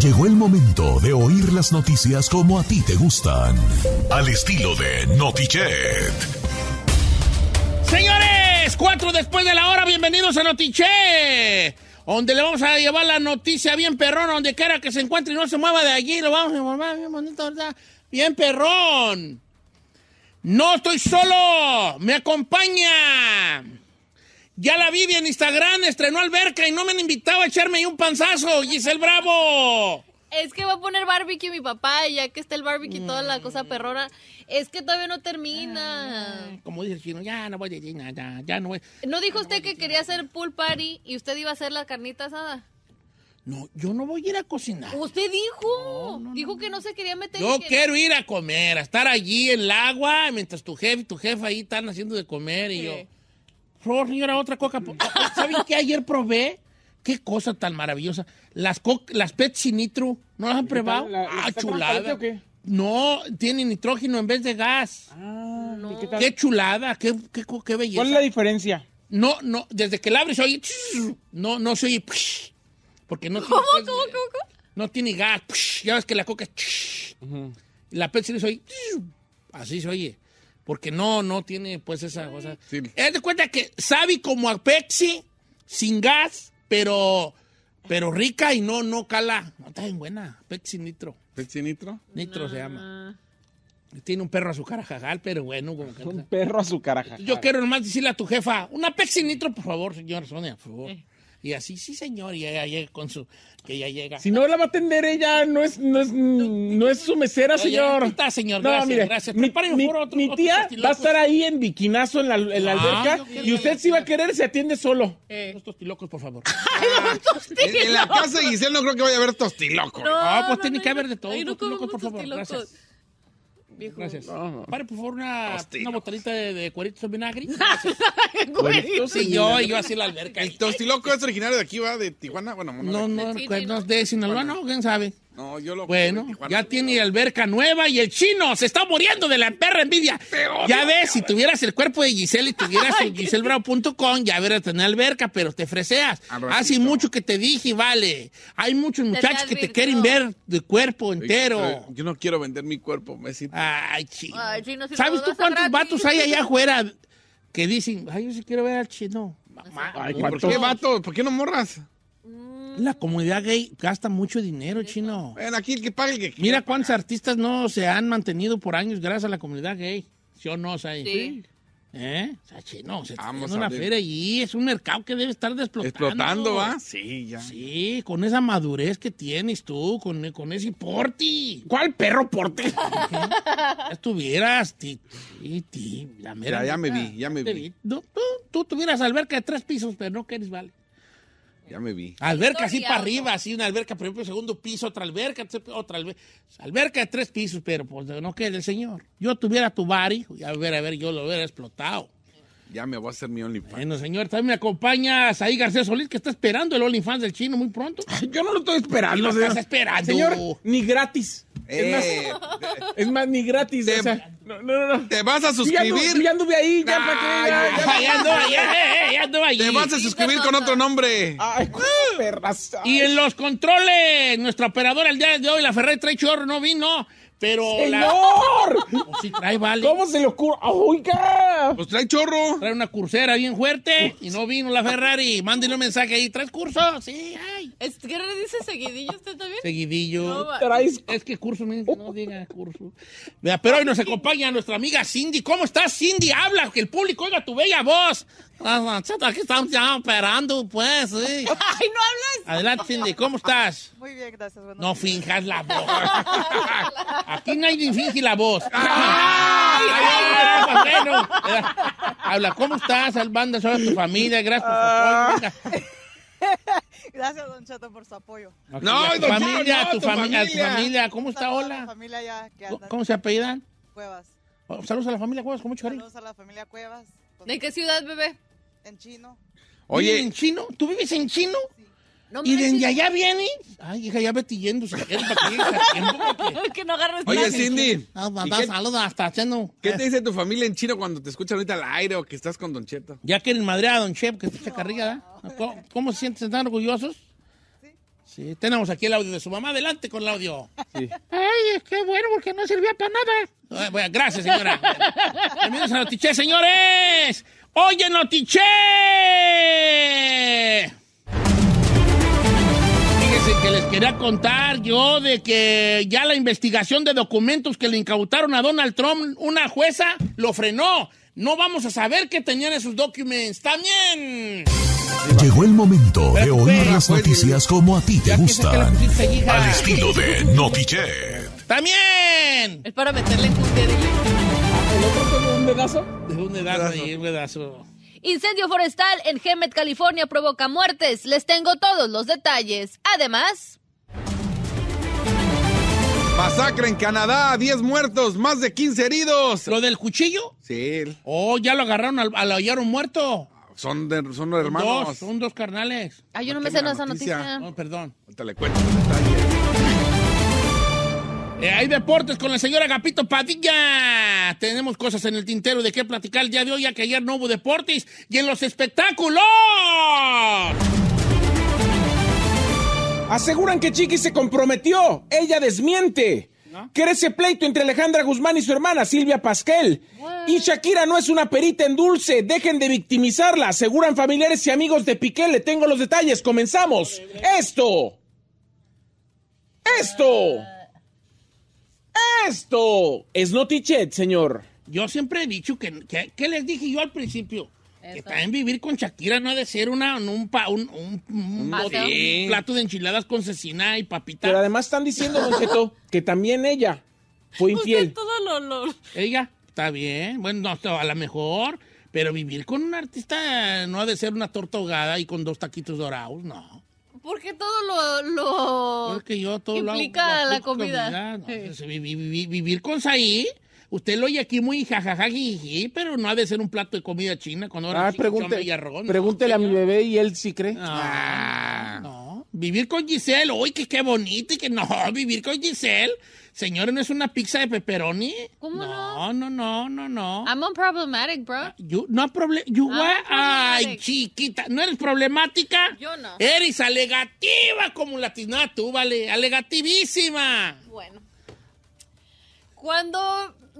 Llegó el momento de oír las noticias como a ti te gustan. Al estilo de Notichet. Señores, cuatro después de la hora, bienvenidos a Notiche. Donde le vamos a llevar la noticia bien perrón, donde quiera que se encuentre y no se mueva de allí, lo vamos a informar bien bonito, ¿verdad? Bien perrón. No estoy solo, me acompaña. Ya la vi en Instagram, estrenó alberca y no me han invitado a echarme ahí un panzazo, Giselle Bravo. Es que va a poner barbecue mi papá, y ya que está el barbecue y toda la cosa perrona. Es que todavía no termina. Como dice el chino, ya no voy a decir nada, ya no voy. ¿No dijo usted que quería hacer pool party y usted iba a hacer la carnita asada? No, yo no voy a ir a cocinar. Usted dijo. dijo que no se quería meter. Yo que- quiero ir a comer, a estar allí en el agua, mientras tu jefe y tu jefa ahí están haciendo de comer y yo. Por favor, señora, otra coca. ¿Saben qué ayer probé? Qué cosa tan maravillosa. Las, las Pepsi Nitro, ¿no las han probado? ¿La- la- ah, chulada. transparente o qué? No, tiene nitrógeno en vez de gas. Ah, ¿y qué tal? Qué chulada, qué, qué, qué belleza. ¿Cuál es la diferencia? No, no, desde que la abres oye. No, no se oye. Porque no tiene. ¿Cómo, pues, cómo, cómo, cómo? No tiene gas. Ya ves que la coca es. La Pepsi se oye. Así se oye. Porque no, no tiene pues esa cosa. Sí. Haz de cuenta que sabe como a Pepsi, sin gas, pero, pero rica y no, no cala. No está bien buena. Pepsi Nitro. ¿Pepsi Nitro? Nitro se llama. Tiene un perro azúcar jajal, pero bueno, como que- Un perro a su caraja. yo quiero nomás decirle a tu jefa, una Pepsi Nitro, por favor, señor Sonia, por favor. Eh. Y así, sí, señor, y ella llega con su, que ella llega. Si no la va a atender ella, no es, no es, no es su mesera, Oye, señor. aquí está, señor, No, gracias, mire, gracias. Mi, por otro- mi otro tía tostilocos. va a estar ahí en biquinazo en la, en la Ah, alberca y usted si va a querer se atiende solo. Dos tostilocos, por favor. En, en la casa de Giselle no creo que vaya a haber tostiloco. No, Ah, pues no, tiene no, que no. haber de todo. Ay, no Tostilocos, por favor, tostilocos. gracias. Viejo. Gracias. No. Pare, por favor, una, una botanita de, de cueritos en vinagre. Sí, señor. yo, yo así la alberca. El tostiloco es originario de aquí, va, de Tijuana. Bueno, no, No, no, ¿no? de Sinaloa, no, quién sabe. No, yo lo. Bueno, ya tiene alberca nueva y el chino se está muriendo de la perra envidia. Ya ves, si tuvieras el cuerpo de Giselle y tuvieras su giselbravo.com, ya verás tener alberca, pero te freseas. Hace mucho que te dije, vale. Hay muchos te muchachos que te quieren ver de cuerpo Eh, entero. Yo no quiero vender mi cuerpo, me siento. Ay, chino. Ay, chino, si ¿Sabes tú cuántos gratis. vatos hay allá afuera que dicen, ay, yo sí quiero ver al chino? Ay, ¿Y ¿Por qué, vato? ¿Por qué no morras? La comunidad gay gasta mucho dinero, chino. Ven aquí, el que pague el que Mira cuántos artistas no se han mantenido por años gracias a la comunidad gay. ¿Sí o no, Sai? Sí. ¿Eh? O sea, chino, se está una feria allí. Es un mercado que debe estar explotando. Explotando, ¿va? Sí, ya. Sí, con esa madurez que tienes tú, con, con ese porte. ¿Cuál perro porte? Ya estuvieras, ti, ti, ti, la mera Ya, ya me vi, ya me Te vi. No, tú, tú tuvieras alberca de tres pisos, pero no quieres, vale. Ya me vi. Alberca así y para arriba, así una alberca, por ejemplo, segundo piso, otra alberca, otra alberca. Alberca de tres pisos, pero pues no quede el señor. Yo tuviera tu bari, a ver, a ver, yo lo hubiera explotado. Ya me voy a hacer mi OnlyFans. Bueno, señor, también me acompaña Saí García Solís, que está esperando el OnlyFans del chino muy pronto. Yo no lo estoy Y esperando, lo señor. estás esperando. Señor, ni gratis. Es más, Eh, es más, ni gratis. Te- o sea, no, no, no. no. ¿Te vas a Yo ya, anduve, suscribir? ya anduve ahí, ya para que. Ya, ya- Ah, ya ando allí, eh, eh, ya ando allí. Te vas a suscribir con otro nombre. Ay, perras. Y en los controles, nuestra operadora el día de hoy, la Ferrari trae chorro, no vino, pero la... ¡Señor! Pues sí trae, vale. ¿Cómo se le ocurre? ¡Oiga! Pues trae chorro. Trae una cursera bien fuerte y no vino la Ferrari. Mándenle un mensaje ahí. ¿Traes curso? Sí, ay. Es- ¿Qué le dice seguidillo usted también? Seguidillo. No, Traes. Es que curso, no diga curso. Vea, pero hoy nos acompaña nuestra amiga Cindy. ¿Cómo estás, Cindy? Habla, que el público oiga tu bella voz. Ah, Aquí estamos ya operando, pues, sí. ¡Ay, no hablas! Adelante, Cindy, ¿cómo estás? Muy bien, gracias. No días. finjas la voz. Aquí nadie finge la voz. ¡Ay! Ay, pues, bueno. Habla, ¿cómo estás, Albanda? Soy tu familia, gracias por su apoyo. Venga. Gracias, Don Cheto, por su apoyo. Ok, No, a tu don familia, Cheto, tu, no, tu familia, tu familia. ¿cómo está? Hola. familia ya que ¿Cómo- andan. ¿Cómo se apellidan? Cuevas. Oh, Saludos a la familia Cuevas, con mucho cariño. Saludos a la familia Cuevas. ¿De qué ciudad, bebé? En chino. ¿Viven Oye, en chino? ¿Tú vives en chino? No ¿Y desde allá vienes? Ay, hija, ya vete yendo. si quieres, para que llegues que no agarres oye. Cindy. Ah, ¿y mamá, qué, saludos hasta qué te dice tu familia en chino cuando te escuchan ahorita al aire o que estás con Don Cheto? Ya quieren madrear a Don Chef, que te echa carrilla, ¿verdad? ¿Cómo, cómo se sienten? ¿Están orgullosos? Sí, tenemos aquí el audio de su mamá. Adelante con el audio. Sí. Ay, qué bueno, porque no servía para nada. Bueno, gracias, señora. Bienvenidos a Notiche, señores. Oye, Notiche. Fíjense que les quería contar yo de que ya la investigación de documentos que le incautaron a Donald Trump, una jueza lo frenó. No vamos a saber qué tenían esos documentos. También. Llegó el momento de oír las pues, noticias como a ti te gustan. Al estilo de Notichet. También. Es para meterle en dile. ¿El otro tiene un dedazo? Un dedazo ahí, un dedazo. Incendio forestal en Hemet, California provoca muertes. Les tengo todos los detalles. Además, Masacre en Canadá, 10 muertos, más de 15 heridos. ¿Lo del cuchillo? Sí, Oh, ya lo agarraron, al, al hallaron muerto. son, de, son Dos, hermanos. son dos carnales. ay, yo no ¿Por me sé esa noticia? noticia. No, perdón. Ahorita le cuento los detalles. Eh, hay deportes con la señora Agapito Padilla. Tenemos cosas en el tintero de qué platicar el día de hoy, ya que ayer no hubo deportes. Y en los espectáculos. Aseguran que Chiqui se comprometió. Ella desmiente. Crece pleito entre Alejandra Guzmán y su hermana Silvia Pasquel. Y Shakira no es una perita en dulce. Dejen de victimizarla. Aseguran familiares y amigos de Piqué. Le tengo los detalles. Comenzamos. Esto. Esto. Esto. Es Notichet, señor. Yo siempre he dicho que, que, ¿qué les dije yo al principio? Que también vivir con Shakira no ha de ser una, un, pa- un, un- un- Paseo. un plato de enchiladas con cecina y papita. Pero además están diciendo, Don Cheto, que también ella fue infiel. todo lo, lo- Ella, está bien. Bueno, no, a lo mejor. Pero vivir con un artista no ha de ser una torta ahogada y con dos taquitos dorados, no. Porque todo lo, lo Porque yo todo lo hago- implica lo la aplico con comida. comida, no. Sí. Entonces, vi- vi- vi- vivir con Saí, usted lo oye aquí muy jajaja, jiji, pero no ha de ser un plato de comida china con ahora Ah, pregunte- y arroz. ¿no, pregúntele a mi bebé y él sí cree. No, no. Vivir con Giselle, uy, que qué bonito y que no, vivir con Giselle. Señores, ¿no es una pizza de pepperoni? ¿Cómo no? No, no, no, no. I'm unproblematic, bro. You, no problem, you Ah, what? Ay, chiquita, ¿no eres problemática? Yo no. Eres alegativa como latina, tú, vale, alegativísima. Bueno. Cuando,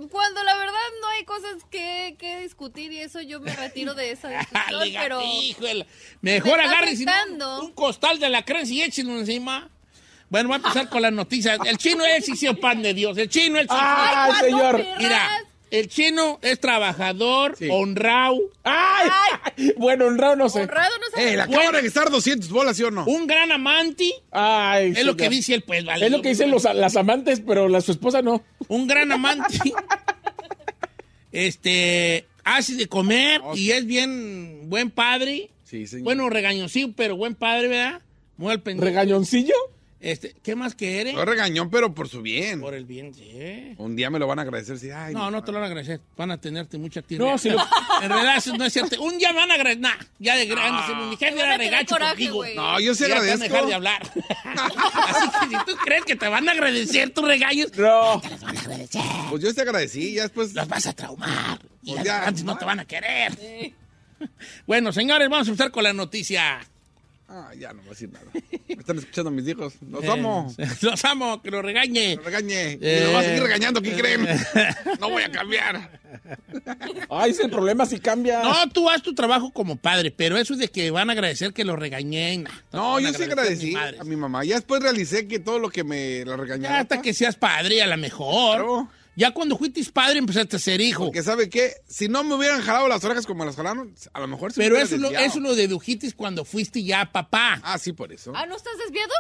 cuando la verdad no hay cosas que, que discutir y eso yo me retiro de esa discusión, pero... Alegatíjuela. Mejor Me agarre no, un costal de la creencia y échelo encima. Bueno, voy a empezar con las noticias. El chino es sí, sí, pan de Dios. El chino es sí, ¡Ay, ¿cuándo, señor! Mira, el chino es trabajador, Sí. honrado, ¡Ay! Bueno, honrado no sé. Honrado no se Eh, le acabo de regresar 200 bolas, ¿sí o no? un gran amante. Ay, Es lo que dice el pues, vale. Es lo que dicen los, las amantes, pero la su esposa no. Un gran amante. este, hace de comer y es bien buen padre. Sí, señor. Bueno, regañoncillo, pero buen padre, ¿verdad? Muy al pendiente. ¿Regañoncillo? Este, ¿Qué más quiere? Lo regañón, pero por su bien. Por el bien, sí. Un día me lo van a agradecer. Sí, ay, No, no te lo van a agradecer. Van a tenerte mucha tierra. No, si lo- En realidad eso no es cierto. Un día me van a agradecer. Nah, ya de grande. si mi jefe Te van era a regacho coraje, contigo. güey. No, yo sí Ya te van a agradezco. dejar de hablar. Así que si tú crees que te van a agradecer tus regaños, No. Pues yo te agradecí, ya después. los vas a traumar. Y Pues ya ya, antes no no. te van a querer. Bueno, señores, vamos a empezar con la noticia. Ah, ya no voy a decir nada. Me están escuchando mis hijos. Los Eh, amo. Los amo, que los regañe. Lo regañe. Eh. Y lo va a seguir regañando, ¿qué creen? No voy a cambiar. Ay, es el problema si cambia. No, tú haz tu trabajo como padre, pero eso de que van a agradecer que los regañen. No, yo sí agradecí a mi mamá. Ya después realicé que todo lo que me la regañaba. Ya hasta que seas padre, a lo mejor. Claro. Ya cuando fuiste padre empezaste a ser hijo. Porque sabe qué, si no me hubieran jalado las orejas como me las jalaron, a lo mejor se me Pero hubiera eso lo, eso lo dedujitis cuando fuiste ya papá. Ah, sí, por eso. Ah, ¿no estás desviado?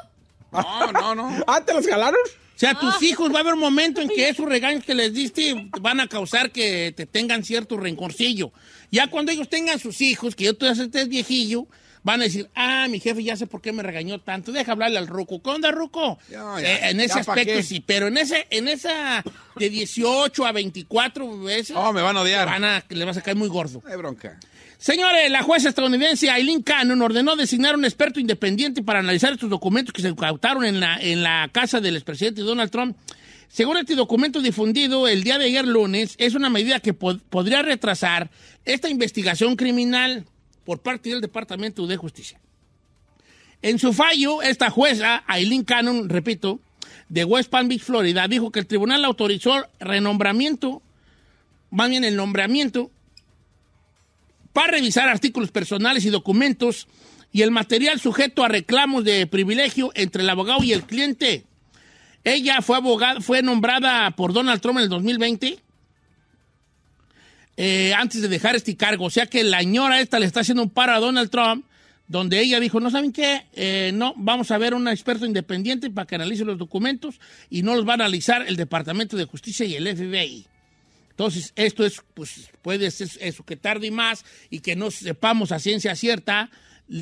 No, no, no. ¿Ah, te los jalaron? O sea, tus hijos va a haber un momento en que esos regaños que les diste van a causar que te tengan cierto rencorcillo. Ya cuando ellos tengan sus hijos, que yo tú ya estés viejillo, van a decir, ah, mi jefe ya sé por qué me regañó tanto, deja hablarle al ruco. ¿Qué onda, ruco? Ya, Eh, en ese ya, ¿pa' aspecto sí, pero en ese, en esa de 18 a 24 veces, Oh, me van a odiar. van a, le vas a caer muy gordo. Hay bronca. Señores, la jueza estadounidense Aileen Cannon ordenó designar un experto independiente para analizar estos documentos que se incautaron en la, en la casa del expresidente Donald Trump. Según este documento difundido el día de ayer lunes, es una medida que pod- podría retrasar esta investigación criminal por parte del Departamento de Justicia. En su fallo, esta jueza, Aileen Cannon, repito, de West Palm Beach, Florida, dijo que el tribunal autorizó renombramiento, más bien el nombramiento, para revisar artículos personales y documentos y el material sujeto a reclamos de privilegio entre el abogado y el cliente. Ella fue abogada, fue nombrada por Donald Trump en el 2020 eh, antes de dejar este cargo. O sea que la señora esta le está haciendo un paro a Donald Trump, donde ella dijo, no saben qué, Eh, no, vamos a ver un experto independiente para que analice los documentos y no los va a analizar el Departamento de Justicia y el FBI. Entonces, esto es, pues, puede ser eso, que tarde y más y que no sepamos a ciencia cierta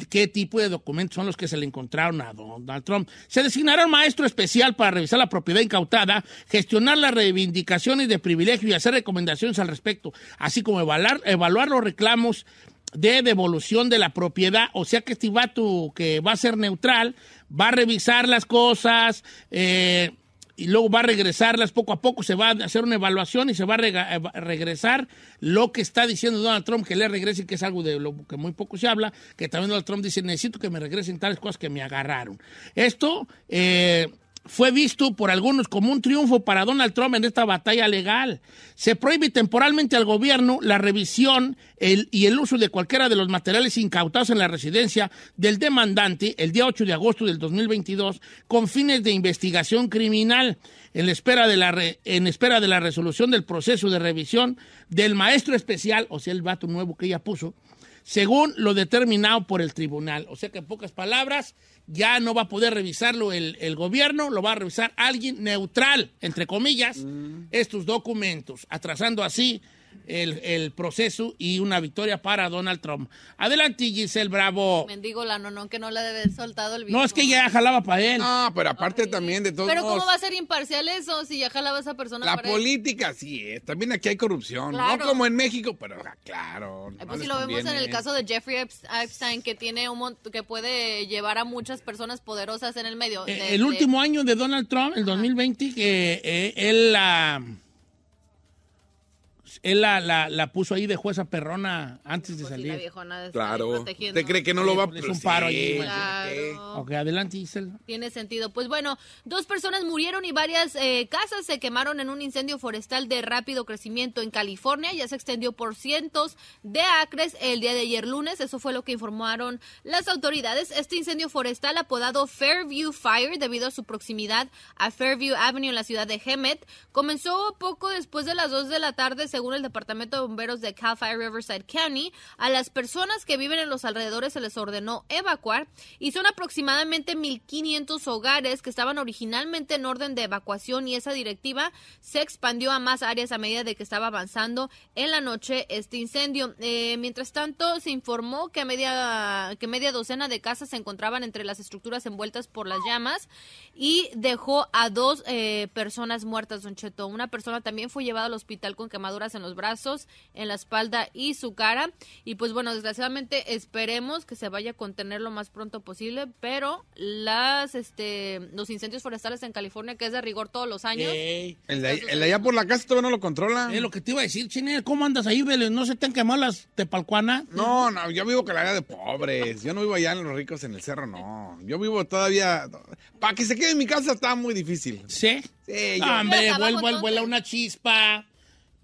qué tipo de documentos son los que se le encontraron a Donald Trump. Se designará un maestro especial para revisar la propiedad incautada, gestionar las reivindicaciones de privilegio y hacer recomendaciones al respecto, así como evaluar, los reclamos de devolución de la propiedad. O sea que este vato que va a ser neutral, va a revisar las cosas, eh, y luego va a regresarlas poco a poco, se va a hacer una evaluación y se va a regresar lo que está diciendo Donald Trump, que le regrese, que es algo de lo que muy poco se habla, que también Donald Trump dice, necesito que me regresen tales cosas que me agarraron. Esto eh, fue visto por algunos como un triunfo para Donald Trump en esta batalla legal. Se prohíbe temporalmente al gobierno la revisión y el uso de cualquiera de los materiales incautados en la residencia del demandante el día 8 de agosto del 2022 con fines de investigación criminal en espera de la, re- en espera de la resolución del proceso de revisión del maestro especial, o sea, el vato nuevo que ella puso, según lo determinado por el tribunal. O sea que en pocas palabras, ya no va a poder revisarlo el, el gobierno, lo va a revisar alguien neutral, entre comillas, estos documentos, atrasando así el, el proceso y una victoria para Donald Trump. Adelante, Giselle Bravo. Mendigo la no, que no le debe haber soltado el No, es que ya jalaba para él. No, pero aparte también de todos Pero modos, ¿cómo va a ser imparcial eso si ya jalaba a esa persona La para él? política sí es. También aquí hay corrupción. Claro. No como en México, pero ah, claro. No Pues si lo vemos en el caso de Jeffrey Epst- Epstein, que tiene un mont- que puede llevar a muchas personas poderosas en el medio. Eh, de- el de- último año de Donald Trump, el 2020, que eh, él la. Él la, la- la puso ahí de jueza perrona antes de Pues sí, la salir. Claro. protegiendo. ¿Usted cree que no lo va a Es un paro allí, Sí, güey. Claro. Ok, adelante, Giselle. Tiene sentido. Pues bueno, dos personas murieron y varias eh, casas se quemaron en un incendio forestal de rápido crecimiento en California. Ya se extendió por cientos de acres el día de ayer lunes. Eso fue lo que informaron las autoridades. Este incendio forestal apodado Fairview Fire debido a su proximidad a Fairview Avenue en la ciudad de Hemet comenzó poco después de las 2 de la tarde según el Departamento de Bomberos de Cal Fire Riverside County. A las personas que viven en los alrededores se les ordenó evacuar y son aproximadamente 1.500 hogares que estaban originalmente en orden de evacuación y esa directiva se expandió a más áreas a medida de que estaba avanzando en la noche este incendio. Eh, mientras tanto, se informó que media, que media docena de casas se encontraban entre las estructuras envueltas por las llamas y dejó a dos eh, personas muertas, Don Cheto. Una persona también fue llevada al hospital con quemaduras en los brazos, en la espalda y su cara. Y pues bueno, desgraciadamente esperemos que se vaya a contener lo más pronto posible, pero las este los incendios forestales en California, que es de rigor todos los años, Ey, El de, el de allá por la casa todavía no lo controla. es lo que te iba a decir, Chinel. ¿Cómo andas ahí, Vélez? ¿No se te han quemado las tepalcuanas? No, no, yo vivo con la área de pobres. Yo no vivo allá en los ricos en el cerro, no. Yo vivo todavía. Para que se quede en mi casa está muy difícil. ¿Sí? Sí, yo- hombre, vuela, vuela una chispa,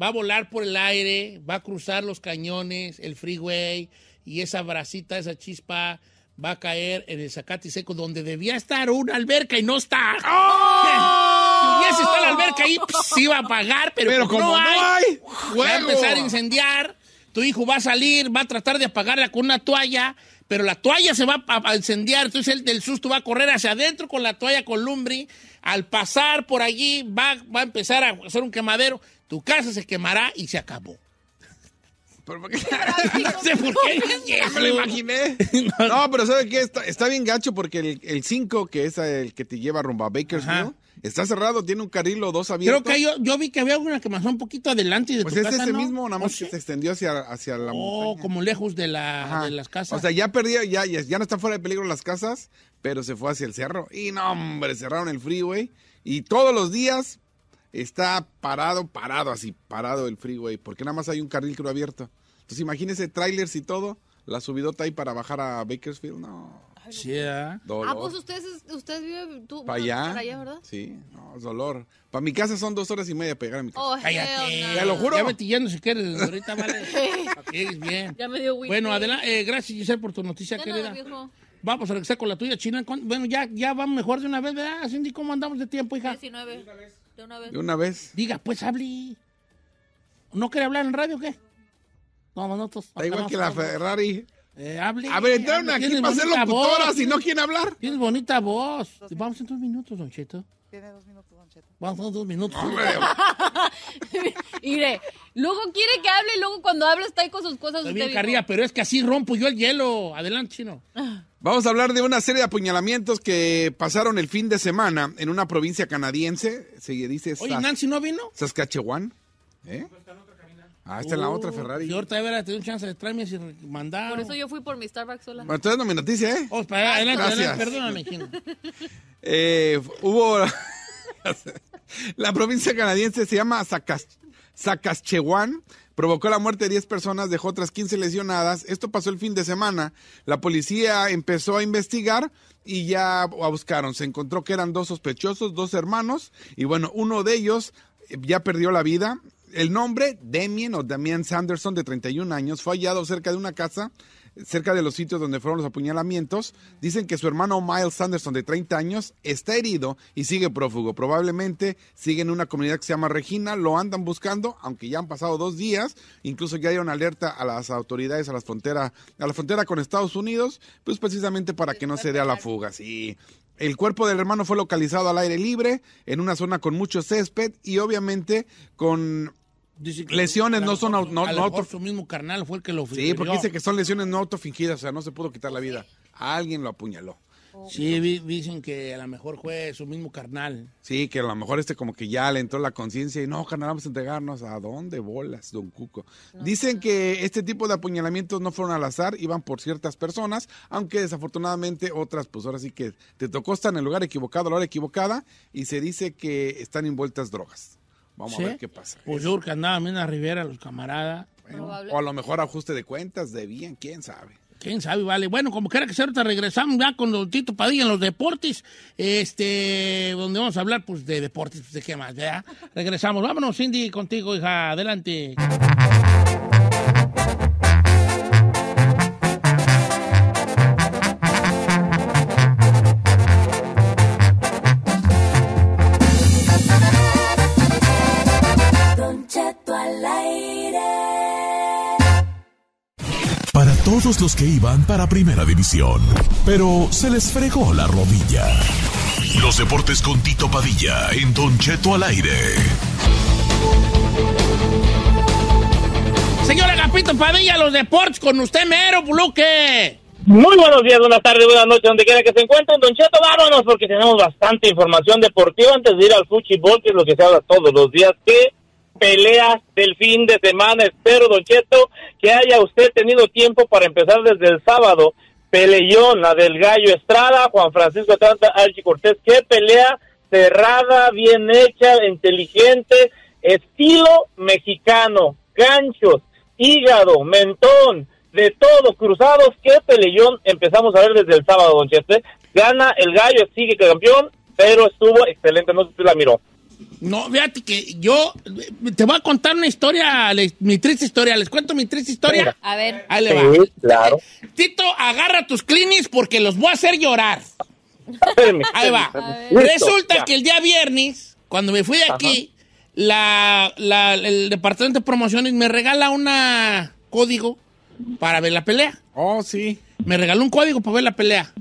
va a volar por el aire, va a cruzar los cañones, el freeway, y esa bracita, esa chispa, va a caer en el zacate seco donde debía estar una alberca y no está. Si hubiese estado la alberca ahí, pues, se iba a apagar, pero, Pero como, como no no hay, va a empezar a incendiar, tu hijo va a salir, va a tratar de apagarla con una toalla, pero la toalla se va a, a incendiar, entonces él del susto va a correr hacia adentro con la toalla con lumbre, al pasar por allí va, va a empezar a hacer un quemadero, tu casa se quemará y se acabó. ¿Pero por qué? No sé por qué me lo imaginé. No, pero ¿sabe qué? Está, está bien gacho porque el- el 5, que es el que te lleva rumbo a Bakersfield, Ajá. está cerrado, tiene un carril o dos abiertos. Creo que yo, yo vi que había una quemazón un poquito adelante de Pues tu es casa, ese ¿no? mismo, nada ¿O más que se extendió hacia, hacia la Oh, montaña. como lejos de, la, de las casas. O sea, ya perdió, ya, ya, ya no están fuera de peligro las casas, pero se fue hacia el cerro. Y no, hombre, cerraron el freeway. Y todos los días está parado, parado así, parado el freeway, porque nada más hay un carril creo abierto. Entonces imagínese trailers y todo, la subidota ahí para bajar a Bakersfield. No. Sí, ¿verdad? Dolor. Ah, pues ustedes, ustedes viven tú, ¿Para allá? para allá, ¿verdad? Sí, no, es dolor. Para mi casa son dos horas y media pegar a mi casa. Oh, Cállate. no. Te lo juro. Ya vete yendo si quieres. Ahorita vale. Para que bien. Ya me dio. Bueno, adelante. eh, gracias, Giselle, por tu noticia, Ya querida. nada, viejo. Vamos a regresar con la tuya, China. ¿Cuándo- Bueno, ya, ya va mejor de una vez, ¿verdad? Cindy, ¿cómo andamos de tiempo, hija? 19. De una vez. De una vez. Diga, pues hable. ¿No quiere hablar en radio o qué? No, nosotros. Da igual que la Ferrari. Eh, hable. A ver, entraron aquí para ser locutoras y no quieren hablar. Tienes bonita voz. Vamos en dos minutos, Don Cheto. Tiene dos minutos, Don Cheto. Vamos en dos minutos. Mire, luego quiere que hable y luego cuando habla está ahí con sus cosas. Está bien. Carrilla, pero es que así rompo yo el hielo. Adelante, Chino. Vamos a hablar de una serie de apuñalamientos que pasaron el fin de semana en una provincia canadiense. Se dice Oye, Sas- Nancy no vino. Saskatchewan. ¿Eh? Ah, está en la otra Oh, Ferrari. Si ahorita hubiera tenido un chance de traerme si mandar. Por eso yo fui por mi Starbucks sola. Bueno, entonces no mi noticia, ¿eh? Oh, espera, adelante, Gracias. adelante, perdóname, Chino. Eh, hubo. la provincia canadiense se llama Sacas- Saskatchewan. Provocó la muerte de 10 personas, dejó otras 15 lesionadas. Esto pasó el fin de semana. La policía empezó a investigar y ya buscaron. Se encontró que eran dos sospechosos, dos hermanos. Y bueno, uno de ellos eh, ya perdió la vida. El nombre, Damien o Damian Sanderson, de 31 años, fue hallado cerca de una casa cerca de los sitios donde fueron los apuñalamientos. Dicen que su hermano Miles Sanderson, de 30 años, está herido y sigue prófugo. Probablemente sigue en una comunidad que se llama Regina. Lo andan buscando, aunque ya han pasado dos días. Incluso ya dieron alerta a las autoridades a la frontera, a la frontera con Estados Unidos, pues precisamente para que no se dé a la fuga. Sí. El cuerpo del hermano fue localizado al aire libre, en una zona con mucho césped y obviamente con Dice que Lesiones no son no- no auto- su mismo carnal fue el que lo Sí, porque dice que son lesiones no autofingidas, o sea, no se pudo quitar la vida. Alguien lo apuñaló. Sí, vi- dicen que a lo mejor fue su mismo carnal. Sí, que a lo mejor este como que ya le entró la conciencia y no, carnal, vamos a entregarnos. ¿A dónde bolas, don Cuco? Dicen que este tipo de apuñalamientos no fueron al azar, iban por ciertas personas, aunque desafortunadamente otras, pues ahora sí que te tocó estar en el lugar equivocado, a la hora equivocada, y se dice que están envueltas drogas. Vamos ¿Sí? a ver qué pasa. Pues yo creo que andaban bien a Rivera los camaradas. O a lo mejor ajuste de cuentas, debían, quién sabe. ¿Quién sabe? Vale. Bueno, como quiera que sea, ahorita regresamos ya con Don Tito Padilla en los deportes, este, donde vamos a hablar, pues, de deportes, pues, de qué más, ¿verdad? Regresamos. Vámonos, Cindy, contigo, hija. Adelante. Todos los que iban para Primera División, pero se les fregó la rodilla. Los deportes con Tito Padilla en Don Cheto al aire. Señora Agapito Padilla, los deportes con usted mero, Buluque. Muy buenos días, buenas tardes, buenas noches, donde quiera que se encuentren. Don Cheto, vámonos porque tenemos bastante información deportiva antes de ir al fútbol, que es lo que se habla todos los días. ¿Qué peleas del fin de semana? Espero, Don Cheto, que haya usted tenido tiempo para empezar desde el sábado. Peleón, la del Gallo Estrada, Juan Francisco Atlanta, Archie Cortés. Qué pelea cerrada, bien hecha, inteligente, estilo mexicano, ganchos, hígado, mentón, de todo, cruzados, qué peleón empezamos a ver desde el sábado, don Chete. Gana el gallo, sigue campeón, pero estuvo excelente, no sé si la miró. No, fíjate que yo eh, te voy a contar una historia, les- mi triste historia. ¿Les cuento mi triste historia? A ver. Ahí le Sí, va. claro. Tito, agarra tus clinis porque los voy a hacer llorar. Ahí va. Resulta ya. que el día viernes, cuando me fui de aquí, la, la- el departamento de promociones me regala un código para ver la pelea. Oh, sí. Me regaló un código para ver la pelea.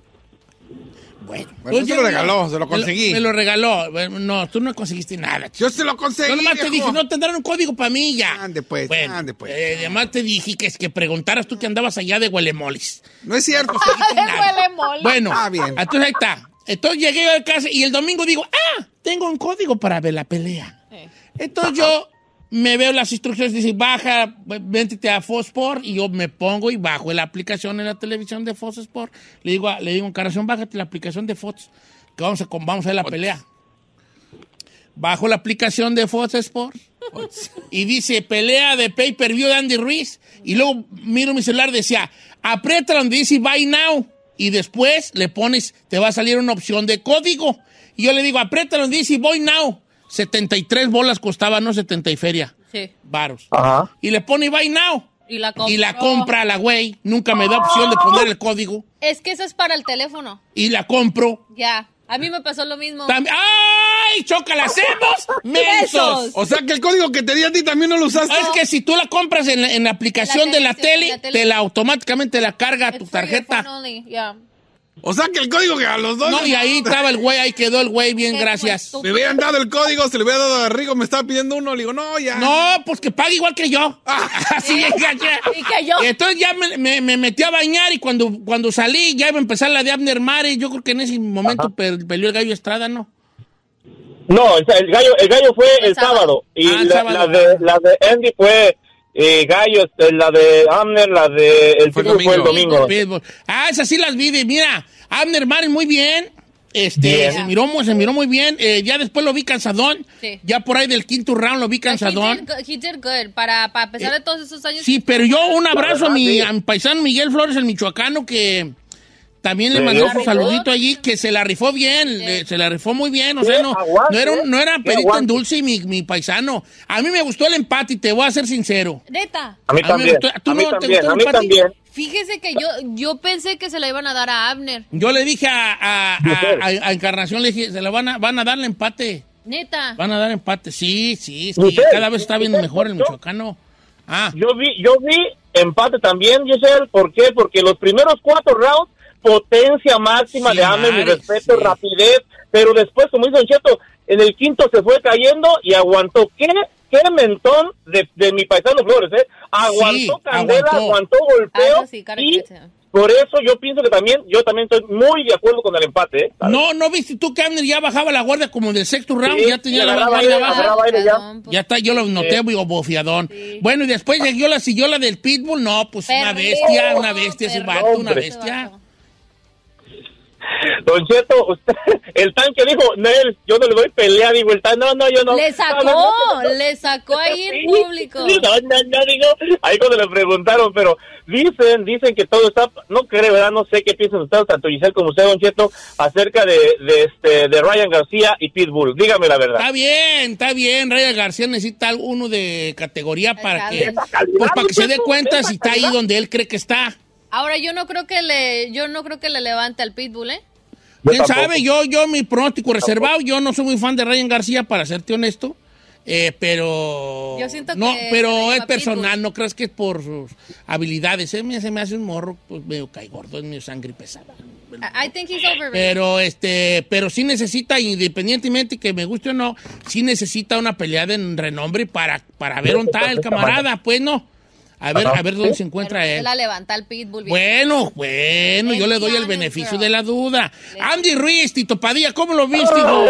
Bueno, Bueno, entonces se lo regaló, se lo me conseguí. Me lo, regaló. Bueno, No, tú no conseguiste nada. chico. Yo se lo conseguí. Yo nomás te dije, no tendrán un código para mí ya. Ande, pues, Bueno, ande, pues. eh, además te dije que, es que preguntaras tú que andabas allá de Huelemolis. No es cierto. Huele mole. Bueno, Ah, bien. entonces ahí está. Entonces llegué a casa y el domingo digo, ah, tengo un código para ver la pelea. Eh. Entonces yo me veo las instrucciones, dice, baja, véntete a Fosport y yo me pongo y bajo la aplicación en la televisión de Fox Sport. Le digo, a- le digo, Encarnación, bájate la aplicación de Fox, que vamos a, vamos a ver la pelea. Bajo la aplicación de Fox Sport y dice, pelea de pay-per-view de Andy Ruiz. Y luego miro mi celular, decía, aprieta donde dice Buy Now. y después le pones, te va a salir una opción de código. Y yo le digo, apriétalo, dice voy now. 73 bolas costaba, no 70 y feria. Sí. Varos. Ajá. Y le pone buy now. Y la Y la compra la güey. Nunca me da opción de poner el código. Es que eso es para el teléfono. Y la compro. Ya. A mí me pasó lo mismo. ¡Ay! ¡Choca, la hacemos! ¡Mensos! O sea que el código que te di a ti también no lo usaste. Es que si tú la compras en la, en la aplicación la de la tele, sí, tele, en la tele. te la automáticamente la carga It's tu tarjeta. yeah. O sea que el código que a los dos. No, y ahí estaba el güey, ahí quedó el güey, bien, gracias. Me hubieran dado el código, se le hubiera dado a Rigo, me estaba pidiendo uno. Le digo, no, ya. No, pues que pague igual que yo. Así es, ya, ya. Y que yo. Entonces ya me, me- me metí a bañar y cuando, cuando salí ya iba a empezar la de Abner Mare. Yo creo que en ese momento pe- peleó el gallo Estrada, ¿no? No, el, el gallo, el gallo fue el, El sábado. sábado. Y Ah, el la, sábado. la de, la de Andy fue eh, gallo, este, la de Amner, la de el Fue Pitbull fue el domingo. domingo. Ah, esas sí las vi. de- Mira, Abner Mare muy bien. Este, Bien. se miró, se miró muy bien. Eh, ya después lo vi cansadón. Sí. Ya por ahí del quinto round lo vi He cansadón. did, he did good. Para, para a pesar de todos esos años. Sí, pero yo un abrazo a mi, sí. a mi paisano Miguel Flores, el michoacano, que también le ¿Se mandó su saludito allí, que se la rifó bien, le- se la rifó muy bien, o Sí, sea, no, no era, un- no era sí, perito en dulce mi, mi paisano. A mí me gustó el empate y te voy a ser sincero. Neta. A mí A mí me también. gustó- ¿tú A mí también. Fíjese que yo, yo pensé que se la iban a dar a Abner. Yo le dije a, a- a- a- a Encarnación, le dije, se la van a, van a darle empate, Neta. van a dar empate. Sí, sí, es que Michelle, cada vez está viendo mejor el michoacano. Ah, Yo vi, yo vi empate también, Giselle. ¿Por qué? Porque los primeros cuatro rounds, potencia máxima Sí, de Amner, mi respeto, sí. rapidez. Pero después, como dice Don Cheto, en el quinto se fue cayendo y aguantó. ¿Qué? ¿Qué mentón de, de mi paisano Flores, eh? Aguantó Sí, candela, aguantó. aguantó, golpeo. Ah, sí, y sí. por eso yo pienso que también, yo también estoy muy de acuerdo con el empate, ¿eh? no, ¿no viste tú que Abner ya bajaba la guardia como del sexto round? Sí, ya tenía sí, la guardia baja. agarraba aire ya. Pues. Ya está, yo lo noté muy bofiadón. Sí. Bueno, y después siguió la, siguió la del Pitbull. No, pues una bestia, una bestia ese perrito, vato, una bestia. Don Cheto, usted, el tanque dijo, Nel, yo no le doy pelea, digo, el tanque, no, no, yo no. Le sacó, no, no, no. le sacó ahí en Sí, público. sí, No, no, no, digo, ahí cuando le preguntaron, pero dicen, dicen que todo está, no creo, ¿verdad? No sé qué piensan ustedes, tanto Giselle como usted, Don Cheto, acerca de, de, este, de Ryan García y Pitbull. Dígame la verdad. Está bien, está bien. Raya García necesita uno de categoría para que, pues, para que se dé cuenta si está ahí donde él cree que está. Ahora yo no creo que le, yo no creo que le levante al Pitbull, ¿eh? Yo ¿Quién tampoco. sabe? Yo, yo, mi pronóstico reservado, yo no soy muy fan de Ryan García, para serte honesto. Eh, pero. Yo siento No, que pero es personal, Pitbull. no crees que es por sus habilidades. Se me, se me hace un morro, pues medio gordo, es medio sangre pesada. I think he's overrated. Pero este, pero sí necesita, independientemente que me guste o no, sí necesita una pelea de renombre para, para ver dónde está el camarada, pues no. A ver, a ver dónde se encuentra él. la levanta al Pitbull. Bueno, bueno, yo le doy el beneficio de la duda. Andy Ruiz, Tito Padilla, ¿cómo lo viste, hijo?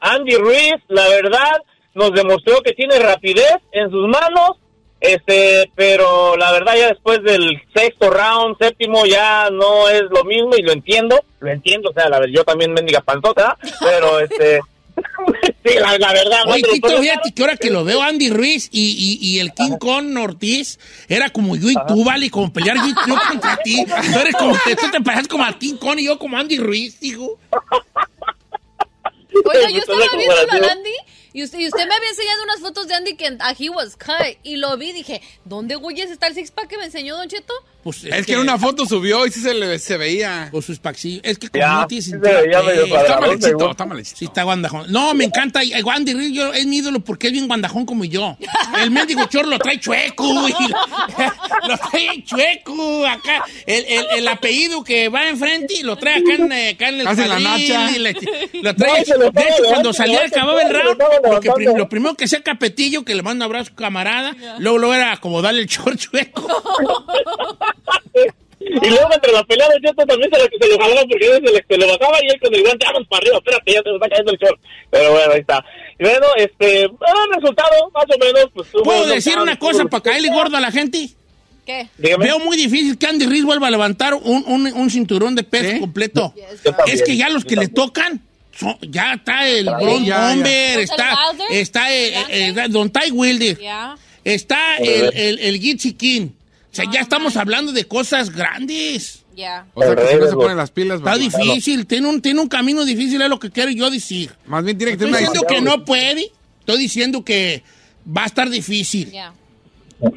Andy Ruiz, la verdad, nos demostró que tiene rapidez en sus manos, este, pero la verdad ya después del sexto round, séptimo, ya no es lo mismo y lo entiendo, lo entiendo, o sea, la verdad, yo también mendiga panzota, pero este, sí, la, la verdad. Oye, no Tito, fíjate que ahora que lo veo Andy Ruiz y, y, y el King Kong Ortiz, era como yo y tú, vale, como pelear yo, y tú contra ti. Tú eres como, tú te pareces como al King Kong y yo como Andy Ruiz, hijo. Oiga, yo estaba viendo a. Andy y usted, y usted me había enseñado unas fotos de Andy que ah, he was cut y lo vi y dije, ¿dónde güeyes está el six pack que me enseñó Don Cheto? Pues Es que en una foto subió y sí se, le, se veía. Con sus paxillos. Es que como Ya, no tiene sí se cintura, veía medio cuadrado. Está mal hechito, según. está mal hechito. Sí, está guandajón. No, me encanta. eh, Andy Ruiz yo- es mi ídolo porque es bien guandajón como yo. El mendigo chorro lo trae chueco. y lo, lo trae chueco. Acá, el, el, el apellido que va enfrente lo trae acá en, eh, acá en el en la nacha. y le- lo trae. No, lo de hecho, cuando salía, acababa el se lo round, estaba lo, que prim- lo primero que hacía Capetillo, que le manda un abrazo a su camarada, luego, luego era como darle el chor chueco. Y luego entre la pelea de Cheto también se, le- se lo jalaba porque él se le, se lo bajaba y él con el guante, vamos para arriba, espérate, ya se nos está cayendo el short. Pero bueno, ahí está. Y bueno, este, bueno, el resultado, más o menos, pues tuvo ¿Puedo decir una cosa para caerle gordo a la gente? ¿Qué? Dígame. Veo muy difícil que Andy Ruiz vuelva a levantar un, un- un cinturón de peso completo. También, Es que ya los que le tocan, son- ya está el Bron. Bomber, ¿Está está, el eh, Don Ty Wilder, está el, el, el Gitzy King. Sea, ya estamos hablando de cosas grandes. Ya. O sea, que si no se ponen las pilas... Está difícil, tiene un, tiene un camino difícil, es lo que quiero yo decir. Más bien tiene que Estoy diciendo que no puede, estoy diciendo que va a estar difícil. Ya.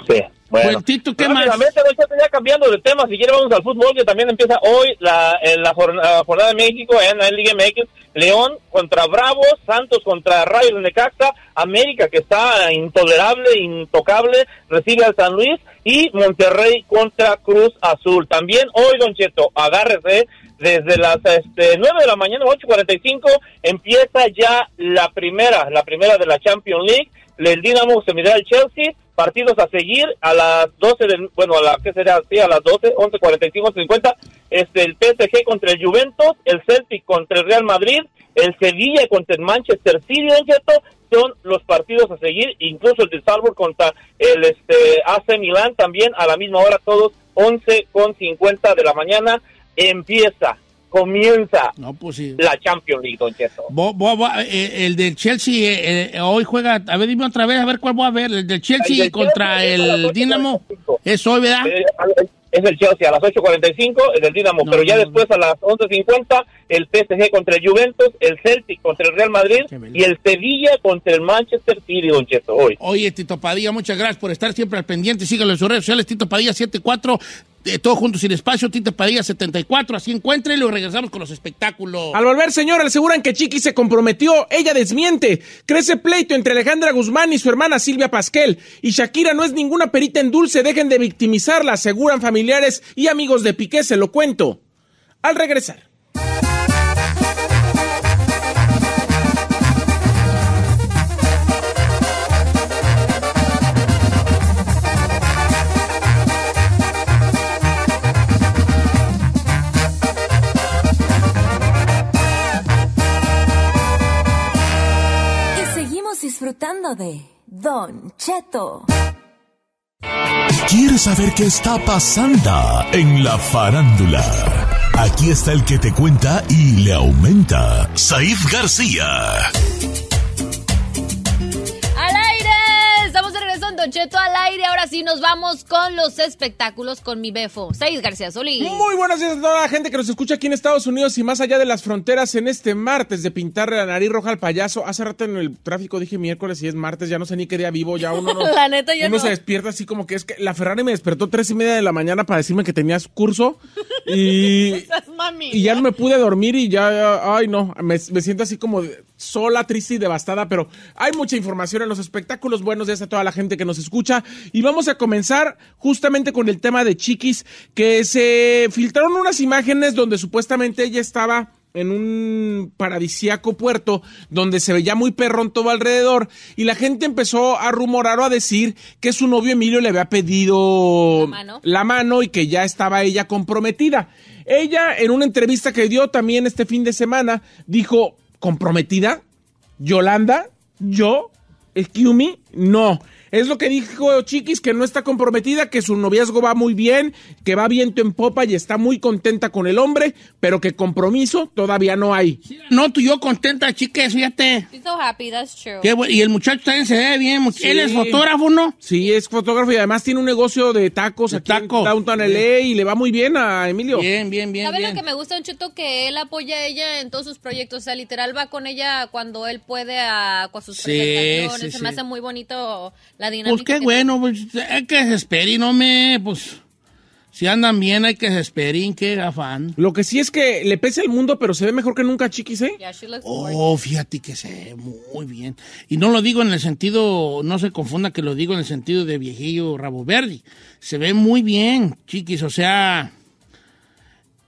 Sí. Bueno, Pues, Tito, ¿qué más? Ya cambiando de tema, si quiere vamos al fútbol, que también empieza hoy la, en la jornada, jornada de México en la Liga MX. León contra Bravos, Santos contra Rayos de Necaxa, América, que está intolerable, intocable, recibe al San Luis, y Monterrey contra Cruz Azul. También hoy, Don Cheto, agárrese, desde las este, 9 de la mañana, 8.45, empieza ya la primera, la primera de la Champions League. El Dinamo se medirá al Chelsea, partidos a seguir a las 12 del, bueno, a la que será, sí, a las 12, 11.45, 50, este, el PSG contra el Juventus, el Celtic contra el Real Madrid, el Sevilla contra el Manchester City, Cheto, son los partidos a seguir, incluso el de Salzburg contra el este, AC Milán también a la misma hora, todos 11 con 50 de la mañana, empieza, comienza No, pues sí. la Champions League, Don Cheto. Bo- bo- bo- eh, el del Chelsea eh, eh, hoy juega, a ver, dime otra vez, a ver cuál voy a ver. El del Chelsea El del contra Chelsea el Dinamo. 8:45. Es hoy, ¿verdad? Eh, es el Chelsea a las 8.45, el del Dinamo, No, pero ya no, después a las 11.50 el PSG contra el Juventus, el Celtic contra el Real Madrid y el Sevilla contra el Manchester City, Don Cheto, hoy. Oye, Tito Padilla, muchas gracias por estar siempre al pendiente. Síganlo en sus redes sociales, Tito Padilla 74, eh, todo juntos sin espacio, Tito Padilla 74, así encuéntrenlo y regresamos con los espectáculos. Al volver, señor, aseguran que Chiqui se comprometió. Ella desmiente. Crece pleito entre Alejandra Guzmán y su hermana Silvia Pasquel. Y Shakira no es ninguna perita en dulce. Dejen de victimizarla, aseguran familiares y amigos de Piqué. Se lo cuento. Al regresar. Disfrutando de Don Cheto. ¿Quieres saber qué está pasando en la farándula? Aquí está el que te cuenta y le aumenta, Saif García. Cheto al aire. Ahora sí nos vamos con los espectáculos con mi befo. Seis García Solís. Muy buenos días a toda la gente que nos escucha aquí en Estados Unidos y más allá de las fronteras en este martes de pintarle la nariz roja al payaso. Hace rato en el tráfico dije miércoles y es martes, ya no sé ni qué día vivo, ya uno no. La neta, ya uno no. se despierta así como que es que la Ferrari me despertó tres y media de la mañana para decirme que tenías curso y, Esas mami. y ya no me pude dormir y ya, ya- ay no, me, me siento así como de- sola, triste y devastada, pero hay mucha información en los espectáculos. Buenos días a toda la gente que nos escucha y vamos a comenzar justamente con el tema de Chiquis, que se filtraron unas imágenes donde supuestamente ella estaba en un paradisíaco puerto donde se veía muy perrón todo alrededor y la gente empezó a rumorar o a decir que su novio Emilio le había pedido La mano. la mano y que ya estaba ella comprometida. Ella en una entrevista que dio también este fin de semana dijo, ¿comprometida? ¿Yolanda? ¿Yo? ¿Excuse me? No. Es lo que dijo Chiquis, que no está comprometida, que su noviazgo va muy bien, que va viento en popa y está muy contenta con el hombre, pero que compromiso todavía no hay. No, tú y yo contenta, chicas, fíjate. She's so happy, that's true. Qué bu- y el muchacho también se ve bien. Sí. Él es fotógrafo, ¿no? Sí, es fotógrafo y además tiene un negocio de tacos De aquí taco. en Downtown LA y le va muy bien a Emilio. Bien, bien, bien. ¿Sabes lo que me gusta, Don Cheto? Que él apoya a ella en todos sus proyectos. O sea, literal va con ella cuando él puede a, con sus Sí, presentaciones. sí, Se sí. me hace muy bonito la dinámica. Pues qué que bueno, pues hay que se esperen, no me, pues, si andan bien hay que se esperen, qué afán. Lo que sí es que le pesa el mundo, pero se ve mejor que nunca, Chiquis, ¿eh? tiene. Yeah, she looks gorgeous. Oh, fíjate que se ve muy bien. Y no lo digo en el sentido, no se confunda que lo digo en el sentido de viejillo rabo verde. Se ve muy bien, chiquis, o sea,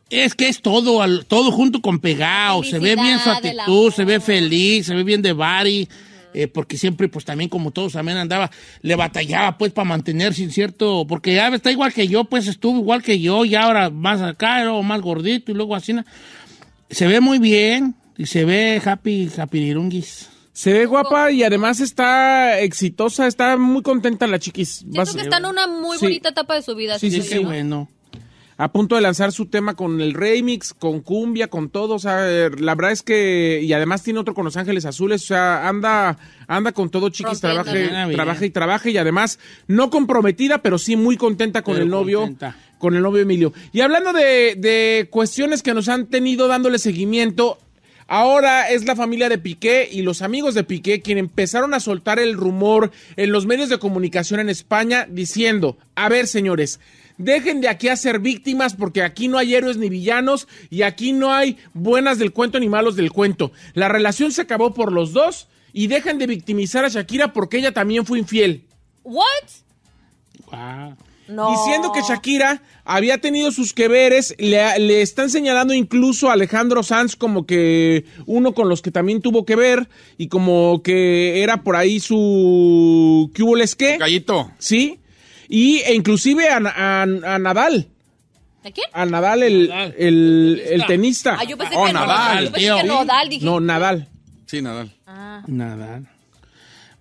es que es todo, al- todo junto con pegado. Se ve bien su actitud, se ve feliz, se ve bien de body. Eh, porque siempre, pues también como todos también andaba, le batallaba pues para mantenerse en cierto, porque ya está igual que yo, pues estuvo igual que yo, y ahora más luego más gordito, y luego así. ¿no? Se ve muy bien y se ve happy, happy dirunguis. Se ve guapa y además está exitosa, está muy contenta la chiquis. Siento Vas- que está en una muy Sí. bonita etapa de su vida. Sí, Sí, qué yo. bueno. A punto de lanzar su tema con el remix, con cumbia, con todo. O sea, la verdad es que. Y además tiene otro con Los Ángeles Azules. O sea, anda, anda con todo, chiquis. Bien. trabaja y trabaja. Y además, no comprometida, pero sí muy contenta con Pero el novio. contenta. con el novio Emilio. Y hablando de, de cuestiones que nos han tenido dándole seguimiento, ahora es la familia de Piqué y los amigos de Piqué quien empezaron a soltar el rumor en los medios de comunicación en España diciendo, a ver señores, dejen de aquí a ser víctimas porque aquí no hay héroes ni villanos y aquí no hay buenas del cuento ni malos del cuento. La relación se acabó por los dos y dejen de victimizar a Shakira porque ella también fue infiel. ¿What? Ah. No. Diciendo que Shakira había tenido sus que veres, le, le están señalando incluso a Alejandro Sanz como que uno con los que también tuvo que ver y como que era por ahí su... ¿Qué hubo les qué? Gallito. Sí. Y e inclusive a, a- a Nadal. ¿De quién? A Nadal, el, Nadal. el, el tenista. Ah, yo pensé Oh, que Nadal, Yo pensé tío. que Nodal, dije. No, Nadal. Sí, Nadal. Ah. Nada.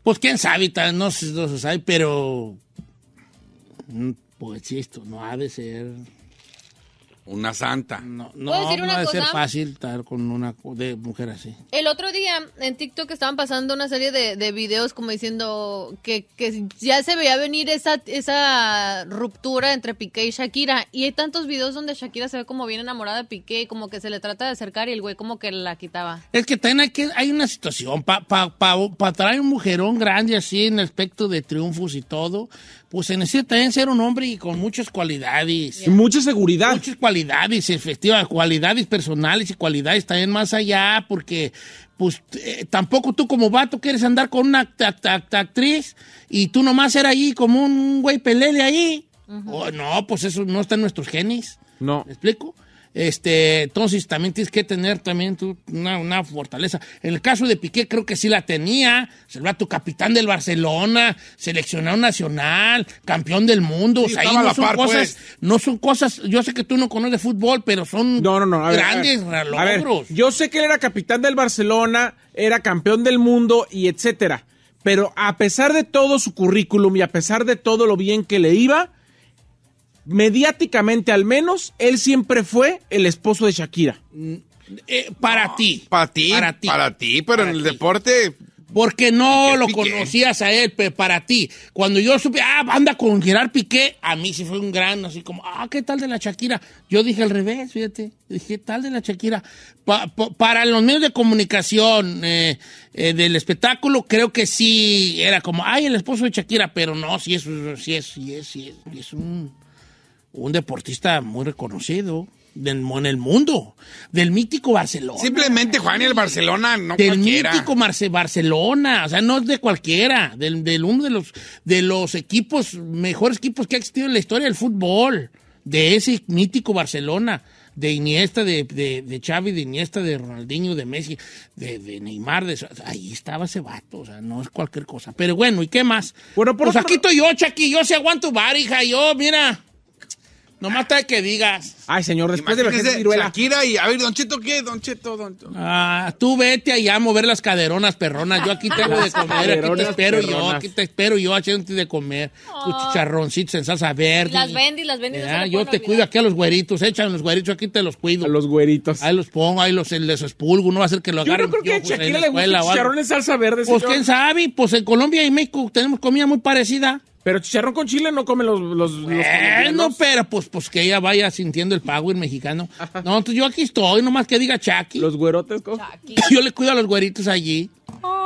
Pues quién sabe, tal, no, se- no se sabe, pero. mm, Pues esto no ha de ser. Una santa. No, no, ¿Puedo decir no ser fácil estar con una de mujer así. El otro día en TikTok estaban pasando una serie de, de videos como diciendo que, que ya se veía venir esa, esa ruptura entre Piqué y Shakira. Y hay tantos videos donde Shakira se ve como bien enamorada de Piqué, como que se le trata de acercar y el güey como que la quitaba. Es que también hay, que, hay una situación, para pa, pa, pa traer un mujerón grande así en el aspecto de triunfos y todo, pues se necesita también ser un hombre y con muchas cualidades. Y mucha seguridad. Muchas cualidades, efectivas, cualidades personales y cualidades también más allá, porque pues eh, tampoco tú como vato quieres andar con una act- act- act- actriz y tú nomás ser ahí como un güey pelele ahí. Oh, no, pues eso no está en nuestros genes. No. ¿Me explico? Este, entonces también tienes que tener también tú una, una fortaleza. En el caso de Piqué creo que sí la tenía. Se va tu capitán del Barcelona, seleccionado nacional, campeón del mundo. Sí, o sea, ahí no son par, cosas, pues. no son cosas. Yo sé que tú no conoces fútbol, pero son No, no, no. a ver, grandes a ver. A ver, logros. yo sé que él era capitán del Barcelona, era campeón del mundo y etcétera. Pero a pesar de todo su currículum y a pesar de todo lo bien que le iba, mediáticamente al menos, él siempre fue el esposo de Shakira. Eh, para ti. Para ti, Para ti. para ti, pero Para en el ti. deporte, Porque no Piqué, lo Piqué. conocías a él, pero para ti. Cuando yo supe, ah, anda con Gerard Piqué, a mí sí fue un gran, así como, ah, ¿qué tal de la Shakira? Yo dije al revés, fíjate. Dije, ¿qué tal de la Shakira? Pa- pa- para los medios de comunicación eh, eh, del espectáculo, creo que sí era como, ay, el esposo de Shakira, pero no, sí es, sí es, sí es, sí es, sí es un, un deportista muy reconocido del, en el mundo, del mítico Barcelona simplemente Juan y el Barcelona, no del cualquiera. mítico Marce Barcelona, o sea, no es de cualquiera, del, del uno de los de los equipos, mejores equipos que ha existido en la historia del fútbol, de ese mítico Barcelona, de Iniesta, de, de, de Xavi, de Iniesta, de Ronaldinho, de Messi, de, de Neymar, de, ahí estaba ese vato, o sea, no es cualquier cosa. Pero bueno, ¿y qué más? Bueno, por pues otro- aquí estoy yo, Chucky, yo se aguanto bar, hija, yo, mira, nomás trae que digas. Ay, señor, después de Imagínese, la viruela. Shakira y, a ver, Don Cheto, ¿qué? Don Cheto, Don Cheto. Ah, tú vete allá a mover las caderonas perronas. Yo aquí tengo de comer, aquí te espero yo, perronas. aquí te espero yo haciéndote de comer. Tus chicharroncitos en salsa verde. Y las vende y las no Ya, le yo te cuido aquí a los güeritos, échame los güeritos, aquí te los cuido. A los güeritos. Ahí los pongo, ahí los les expulgo, no va a ser que lo Yo agarren. no creo que a en Shakira le algo. chicharrón en salsa verde, Pues señor. quién sabe, pues en Colombia y México tenemos comida muy parecida. Pero chicharrón con chile no comen los, los, los Bueno, pero pues, pues que ella vaya sintiendo el power mexicano. No, entonces yo aquí estoy, nomás que diga Chucky. Los güerotes. ¿cómo? Yo le cuido a los güeritos allí.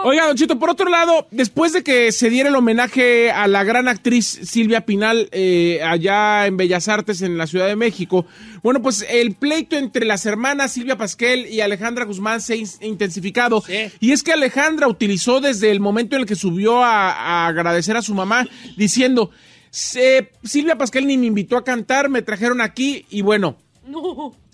Oiga, Don Chito, por otro lado, después de que se diera el homenaje a la gran actriz Silvia Pinal eh, allá en Bellas Artes, en la Ciudad de México, bueno, pues el pleito entre las hermanas Silvia Pasquel y Alejandra Guzmán se ha in- intensificado. Sí. Y es que Alejandra utilizó desde el momento en el que subió a, a agradecer a su mamá, diciendo, "Se- Silvia Pasquel ni me invitó a cantar, me trajeron aquí y bueno,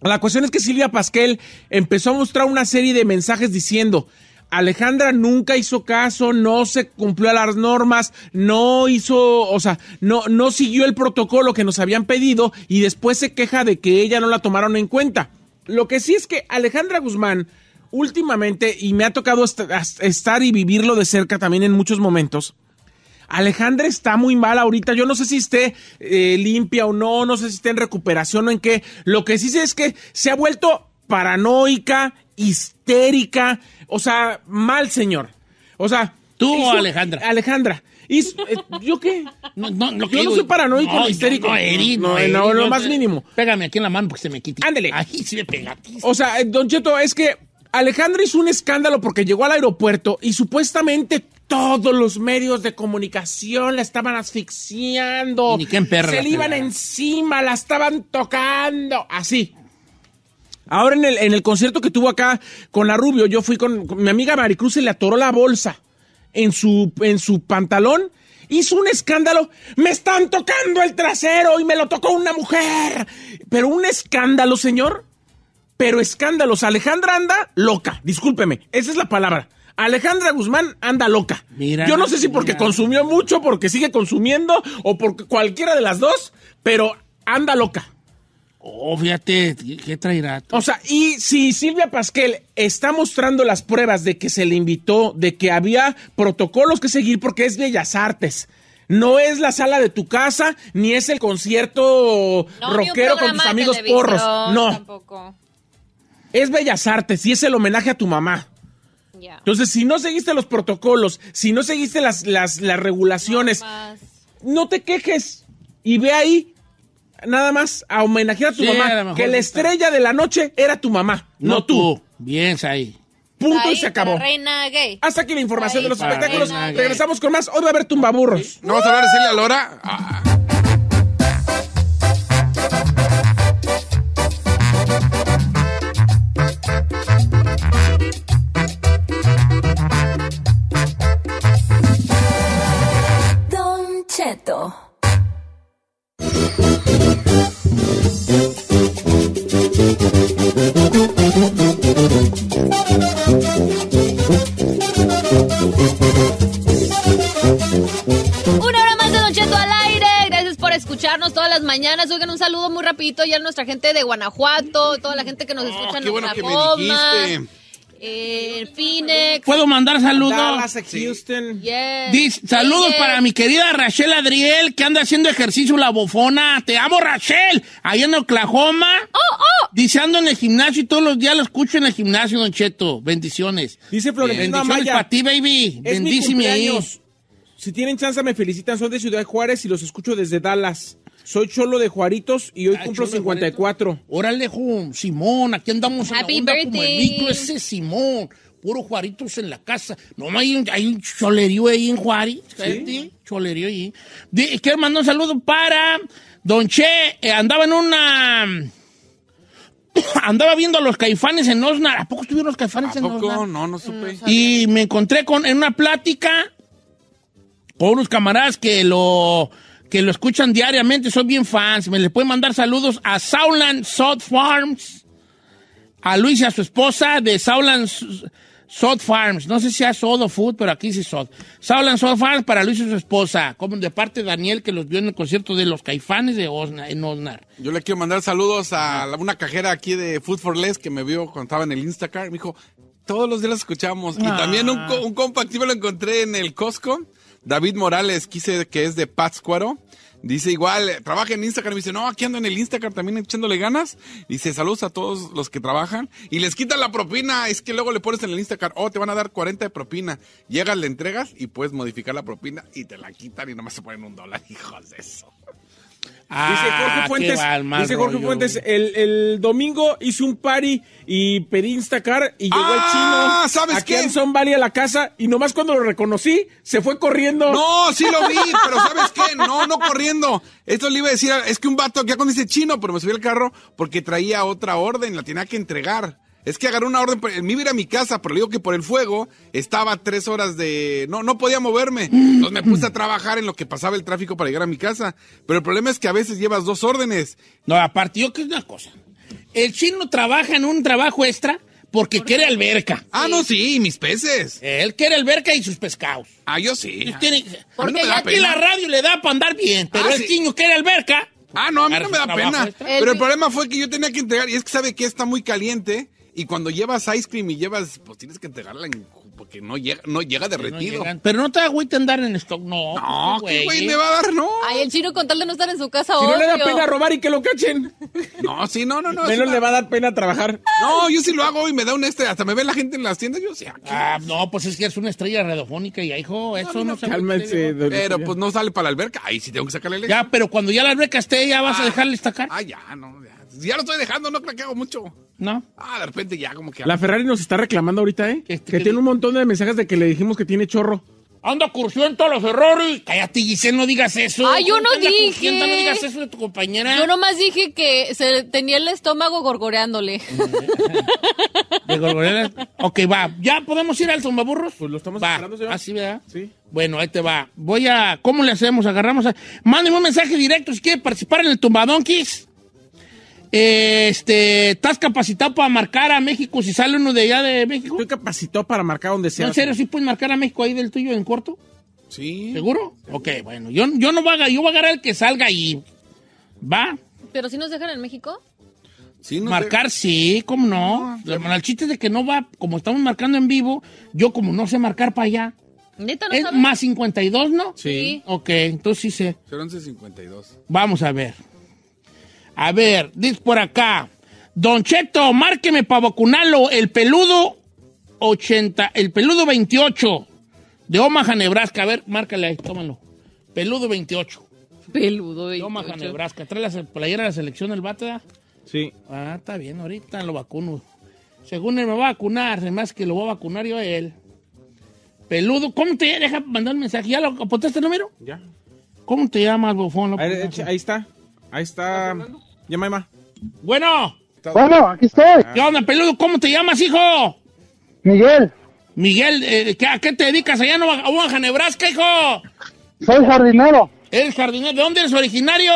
la cuestión es que Silvia Pasquel empezó a mostrar una serie de mensajes diciendo, Alejandra nunca hizo caso, no se cumplió a las normas, no hizo, o sea, no, no siguió el protocolo que nos habían pedido y después se queja de que ella no la tomaron en cuenta. Lo que sí es que Alejandra Guzmán, últimamente, y me ha tocado estar y vivirlo de cerca también en muchos momentos, Alejandra está muy mal ahorita. Yo no sé si esté eh, limpia o no, no sé si esté en recuperación o en qué. Lo que sí sé es que se ha vuelto paranoica, histérica, o sea, mal, señor. O sea, ¿Tú hizo- o Alejandra? Alejandra. Hizo- eh, ¿Yo qué? No, no, lo que Yo no soy paranoico No, histérico. No, Eri, No, no, Eri, no, lo más mínimo. Pégame aquí en la mano porque se me quite. Ándele. Ahí sí me pega. O sea, eh, Don Cheto, es que Alejandra hizo un escándalo porque llegó al aeropuerto y supuestamente todos los medios de comunicación la estaban asfixiando. Ni qué emperra Se le iban encima, la estaban tocando. Así. Ahora en el, en el concierto que tuvo acá con la Rubio, yo fui con, con mi amiga Maricruz, se le atoró la bolsa en su, en su pantalón. Hizo un escándalo. Me están tocando el trasero y me lo tocó una mujer. Pero un escándalo, señor pero escándalos. Alejandra anda loca, discúlpeme, esa es la palabra. Alejandra Guzmán anda loca. Mira, Yo no sé si porque mira. consumió mucho, porque sigue consumiendo o porque cualquiera de las dos, pero anda loca. Oh, fíjate, ¿qué- ¿qué traerá? O sea, y si Silvia Pasquel está mostrando las pruebas de que se le invitó, de que había protocolos que seguir porque es Bellas Artes. No es la sala de tu casa, ni es el concierto No, rockero con tus amigos porros. No, Tampoco. es Bellas Artes y es el homenaje a tu mamá. Ya. Entonces, si no seguiste los protocolos, si no seguiste las, las, las regulaciones, no te quejes y ve ahí nada más a homenajear a tu Sí, mamá. Que la estrella de la noche era tu mamá, no, tú. Bien, ahí. Punto Ahí, y se acabó. Reina gay. Hasta aquí la información Ahí, de los espectáculos. Regresamos con más. Hoy va a haber tumbaburros. ¿No vas a hablar de Celia Lora? Ah, las mañanas. Oigan, un saludo muy rapidito ya a nuestra gente de Guanajuato, toda la gente que nos escucha en qué bueno que me dijiste. eh, Phoenix. ¿Puedo mandar saludos? Dallas, Houston. Yes. Dice, saludos Yes. para mi querida Rachel Adriel, que anda haciendo ejercicio la bofona. Te amo, Rachel. Allá en Oklahoma. Oh, oh. Dice, ando en el gimnasio y todos los días lo escucho en el gimnasio, Don Cheto. Bendiciones. Dice Florentina Bendiciones Maya. para ti, baby. Es mi ahí. Si tienen chance, me felicitan. Soy de Ciudad Juárez y los escucho desde Dallas. Soy cholo de Juaritos y hoy Ah, cumplo Cholo de 54. Órale, Simón, aquí andamos en Happy la onda como el micro ese Simón. Puro Juaritos en la casa. No, hay un, hay un cholerío ahí en Juárez. ¿sí? Cholerío ahí. Quiero mandar un saludo para Don Che. eh, andaba en una... andaba viendo a los caifanes en Osnar. ¿A poco estuvieron los caifanes ¿A en poco? Osnar? No, no supe. Y me encontré con, en una plática con unos camaradas que lo, que lo escuchan diariamente, son bien fans. Me le pueden mandar saludos a Sauland Sod Farms, a Luis y a su esposa de Sauland S- Sod Farms. No sé si es Sod o Food, pero aquí sí Sod. Sauland Sod Farms para Luis y su esposa, como de parte de Daniel que los vio en el concierto de los caifanes de Osnar, en Osnar. Yo le quiero mandar saludos a una cajera aquí de Food for Less que me vio cuando estaba en el Instacart. Me dijo, todos los días lo escuchamos. Y Ah. también un, un compa lo encontré en el Costco. David Morales, quise que es de Pátzcuaro. Dice igual, trabaja en Instagram. Dice, no, aquí ando en el Instagram también echándole ganas. Dice, saludos a todos los que trabajan. Y les quitan la propina. Es que luego le pones en el Instagram, oh, te van a dar 40 de propina. Llegas, le entregas y puedes modificar la propina y te la quitan y nomás se ponen un dólar. Hijos de eso. Dice Jorge Ah, Fuentes, mal, mal dice Jorge rollo. Fuentes, el, el domingo hice un party y pedí Instacar y llegó Ah, el chino ¿sabes aquí qué? en Son Valley a la casa y nomás cuando lo reconocí se fue corriendo. No, sí lo vi, pero ¿sabes qué? No, no corriendo. Esto le iba a decir, es que un vato, ya cuando dice chino, pero me subí al carro porque traía otra orden, la tenía que entregar. Es que agarró una orden, pero el mío era a mi casa, pero le digo que por el fuego estaba tres horas de... No, no podía moverme. Entonces me puse a trabajar en lo que pasaba el tráfico para llegar a mi casa. Pero el problema es que a veces llevas dos órdenes. No, aparte, yo que es una cosa. El chino trabaja en un trabajo extra porque quiere alberca. Ah, no, sí, mis peces. Él quiere alberca y sus pescados. Ah, yo sí. Tiene- A no porque me da aquí la radio le da para andar bien, pero Ah, el sí. chino quiere alberca. Ah, no, a mí no me da pena. extra. Pero el El- problema fue que yo tenía que entregar, y es que sabe que está muy caliente, y cuando llevas ice cream y llevas, pues tienes que entregarla en porque no llega, no llega no derretido. llegan. Pero no te agüite andar en stock, no. No, pues, ¿qué güey me va a dar? No. Ay, el chino con tal de no estar en su casa, Si no le da pena robar y que lo cachen, No, sí, no, no, no. menos sí, le va a dar pena trabajar. No, yo sí lo hago y me da un este. Hasta me ve la gente en las tiendas. Yo sí, aquí. Ah, no, pues es que es una estrella radiofónica y hijo, eso no, se Cálmense. Pero pues no sale para la alberca. Ahí sí tengo que sacarle leche. Ya, pero cuando ya la alberca esté, ya vas a dejarle estacar. Ah, ya, no. Ya, Ya lo estoy dejando, no creo que hago mucho. ¿No? Ah, de repente ya como que... La Ferrari nos está reclamando ahorita, ¿eh? ¿Qué- que tiene un montón de mensajes de que le dijimos que tiene chorro. Anda cursiento a los Ferrari. Cállate, Giselle, no digas eso. Ay, yo no Anda dije. cursienta, No digas eso de tu compañera. Yo nomás dije que se tenía el estómago gorgoreándole. De Gorgorela. ok, va. ¿Ya podemos ir al zumbaburros? Pues lo estamos va. esperando, señor. Así, ¿verdad? Sí. Bueno, ahí te va. Voy a... ¿Cómo le hacemos? Agarramos a... Mándenme un mensaje directo si quiere participar en el Tumbadonquis. Este... ¿Estás capacitado para marcar a México si sale uno de allá de México? Estoy capacitado para marcar donde sea. ¿No, ¿En serio sí puedes marcar a México ahí del tuyo en corto? Sí. ¿Seguro? Ok, bueno. Yo, yo no voy a, yo voy a agarrar el que salga ahí. ¿Va? Pero si nos dejan en México. Sí, no Marcar sí, ¿cómo no? No, el chiste es de que no va, como estamos marcando en vivo, yo como no sé marcar para allá. Neta, ¿no Es sabes? más 52, ¿no? Sí. Ok, entonces sí sé. te- 1152. Vamos a ver. A ver, dice por acá. Don Cheto, márqueme para vacunarlo el peludo 80, el peludo 28 de Omaha, Nebraska. A ver, márcale ahí, tómalo. Peludo 28 Peludo. de 28. Omaha, Nebraska. Trae la playera de la selección del bate. Sí. Ah, está bien, ahorita lo vacuno. Según él me va a vacunar, además que lo voy a vacunar yo a él. Peludo, ¿cómo te deja mandar un mensaje? ¿Ya lo apuntaste el número? Ya. ¿Cómo te llamas, bofón? Ahí, ahí está. Ahí está. Llama, Emma. Bueno, Bueno, aquí estoy. ¿qué onda, peludo? ¿Cómo te llamas, hijo? Miguel, Miguel, eh, ¿qué- ¿a qué te dedicas allá en Omaha, Nebraska, hijo? soy jardinero ¿Eres jardinero? ¿De dónde eres originario?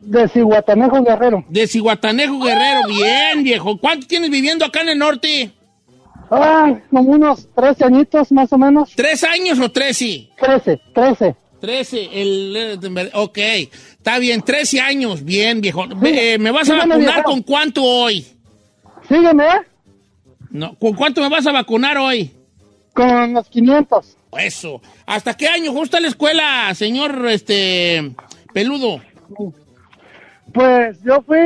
de Cihuatanejo Guerrero. De Cihuatanejo, Guerrero. Bien, viejo. ¿Cuánto tienes viviendo acá en el norte? Ah, como unos 13 añitos más o menos. ¿Tres años o trece? 13, 13. 13, el, eh, ok, está bien, 13 años, bien, viejo. Eh, ¿Me vas a vacunar viejo. con cuánto hoy? Sígueme. No, ¿Con cuánto me vas a vacunar hoy? Con los 500. Eso. ¿Hasta qué año justo la escuela, señor este peludo? Pues yo fui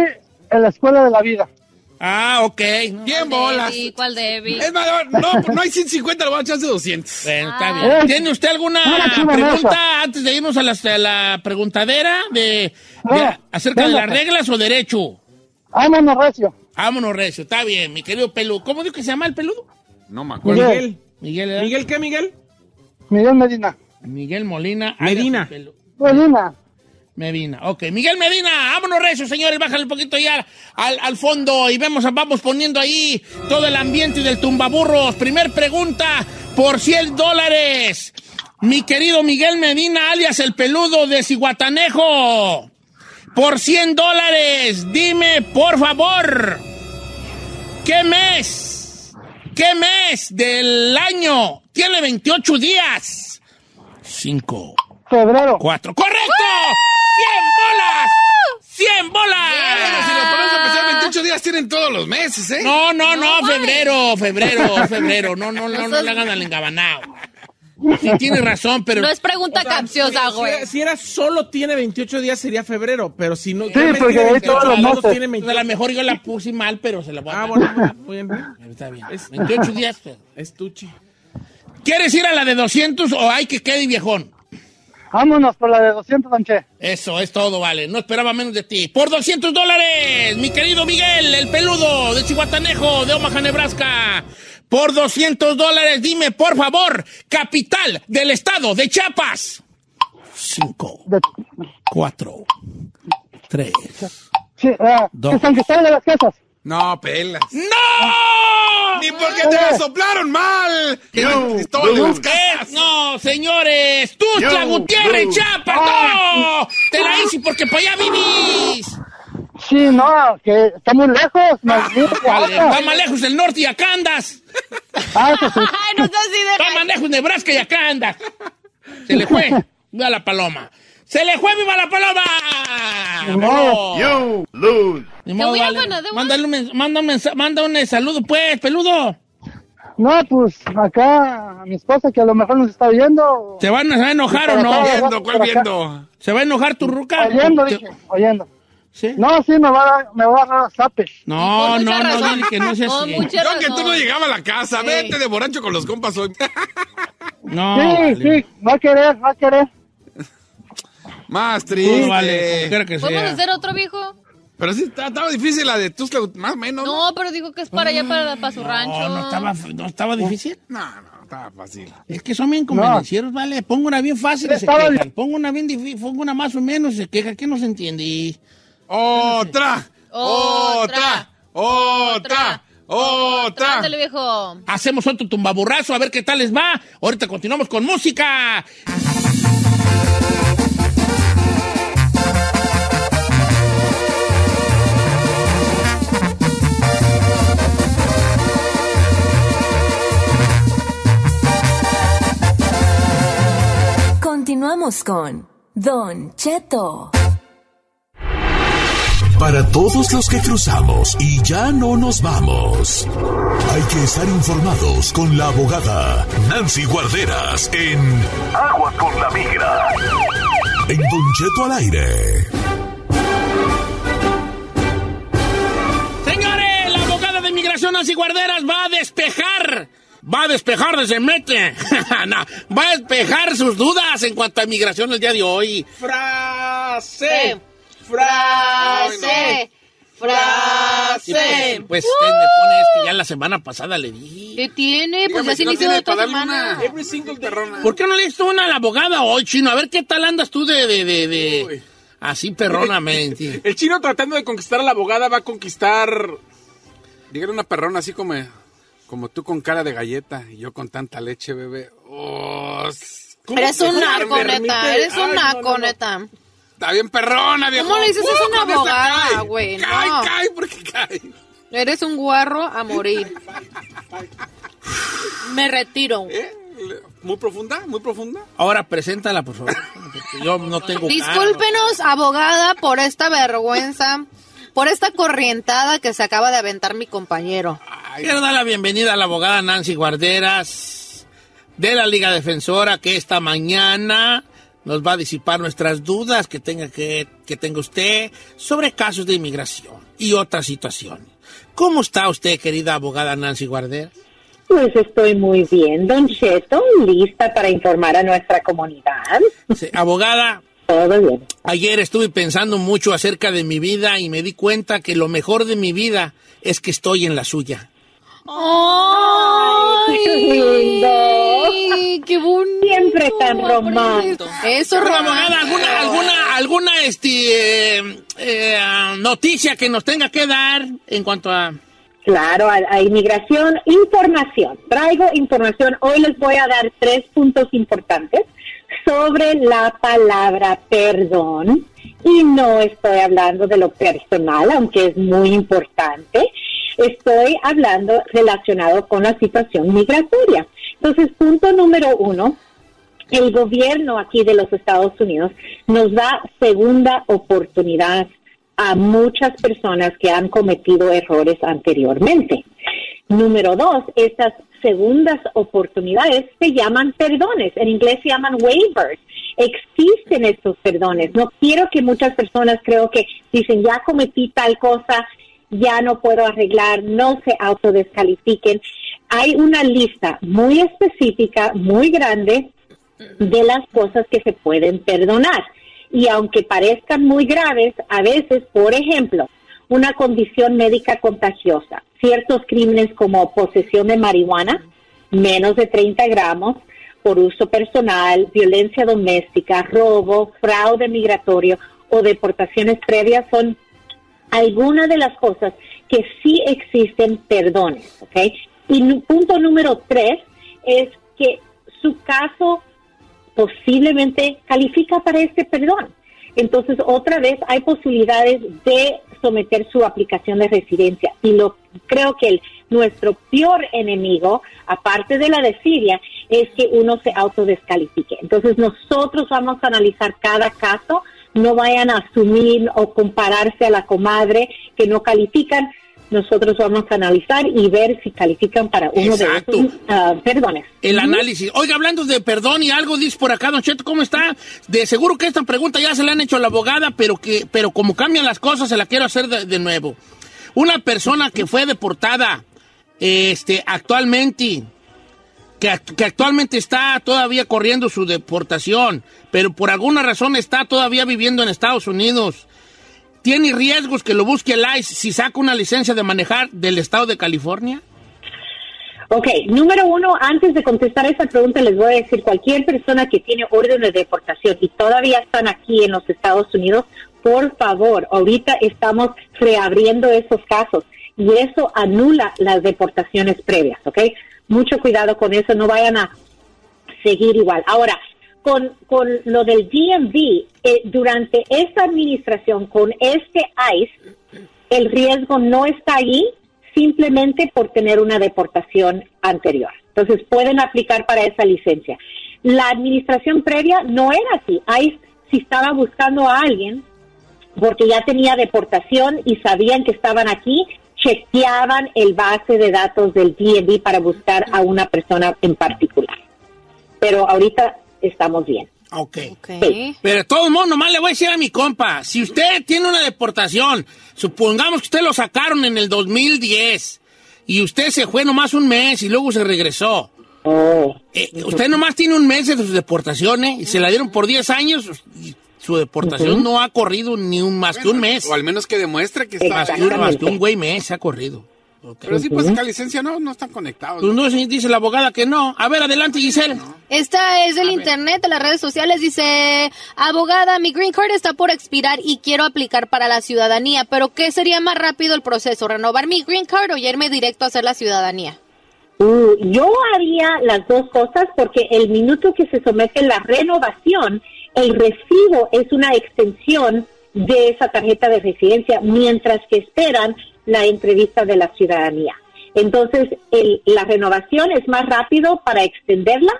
en la escuela de la vida. Ah, ok. No, ¿Quién bolas? Debbie, ¿Cuál Debbie? Es más, no, no hay 150, lo voy a echar de 200. Bueno, está Ah. bien. ¿Tiene usted alguna pregunta antes de irnos a la, a la preguntadera de, acerca de las reglas o derecho? Vámonos, Recio. Vámonos, Recio. Está bien, mi querido peludo. ¿Cómo dijo que se llama el peludo? No me acuerdo. Miguel. Miguel. Miguel, ¿verdad? ¿Miguel qué, Miguel? Miguel Medina. Miguel Molina. Medina. Medina. Medina, ok. Miguel Medina, vámonos recio, señores, bájale un poquito ya al, al fondo y vemos, vamos poniendo ahí todo el ambiente del tumbaburros. Primer pregunta por 100 dólares. Mi querido Miguel Medina, alias el peludo de Ciguatanejo. Por 100 dólares, dime, por favor, ¿qué mes? ¿Qué mes del año tiene 28 días? 5, Febrero. Cuatro. ¡Correcto! ¡Cien bolas! ¡Cien bolas! Bueno, si lo ponemos a pensar, 28 días tienen todos los meses, ¿eh? No, no, no, No, febrero, febrero, febrero. No, no, no, no le hagan al engabanao. Sí, tiene razón, pero. No es pregunta capciosa, Si güey. si era solo tiene 28 días sería febrero, pero si no... Sí, porque ahí todos los todos meses. tienen a 28. lo mejor yo la puse mal, pero se la voy a Ah, bueno, muy bien. Está bien. 28 días. pero- Es tuchi. ¿Quieres ir a la de 200 o hay que quede viejón? Vámonos por la de 200, Donche. Eso es todo, vale. No esperaba menos de ti. Por 200 dólares, mi querido Miguel, el peludo de Chihuatanejo, de Omaha, Nebraska. Por 200 dólares, dime, por favor, capital del estado de Chiapas. Cinco, De- cuatro, tres. Sí, ah, Dos. San Cristóbal de las Casas. No, pelas. ¡No! Ni porque te la soplaron mal. Que no, Cristóbal de las casas. no, señores, Yo, Gutiérrez, yo. Chiapas, no. Te la hice porque para allá vivís. Sí, no, que está muy lejos. nos- Vale, está más lejos del norte y acá andas. Ah. Ay, no sé si Está más lejos Nebraska y acá andas. Se le fue. Viva la paloma. ¡Se le fue, viva la paloma! ¡Vámonos! You lose. Modo, voy a vale. Mándale un, manda un, manda un saludo, pues, peludo. No, pues acá a mi esposa que a lo mejor nos está viendo. ¿Se van a enojar o no? Viendo, ¿cuál viendo? ¿Se va a enojar tu ruca? Oyendo, dije, oyendo. ¿Sí? No, sí, me va a dar, me va a dar zapes. No, no, no, dile que no sea así. Yo que tú no llegaba a la casa, Ey. vete de borracho con los compas hoy. No, sí, vale. sí, va a querer, va a querer. Más No triste. vale, que ¿Podemos hacer otro, viejo? Pero sí, estaba difícil la de Tuxtla, más o menos. No, pero dijo que es para allá, para, para su rancho. No, no estaba, no estaba difícil. No, no, estaba fácil. Es que son bien convenencieros, vale. Pongo una bien fácil y se quejan. Pongo una bien difícil, pongo una más o menos y se queja. ¿Qué no se entiende? Otra, otra, otra, otra. Ándale, viejo. Hacemos otro tumbaburrazo a ver qué tal les va. Ahorita continuamos con música. Continuamos con Don Cheto. Para todos los que cruzamos y ya no nos vamos, hay que estar informados con la abogada Nancy Guarderas en Aguas con la Migra. En Don Cheto al aire. Señores, la abogada de inmigración Nancy Guarderas va a despejar. Va a despejar desde mete. No, va a despejar sus dudas en cuanto a inmigración el día de hoy. Frase. Frase. Frase. Pues usted me pone este, ya la semana pasada le dije. ¿Qué tiene? Pues Dígame ya se si no inició tiene otra semana. Every single. ¿Por qué no le diste una a la abogada hoy, chino? A ver qué tal andas tú de, de, de, de- Uy. así perronamente. El chino tratando de conquistar a la abogada va a conquistar. Dígale una perrona así como, como tú con cara de galleta y yo con tanta leche, bebé. Oh, s- ¿cómo Eres un naco, permite? neta. Eres un no. neta. Está bien perrona, viejo. ¿Cómo le dices eso a una abogada, güey? Cae, No. cae, porque cae. Eres un guarro a morir. Me retiro. ¿Eh? Muy profunda, muy profunda. Ahora preséntala, por favor. yo no tengo cara, Discúlpenos, abogada, por esta vergüenza, por esta corrientada que se acaba de aventar mi compañero. Quiero dar la bienvenida a la abogada Nancy Guarderas de la Liga Defensora que esta mañana nos va a disipar nuestras dudas que tenga, que, que tenga usted sobre casos de inmigración y otras situaciones. ¿Cómo está usted, querida abogada Nancy Guarderas? Pues estoy muy bien, Don Cheto, lista para informar a nuestra comunidad. Sí, abogada, Todo bien. Ayer estuve pensando mucho acerca de mi vida y me di cuenta que lo mejor de mi vida es que estoy en la suya. ¡Ay! qué lindo. ¡Qué bonito! Siempre tan romántico. Eso, abogada, ¿alguna, alguna, alguna este, eh, eh, noticia que nos tenga que dar en cuanto a... Claro, a, a inmigración, información. Traigo información. Hoy les voy a dar tres puntos importantes sobre la palabra perdón. Y no estoy hablando de lo personal, aunque es muy importante. Estoy hablando relacionado con la situación migratoria. Entonces, punto número uno, el gobierno aquí de los Estados Unidos nos da segunda oportunidad a muchas personas que han cometido errores anteriormente. Número dos, estas segundas oportunidades se llaman perdones. En inglés se llaman waivers. Existen estos perdones. No quiero que muchas personas creo que dicen ya cometí tal cosa, ya no puedo arreglar, no se autodescalifiquen. Hay una lista muy específica, muy grande de las cosas que se pueden perdonar. Y aunque parezcan muy graves, a veces, por ejemplo, una condición médica contagiosa, ciertos crímenes como posesión de marihuana, menos de 30 gramos, por uso personal, violencia doméstica, robo, fraude migratorio o deportaciones previas son algunas de las cosas que sí existen perdones, ¿ok? Y punto número tres es que su caso posiblemente califica para este perdón. Entonces, otra vez hay posibilidades de someter su aplicación de residencia. Y lo creo que el, nuestro peor enemigo, aparte de la desidia, es que uno se autodescalifique. Entonces, nosotros vamos a analizar cada caso. No vayan a asumir o compararse a la comadre que no califican. nosotros vamos a analizar y ver si califican para uno Exacto. de esos ah, perdones. El análisis. Oiga, hablando de perdón y algo, dice por acá, Don Cheto, ¿cómo está? De seguro que esta pregunta ya se la han hecho a la abogada, pero que, pero como cambian las cosas, se la quiero hacer de, de nuevo. Una persona que fue deportada, este, actualmente, que, act- que actualmente está todavía corriendo su deportación, pero por alguna razón está todavía viviendo en Estados Unidos. ¿Tiene riesgos que lo busque el si saca una licencia de manejar del estado de California? Ok, número uno, antes de contestar esa pregunta, les voy a decir, cualquier persona que tiene orden de deportación y todavía están aquí en los Estados Unidos, por favor, ahorita estamos reabriendo esos casos y eso anula las deportaciones previas, ¿ok? Mucho cuidado con eso, no vayan a seguir igual. Ahora, con, con lo del DMV, eh, durante esta administración, con este ICE, el riesgo no está allí simplemente por tener una deportación anterior. Entonces pueden aplicar para esa licencia. La administración previa no era así. ICE, si estaba buscando a alguien porque ya tenía deportación y sabían que estaban aquí, chequeaban el base de datos del DMV para buscar a una persona en particular. Pero ahorita estamos bien. Ok. Sí. Pero de todos modos, nomás le voy a decir a mi compa, si usted tiene una deportación, supongamos que usted lo sacaron en el 2010 y usted se fue nomás un mes y luego se regresó. Eh, usted nomás tiene un mes de sus deportaciones y se la dieron por 10 años y su deportación no ha corrido ni un más que un mes. O al menos que demuestre que está... Más que un, más que un güey mes ha corrido. Pero sí, pues sacar licencia no, no están conectados. Pues no, dice la abogada que no. A ver, adelante, Giselle. Esta es del internet, de las redes sociales. Dice, abogada, mi green card está por expirar y quiero aplicar para la ciudadanía. Pero ¿qué sería más rápido el proceso? ¿Renovar mi green card o irme directo a hacer la ciudadanía? Uh, yo haría las dos cosas porque el minuto que se somete la renovación, el recibo es una extensión de esa tarjeta de residencia mientras que esperan la entrevista de la ciudadanía. Entonces, el- la renovación es más rápido para extenderla,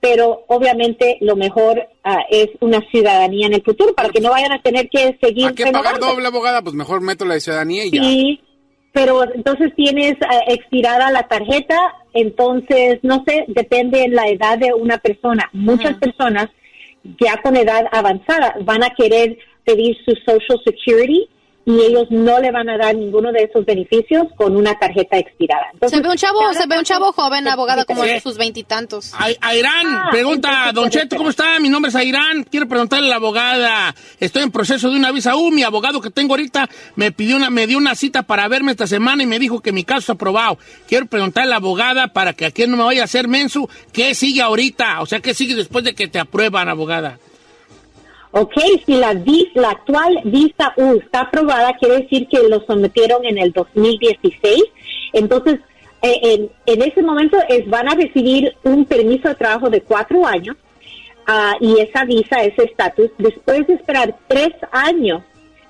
pero obviamente lo mejor ah, es una ciudadanía en el futuro para que no vayan a tener que seguir ¿Para qué pagar doble, abogada? Pues mejor meto la de ciudadanía y ya. Sí, pero entonces tienes eh, expirada la tarjeta, entonces, no sé, depende de la edad de una persona. Muchas personas ya con edad avanzada van a querer pedir su Social Security y ellos no le van a dar ninguno de esos beneficios con una tarjeta expirada. Entonces, se ve un chavo, se ve un chavo joven, abogada, como de sus veintitantos. A, Airán, Ah, pregunta, entonces Don Cheto. ¿cómo está? Mi nombre es Airán. Quiero preguntarle a la abogada. Estoy en proceso de una visa U. Mi abogado que tengo ahorita me pidió una, me dio una cita para verme esta semana y me dijo que mi caso está aprobado. Quiero preguntarle a la abogada para que aquí no me vaya a hacer menso. ¿Qué sigue ahorita? O sea, ¿qué sigue después de que te aprueban, abogada? Ok, si la, vis- la actual visa U está aprobada, quiere decir que lo sometieron en el 2016. Entonces, eh, en, ese momento es, van a recibir un permiso de trabajo de cuatro años ah, y esa visa, ese estatus, después de esperar tres años,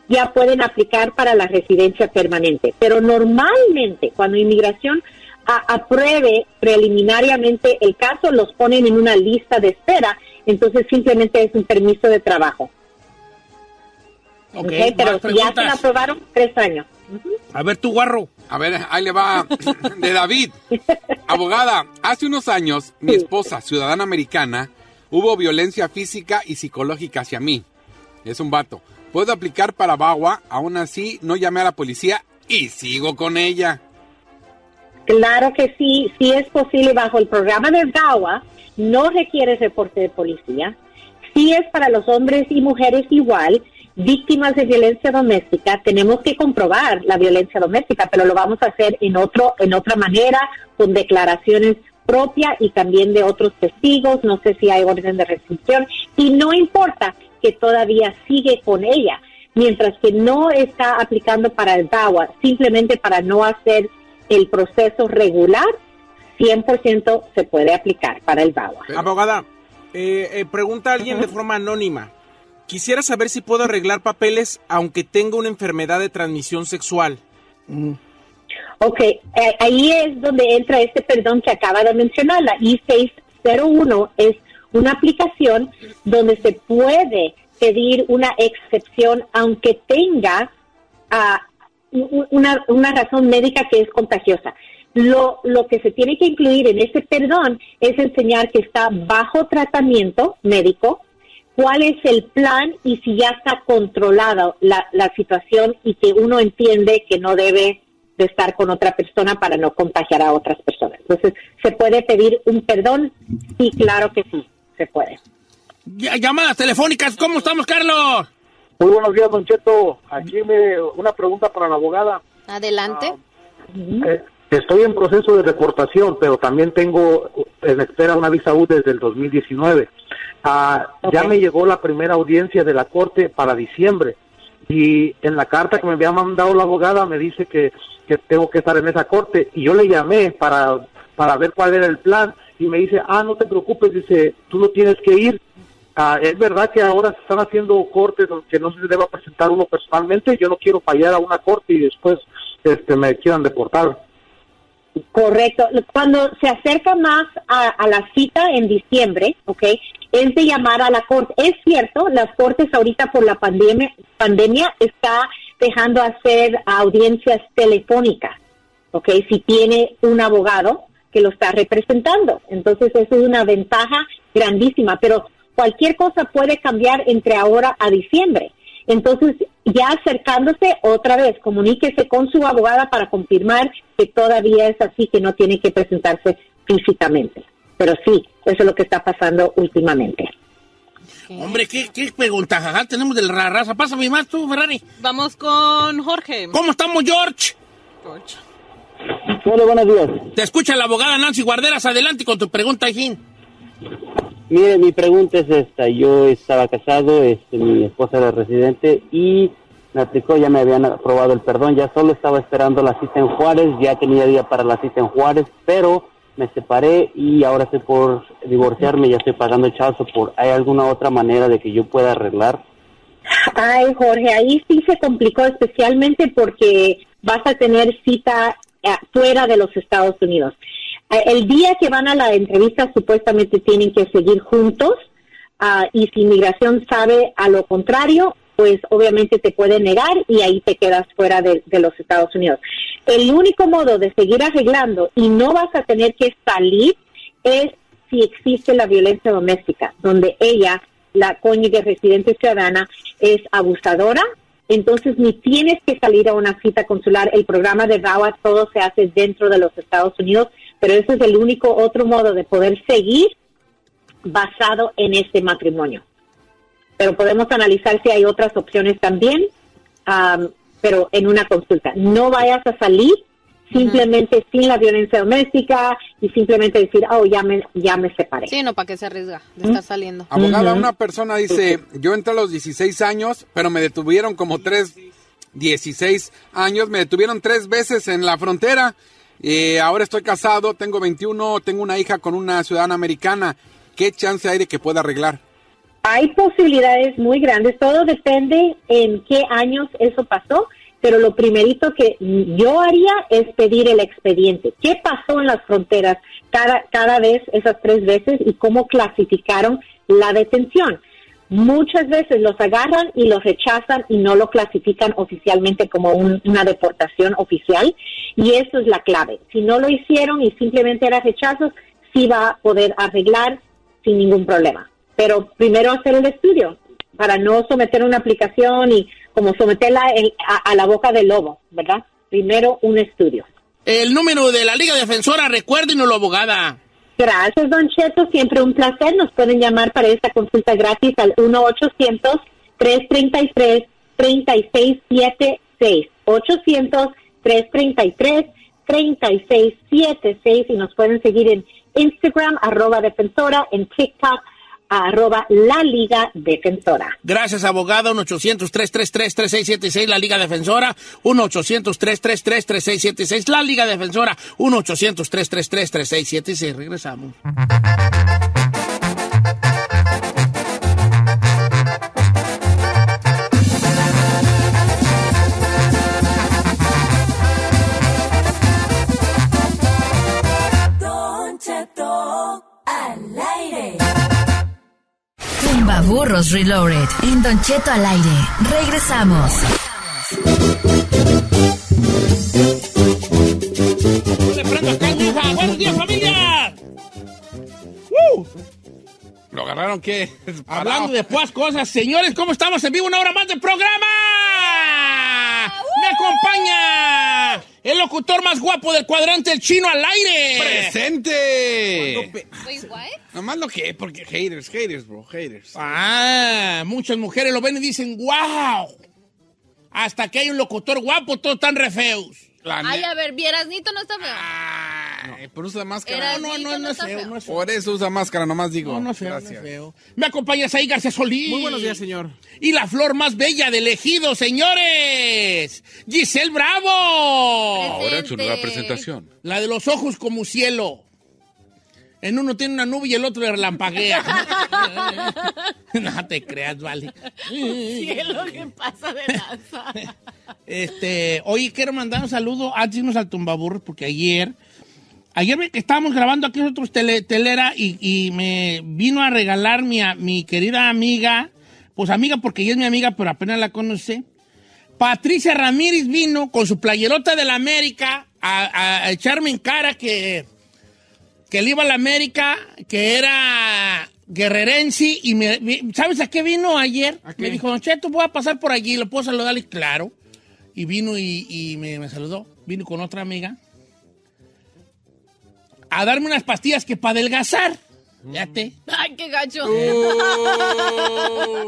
ya pueden aplicar para la residencia permanente. Pero normalmente, cuando inmigración a- apruebe preliminariamente el caso, los ponen en una lista de espera, entonces simplemente es un permiso de trabajo. Ok, ¿ok? Pero si ya se la aprobaron, tres años. A ver, tu guarro. A ver, ahí le va de David. Abogada, hace unos años, mi esposa, ciudadana americana, hubo violencia física y psicológica hacia mí. Es un vato. Puedo aplicar para Bagua, aún así no llamé a la policía y sigo con ella. Claro que sí, sí es posible bajo el programa de DAWA, no requiere reporte de policía, sí es para los hombres y mujeres igual, víctimas de violencia doméstica, tenemos que comprobar la violencia doméstica, pero lo vamos a hacer en otro, en otra manera, con declaraciones propias y también de otros testigos, no sé si hay orden de restricción, y no importa que todavía sigue con ella, mientras que no está aplicando para el DAWA, simplemente para no hacer el proceso regular, 100% se puede aplicar para el DAWA. Abogada, eh, eh, pregunta a alguien de forma anónima. Quisiera saber si puedo arreglar papeles aunque tenga una enfermedad de transmisión sexual. Ok, eh, ahí es donde entra este perdón que acaba de mencionar, la I-601 es una aplicación donde se puede pedir una excepción aunque tenga ah, u- una, una razón médica que es contagiosa. Lo, lo que se tiene que incluir en ese perdón es enseñar que está bajo tratamiento médico, cuál es el plan y si ya está controlada la, la situación y que uno entiende que no debe de estar con otra persona para no contagiar a otras personas. Entonces, ¿se puede pedir un perdón? Sí, claro que sí, se puede. Llamadas telefónicas, ¿cómo estamos, Carlos? Muy buenos días, Don Cheto. Aquí me, una pregunta para la abogada. Adelante. Eh, estoy en proceso de deportación, pero también tengo en espera una visa U desde el 2019. Ah, Ya me llegó la primera audiencia de la corte para diciembre y en la carta que me había mandado la abogada me dice que, que tengo que estar en esa corte y yo le llamé para, para ver cuál era el plan y me dice, ah, no te preocupes, dice, tú no tienes que ir. Ah, es verdad que ahora se están haciendo cortes que no se deba presentar uno personalmente. Yo no quiero fallar a una corte y después este, me quieran deportar. Correcto. Cuando se acerca más a, a la cita en diciembre, ¿ok? Es de llamar a la corte. Es cierto, las cortes ahorita por la pandemia, pandemia está dejando hacer audiencias telefónicas, ¿ok? Si tiene un abogado que lo está representando. Entonces, eso es una ventaja grandísima, pero cualquier cosa puede cambiar entre ahora a diciembre. Entonces, ya acercándose otra vez, comuníquese con su abogada para confirmar que todavía es así, que no tiene que presentarse físicamente. Pero sí, eso es lo que está pasando últimamente. Hombre, ¿qué, qué pregunta jaja, tenemos de la raza? Pásame más tú, Ferrari. Vamos con Jorge. ¿Cómo estamos, George? George. Hola, buenos días. Te escucha la abogada Nancy Guarderas. Adelante con tu pregunta, Hijín. Mire, mi pregunta es esta. Yo estaba casado, este, mi esposa era residente y me aplicó, ya me habían aprobado el perdón, ya solo estaba esperando la cita en Juárez, ya tenía día para la cita en Juárez, pero me separé y ahora estoy por divorciarme, ya estoy pagando el chazo por ¿Hay alguna otra manera de que yo pueda arreglar? Ay, Jorge, ahí sí se complicó especialmente porque vas a tener cita eh, fuera de los Estados Unidos. El día que van a la entrevista supuestamente tienen que seguir juntos ah, y si inmigración sabe a lo contrario, pues obviamente te puede negar y ahí te quedas fuera de, los Estados Unidos. El único modo de seguir arreglando y no vas a tener que salir es si existe la violencia doméstica, donde ella, la cónyuge residente ciudadana, es abusadora. Entonces ni tienes que salir a una cita consular. El programa de VAWA todo se hace dentro de los Estados Unidos, pero ese es el único otro modo de poder seguir basado en este matrimonio. Pero podemos analizar si hay otras opciones también, am, pero en una consulta. No vayas a salir simplemente sin la violencia doméstica y simplemente decir, oh, ya me, ya me separé. Sí, no, ¿para qué se arriesga de estar saliendo? Abogada, una persona dice, yo entré a los 16 años, pero me detuvieron como tres, 16 años, me detuvieron tres veces en la frontera. Eh, ahora estoy casado, tengo 21, tengo una hija con una ciudadana americana. ¿Qué chance hay de que pueda arreglar? Hay posibilidades muy grandes, todo depende en qué años eso pasó, pero lo primerito que yo haría es pedir el expediente. ¿Qué pasó en las fronteras cada, cada vez, esas tres veces, y cómo clasificaron la detención? Muchas veces los agarran y los rechazan y no lo clasifican oficialmente como un- una deportación oficial, y eso es la clave. Si no lo hicieron y simplemente era rechazo, sí va a poder arreglar sin ningún problema. Pero primero hacer el estudio para no someter una aplicación y como someterla en- a, la boca del lobo, ¿verdad? Primero un estudio. El número de la Liga Defensora, recuérdenoslo, abogada. Gracias, Don Cheto. Siempre un placer. Nos pueden llamar para esta consulta gratis al 1-800-333-3676. 800-333-3676 y nos pueden seguir en Instagram, arroba defensora, en TikTok, arroba la Liga Defensora. Gracias, abogada. 1-800-333-3676, la Liga Defensora. 1-800-333-3676, la Liga Defensora. 1-800-333-3676. Regresamos. Burros Reloaded. En Don Cheto al aire. Regresamos. Buenos días, familia. ¡Uh! ¿Lo agarraron qué? Hablando de pues cosas, señores, ¿cómo estamos en vivo? Una hora más del programa. Me acompaña el locutor más guapo del cuadrante, el chino al aire. ¡Presente! Wait, what? Nomás lo que, porque haters, haters, bro, haters. Ah, muchas mujeres lo ven y dicen, wow. Hasta que hay un locutor guapo, todos están re feos. La Ay, a ver, Vieraznito no está feo. Ay, pero usa máscara. No, no, no, no es feo, feo. no es feo. Por eso usa máscara, nomás digo. No, no es feo, no es Gracias. feo. Me acompañas ahí, García Solís. Muy buenos días, señor. Y la flor más bella del ejido, señores. Giselle Bravo. Ahora en su nueva presentación. La de los ojos como cielo. En uno tiene una nube y el otro le relampaguea. no te creas, vale. Cielo, ¿qué pasa de lanza? Este, oye, quiero mandar un saludo antes de irnos al tumbaburros, porque ayer, ayer me- estábamos grabando aquí nosotros tele- telera y, y me vino a regalar mi, mi querida amiga, pues amiga porque ella es mi amiga, pero apenas la conocí. Patricia Ramírez vino con su playerota de la América a, echarme en cara que, que él iba a la América, que era guerrerense, y me, ¿sabes a qué vino ayer? ¿A qué? Me dijo, Don Cheto, voy a pasar por allí, ¿lo puedo saludar? Y claro. Y vino y, y me, me saludó. Vino con otra amiga a darme unas pastillas que para adelgazar. Fíjate. Ay, qué gacho.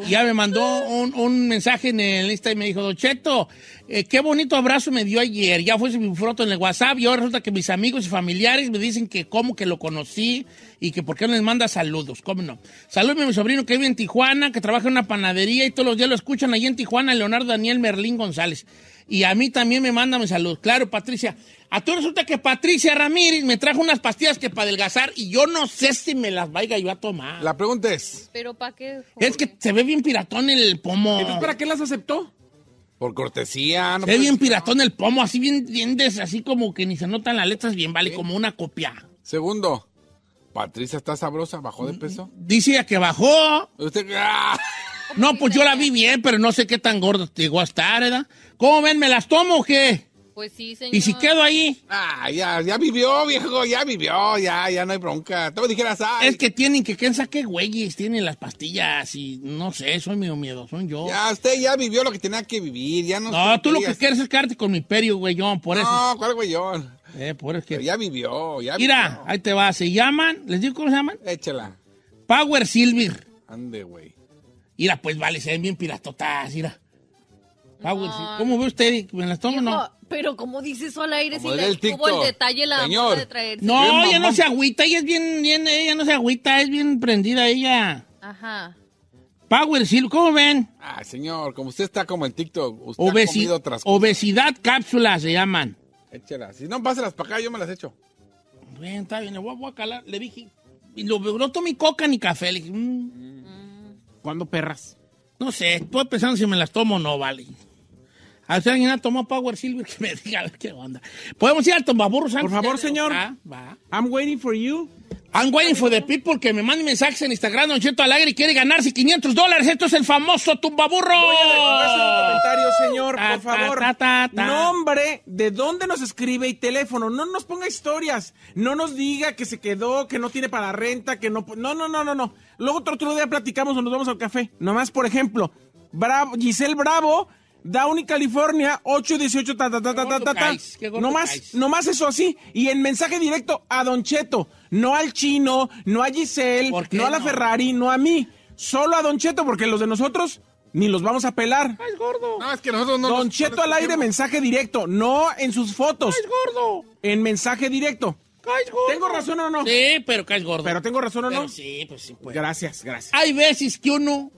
Ya me mandó un, un mensaje en el Insta y me dijo, Don Cheto, eh, qué bonito abrazo me dio ayer. Ya fue mi foto en el WhatsApp y ahora resulta que mis amigos y familiares me dicen que cómo que lo conocí y que por qué no les manda saludos. ¿Cómo no? Saludos a mi sobrino que vive en Tijuana, que trabaja en una panadería y todos los días lo escuchan allí en Tijuana, Leonardo Daniel Merlín González. Y a mí también me manda mi salud. Claro, Patricia. A tú resulta que Patricia Ramírez me trajo unas pastillas que para adelgazar y yo no sé si me las vaya yo a tomar. La pregunta es, Pero ¿para qué? Es que se ve bien piratón el pomo. Entonces, ¿para qué las aceptó? por cortesía, no Se ve bien piratón el pomo, así bien, bien des- así como que ni se notan las letras bien, vale, como una copia. Segundo, Patricia está sabrosa, bajó Mm, de peso. Dice que bajó. Usted, ¡ah! No, pues yo la vi bien, pero no sé qué tan gorda llegó a estar, ¿verdad? ¿Cómo ven? ¿Me las tomo o qué? Pues sí, señor. ¿Y si quedo ahí? Ah, ya, ya vivió, viejo, ya vivió, ya, ya no hay bronca. Tú me dijeras, ay, Es que tienen que, ¿quién sabe qué güeyes tienen las pastillas? Y no sé, soy medio miedo, soy yo. ya usted ya vivió lo que tenía que vivir, ya no. No, tú lo que quieres es quedarte con mi perio, güeyón, por eso. No, ¿cuál güeyón? Eh, por eso Pero que... ya vivió, ya Mira, ahí te va, se llaman, ¿les digo cómo se llaman? vivió. Échala. Power Silver. Ande, güey. Mira, pues vale, se ven bien piratotas, mira. Power Silver. ¿Cómo ve usted? ¿Me las tomo o no? Pero como dice eso al aire, Como si le tuvo el detalle la Señor. de traer. No, Bien, ella no se agüita, ella es bien, bien, ella no se agüita, es bien prendida ella. Ajá. Power Silver, ¿cómo ven? Ah, señor, como usted está como en TikTok, usted Obesi- ha comido otras cosas. obesidad cápsula se llaman. Échela. Si no, páselas para acá, yo me las echo. Bien, está bien, le voy, a- voy a calar. Le dije, y lo, no tomé coca ni café. Le dije, mm, ¿Cuándo perras? no sé, estoy pensando si me las tomo o no, vale. A ver si alguien ha tomado Power Silver, que me diga a ver qué onda. ¿Podemos ir al tombaburros antes? favor, Ya, señor. Va, va. I'm waiting for you. I'm waiting for the people que me manden mensajes en Instagram, Don Cheto Alegre, y quiere ganarse 500 dólares. Esto es el famoso tumbaburro. Voy a un comentario, señor, Ta, por favor. ta, ta. Nombre, de dónde nos escribe y teléfono. No nos ponga historias. No nos diga que se quedó, que no tiene para renta, que no... No, no, no, no, no. Luego otro, otro día platicamos o nos vamos al café. Nomás, por ejemplo, Bravo, Giselle Bravo, Downey, California, 818, ta, ta, ta, ta, ta, ta, Nomás, nomás eso así. Y en mensaje directo a Don Cheto. No al chino, no a Giselle, ¿Por qué no a la no? Ferrari, no a mí. Solo a Don Cheto, porque los de nosotros ni los vamos a pelar. Es gordo. No, es que nosotros no. Don nos- Cheto no al aire, mensaje directo, no en sus fotos, Es gordo. en mensaje directo. Caes gordo. ¿Tengo razón o no? Sí, pero caes gordo. Pero tengo razón o Pero no. sí, pues sí, pues. Gracias, gracias. Hay veces que uno.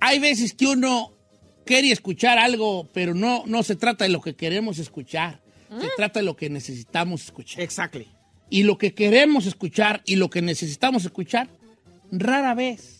Hay veces que uno quiere escuchar algo, pero no, no se trata de lo que queremos escuchar. Se trata de lo que necesitamos escuchar. Exactly. Y lo que queremos escuchar y lo que necesitamos escuchar, rara vez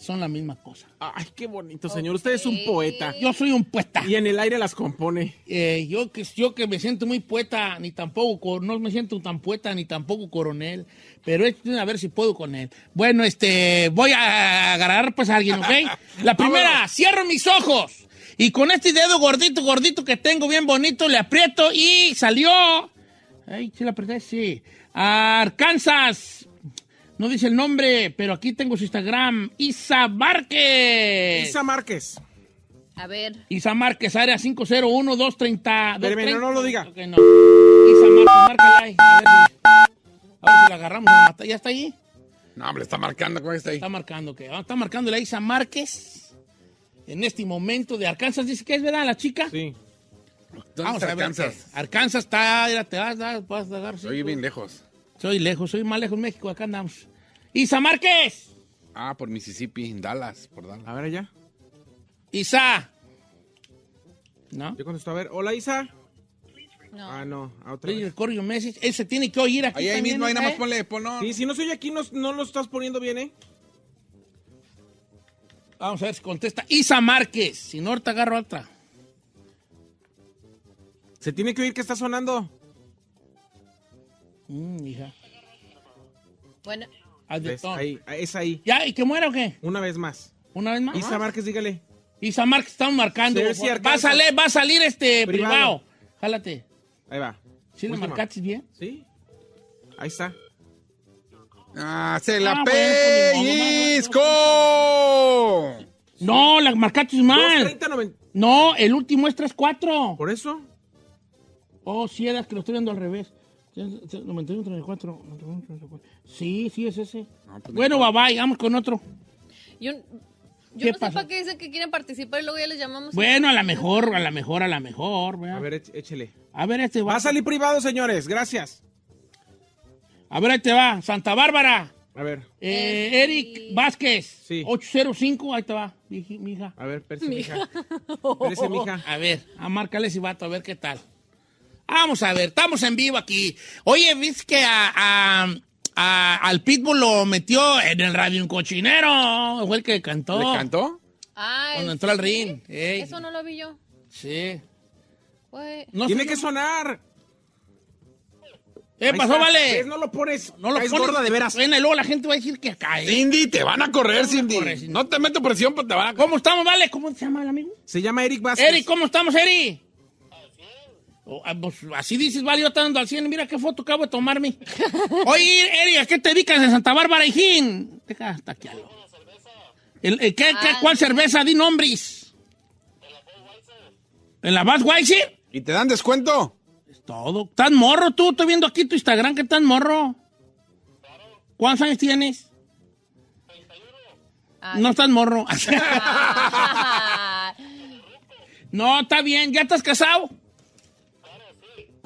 son la misma cosa. Ay, qué bonito, señor. Usted es un poeta. Yo soy un poeta. Y en el aire las compone. Eh, yo, que, yo que me siento muy poeta, ni tampoco, co- no me siento tan poeta, ni tampoco coronel, pero es a ver si puedo con él. Bueno, este, voy a agarrar pues a alguien, ¿ok? La primera, cierro mis ojos Y con este dedo gordito, gordito que tengo bien bonito, le aprieto y salió. Ay, ¿sí le apreté? Sí. Arkansas. No dice el nombre, pero aquí tengo su Instagram. Isa Márquez. Isa Márquez. A ver. Isa Márquez, área 501-230. Espérame, no, no lo diga. Ok, no. Isa Márquez, márcala ahí. A ver si, a ver si la agarramos. ¿Ya está ahí? No, hombre, está marcando, ¿cómo está ahí? Está marcando, ¿qué? Ah, Está marcando la Isa Márquez. En este momento de Arkansas, dice que es verdad la chica. Sí. ¿Dónde Vamos está a ver. Arkansas? qué. Arkansas está, mira, te vas, vas, vas a agarrar. sí, Soy bien lejos. Soy lejos, soy más lejos de México, acá andamos. Isa Márquez. Ah, por Mississippi, en Dallas, por Dallas. A ver allá. Isa. ¿No? Yo contesto, a ver. Hola, Isa. No. Ah, no. A otra Please vez. record your message. Eso se tiene que oír aquí Ahí, mismo, ahí nada más ¿eh? ponle, pon, no. Sí, si no soy aquí, no, no lo estás poniendo bien, ¿eh? Vamos a ver si contesta. Isa Márquez. Si no, ahorita agarro otra. Se tiene que oír que está sonando. Mm, hija. Bueno, Ahí, es ahí. ¿Ya? ¿Y que muera o qué? Una vez más. ¿Una vez más? Isa Márquez, dígale. Isa Márquez, estamos marcando. Sí, va, a salir, va a salir este privado. Privado. Jálate. Ahí va. ¿Sí le marcaste bien? Sí. Ahí está. Ah, se la Ah, bueno, pues, pellizco. No, la marcaste mal. 230, 90. No, el último es 3-4. ¿Por eso? Oh, sí, era que lo estoy viendo al revés. 91, 34. 91, 34. Sí, sí, es ese. pues, bueno, bye bye, vamos con otro. yo, yo ¿Qué no sé pasó? para qué dicen que quieren participar y luego ya les llamamos. Bueno, a la mejor, a la mejor, a la mejor. ¿verdad? A ver, éch- échele. A ver, este Va va. a salir privado, señores. Gracias. A ver, ahí te va. Santa Bárbara. A ver. Eh, Eric Vázquez. Sí. 805, ahí te va, mija. A ver, espérese, mija. Espérese, mija. A ver, a márcale ese vato, a ver qué tal. Vamos a ver, estamos en vivo aquí. Oye, ¿viste que a, a- a- al Pitbull lo metió en el radio un cochinero? Fue el que cantó. ¿Le cantó? Ah, Cuando entró al ring. Ey, Eso no lo vi yo. Sí. No Tiene que no- sonar. ¿Qué pasó, está. vale? ¿Ves? No lo pones. No lo pones, gorda de veras. Bueno, y luego la gente va a decir que cae. Cindy, te van a correr, Cindy. correr, Cindy. No te meto presión, pues te van a ¿Cómo estamos, vale? ¿Cómo se llama el amigo? Se llama Eric Vázquez. Eric, ¿cómo estamos, Eric? Oh, ah, pues, así dices, vale, yo estando al 100. Mira qué foto acabo de tomarme. Oye, Eric, ¿a qué te dedicas en Santa Bárbara, hijín? Deja hasta aquí algo. El, el- ¿qué, qué- ¿Cuál cerveza? Di nombres. ¿En la Budweiser? ¿Y te dan descuento? Es todo. ¿Estás morro tú? Estoy viendo aquí tu Instagram que estás morro. ¿Cuántos años tienes? Ah, No estás morro. ah, no, está bien. ¿Ya estás casado?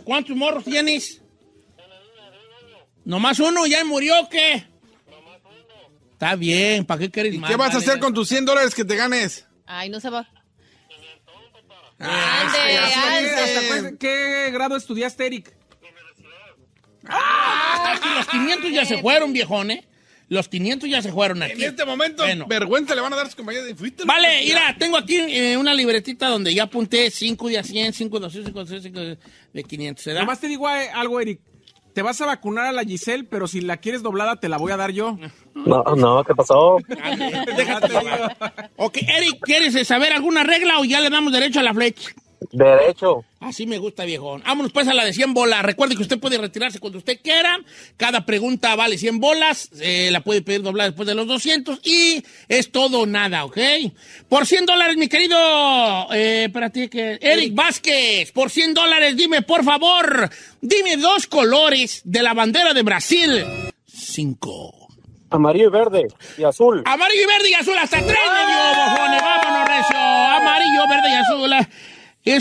¿Cuántos morros tienes? ¿Nomás uno? ¿Ya murió o qué? Está bien. ¿Para qué quieres ¿Y más? qué vas a hacer con tus 100 dólares que te ganes? Ay, no se va. Ah, Ande, ande. ¿Hasta qué grado estudiaste, Eric? Ah, los 500 ya se fueron, viejón, ¿eh? Los 500 ya se fueron aquí. En este momento, Bueno. vergüenza le van a dar a sus compañeros. de- ¿Fuiste Vale, mira, tengo aquí eh, una libretita donde ya apunté 5 de a 100, 5 de 200, 5 de 200, 5 de 500. ¿Se da? Nomás te digo eh, algo, Eric. Te vas a vacunar a la Giselle, pero si la quieres doblada, te la voy a dar yo. No, no, ¿qué pasó? Déjate. Ok, Eric, ¿quieres saber alguna regla o ya le damos derecho a la flecha? Derecho. Así me gusta, viejón. Vámonos pues a la de 100 bolas. Recuerde que usted puede retirarse cuando usted quiera. Cada pregunta vale 100 bolas. Eh, la puede pedir doblada después de los 200. Y es todo o nada, ¿ok? Por 100 dólares, mi querido... Eh, espérate que... Eric Vázquez. Por 100 dólares, dime, por favor. Dime dos colores de la bandera de Brasil. Cinco. Amarillo y verde y azul. Amarillo y verde y azul, hasta tres me dio, bofones. Vámonos, recio. Amarillo, verde y azul. Eh,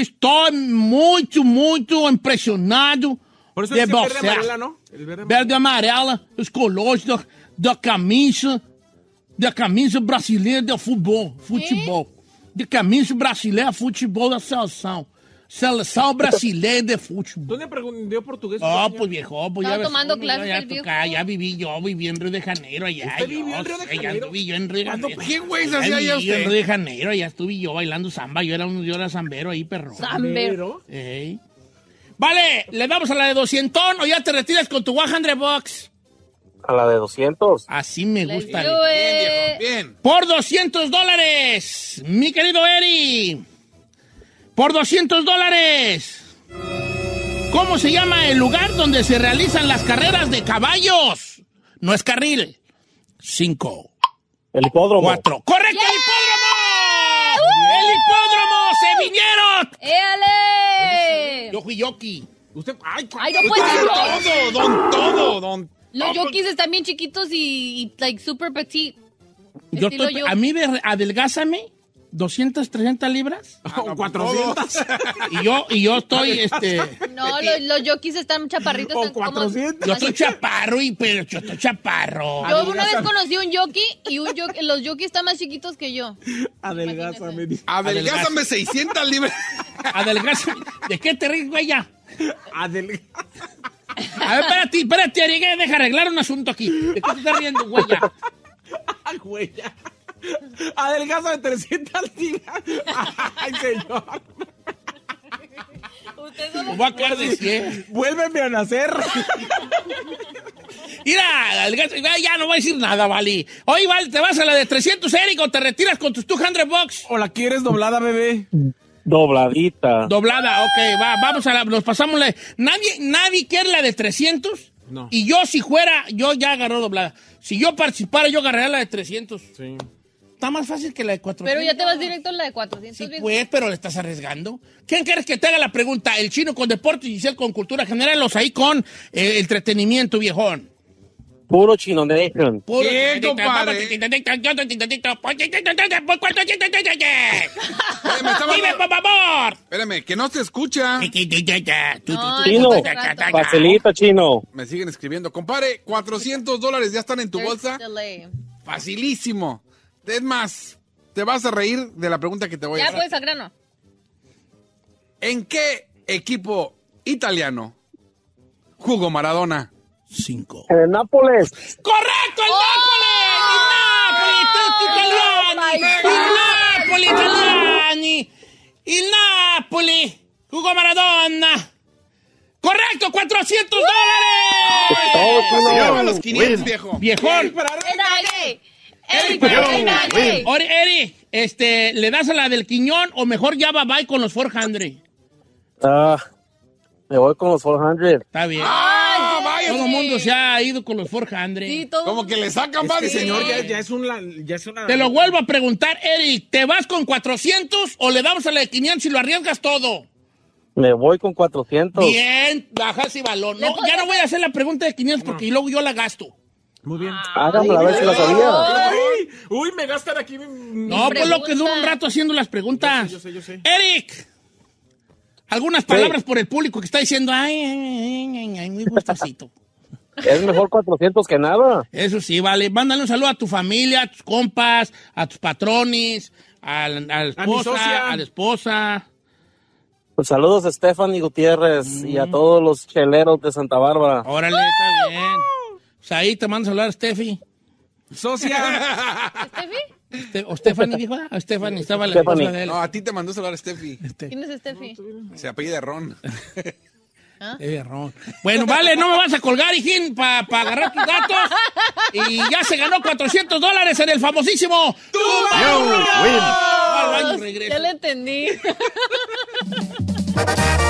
Estou muito, muito impressionado de dice verde você. amarela, ¿no? El verde e amarela, os colores da, da camisa, da camisa brasileira de futebol, futebol. De camisa brasileira de futebol da seleção. Seleção brasileira de futebol. ¿Dónde aprendió portugués? Ah, señor? pues viejo, pues Estaba ya ves, tomando uno, clases ya, el viejo. ya viví yo, viví en Río de Janeiro allá. ¿Usted vivió en Río de sé, ya Janeiro? viví yo en Río de. Janeiro. ¿Qué güey se Ya hacía allá yo en usted? Río de Janeiro, allá estuve yo bailando samba, yo era, un, yo era zambero ahí, perro. Zambero. Ey. Vale, ¿le damos a la de 200 o ya te retiras con tu 100 box? A la de 200. Así me gusta. bien, it. viejo. Bien. Por 200 dólares, mi querido Eri. Por 200 dólares. ¿Cómo se llama el lugar donde se realizan las carreras de caballos? No es carril. Cinco. El hipódromo. Cuatro. ¡Correcto, el hipódromo! ¡El hipódromo! ¡Se vinieron! ¡Éale! Yo fui jockey. Usted, ay, Ay, no puede ser todo, don todo, don. Los jockeys están bien chiquitos y, y, like super petit. Yo Estilo estoy, yo. a mí, me- adelgázame 200, 300 libras. O 400. Y yo, y yo estoy, este... No, los, los jockeys están chaparritos. O están como- 400. Yo estoy chaparro, y, pero yo estoy chaparro. Yo una vez conocí un jockey y un jockey, los jockeys están más chiquitos que yo. Adelgázame. dice. Adelgázame 600 libras. Adelgázame. ¿De qué te ríes, güey, ya? Adelgázame. A ver, espérate, espérate, Arigue, deja arreglar un asunto aquí. ¿De qué te estás riendo, güey, ya? Güey, ya. Adelgázame 300 libras. Ay, señor. Voy a quedar de 100. Vuélveme a nacer. Mira, ya no voy a decir nada, Vali. Oye, Vali, ¿te vas a la de 300, Eric, o te retiras con tus 200 bucks? ¿O la quieres doblada, bebé? Dobladita. Doblada, ok, va, vamos a la, nos pasamos la... ¿Nadie, nadie quiere la de 300? No. Y yo, si fuera, yo ya agarró doblada. Si yo participara, yo agarraría la de 300. Sí. Está más fácil que la de 400. Pero ya te vas directo a la de 400. Sí, pues, pero le estás arriesgando. ¿Quién quieres que te haga la pregunta? ¿El chino con deporte y Giselle con cultura general? Los ahí con eh, entretenimiento, viejón. Puro chino nation. Puro- ¿Qué, compadre? ¡Dime, por favor! Espérame, que no se escucha. No, Chino. no, no, no, no. Facilita, chino. Me siguen escribiendo. Compadre, 400 dólares ya están en tu bolsa. Facilísimo. Es más, te vas a reír de la pregunta que te voy a Ya hacer. pues, al grano. ¿En qué equipo italiano jugó Maradona? Cinco. En el Nápoles. ¡Correcto, el Napoli! ¡Il Napoli! ¡Tutti italiani! ¡Il Napoli, italiani! ¡Il Napoli! ¡Jugó Maradona! ¡Correcto, 400 dólares! Lleva chino. los 500, viejo. Viejón. Enage. Eric, Enage. Ori, Eri, este, ¿le das a la del Quiñón o mejor ya va bye con los 400? Ah, me voy con los 400. Está bien. Ah, vaya. Todo el mundo se ha ido con los 400. Sí. Como que le sacan Este varios. señor ya, ya es una, ya es una... Te lo vuelvo a preguntar, Eric, ¿te vas con 400 o le damos a la de 500 y lo arriesgas todo? Me voy con 400. Bien, bajas y balón. No, ya no voy a hacer la pregunta de 500 porque luego yo la gasto. Muy bien. Hágamela a ver si la sabía. Uy, uy, me gastan aquí. mi- No, pues lo que dura un rato haciendo las preguntas. Yo sé, yo sé. Eric, algunas palabras por el público que está diciendo, ay, ay, ay, ay, ay, muy gustosito. Es mejor 400 que nada. Eso sí, vale. Mándale un saludo a tu familia, a tus compas, a tus patrones, a la, a la A mi socia. esposa, a la esposa. Pues saludos a Stephanie Gutiérrez y a todos los cheleros de Santa Bárbara. Órale, está bien. Pues ahí te mando a saludar a Steffi. Socia. ¿Steffi? Este- ¿O Stephanie dijo? Ah, Stephanie, estaba la Stephanie. esposa de él. No, a ti te mandó saludar Steffi. ¿Quién es Steffi? Se apellida Ron. Eh, Ron. Bueno, vale, no me vas a colgar, hijín, para agarrar tus datos. Y ya se ganó 400 dólares en el famosísimo baño y regreso. Ya le entendí.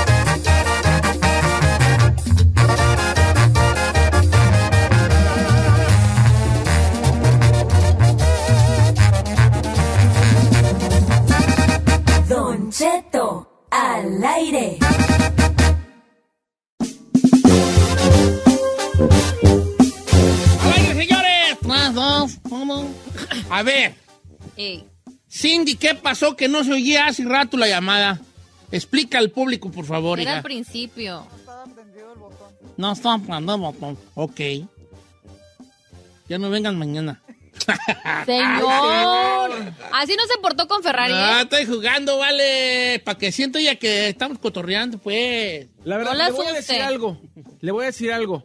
Cheto al aire. ¡Al aire, señores! Más, dos, uno. A ver, Ey. Cindy, ¿qué pasó que no se oía hace rato la llamada? Explica al público, por favor, Era hija. al principio. Estaba prendido el botón. No está poniendo botón. Ok. Ya no vengan mañana. Señor. Así no se portó con Ferrari. Ah, ¿eh? estoy jugando, vale. Para que siento ya que estamos cotorreando, pues. La verdad, No le voy a decir algo. Le voy a decir algo.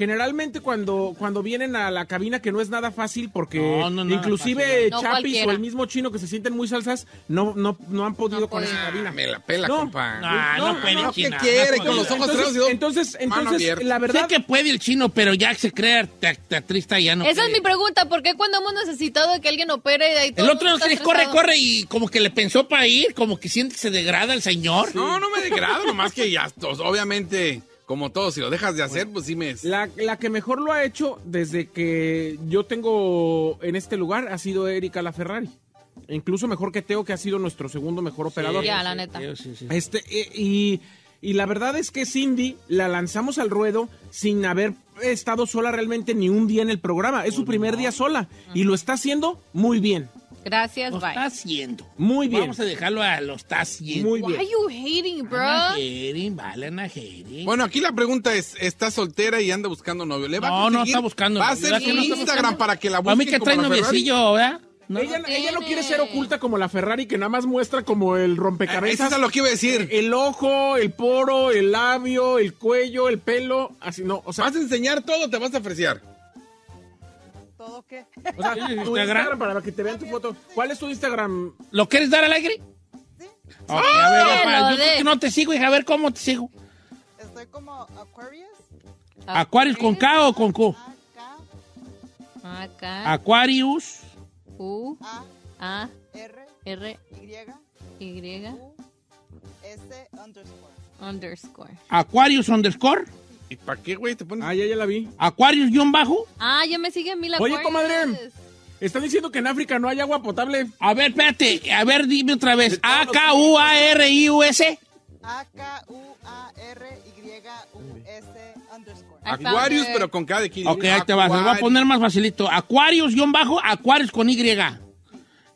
Generalmente cuando, cuando vienen a la cabina, que no es nada fácil, porque No, no, nada inclusive fácil. No Chapis o el mismo chino que se sienten muy salsas, no, no, no han podido con esa cabina. Me la pela, No. compa. Ah, no, puede, no, ¿qué China, quiere? no Con los puede. ojos cerrados Entonces, mano entonces la verdad... Sé que puede el chino, pero ya se crea te- teatrista ya no Esa es puede. mi pregunta, ¿por qué cuando hemos necesitado de que alguien opere y ahí todo El otro mundo no está que corre, corre y como que le pensó para ir, como que siente que se degrada el señor. No, no me degrado, nomás que ya, pues, obviamente, como todo, si lo dejas de hacer, pues sí me... La, la que mejor lo ha hecho desde que yo tengo en este lugar ha sido Erika La Ferrari. Incluso mejor que Teo, que ha sido nuestro segundo mejor operador. Ya, la neta. Sí, sí. Este, eh, y, y la verdad es que Cindy la lanzamos al ruedo sin haber estado sola realmente ni un día en el programa. Es su primer día sola y lo está haciendo muy bien. Gracias, Lo bye. está haciendo. Muy bien. Vamos a dejarlo a lo está haciendo. Muy Why bien. you hating, bro? Ana Jering, vale, Ana Jering. Bueno, aquí la pregunta es, ¿está soltera y anda buscando novio? ¿Le va a No, no está buscando Va a novio. hacer ¿Verdad que su no está Instagram para que la A busquen mí que trae noviecillo, ¿verdad? No. ella, ella no quiere ser oculta como la Ferrari que nada más muestra como el Eso rompecabezas. es lo que iba a decir. El ojo, el poro, el labio, el cuello, el pelo, así no, o sea, ¿Vas a enseñar todo o te vas a apreciar? ¿Todo qué? o sea, tu Instagram. Instagram para que te vean tu foto. ¿Cuál es tu Instagram? ¿Lo quieres dar al aire? A ver, papá, yo creo que no te sigo, hija, a ver cómo te sigo. Estoy como Aquarius. ¿Aquarius con K o con Q? Acá, Aquarius. U, A, A, R, R, Y, Y, U, S, underscore. underscore. Aquarius underscore. ¿Y para qué, güey? Te pones... Ah, ya, ya la vi. Aquarius guion bajo. Ah, ya me sigue a mí la Oye, comadre. Están diciendo que en África no hay agua potable. A ver, espérate. A ver, dime otra vez. A-K-U-A-R-I-U-S. A, K, U, A, R, Y, U, S, underscore. It. pero con K de kilo. Ok, ahí te vas. Se lo voy a poner más facilito. Aquarius guion bajo. Aquarius con Y.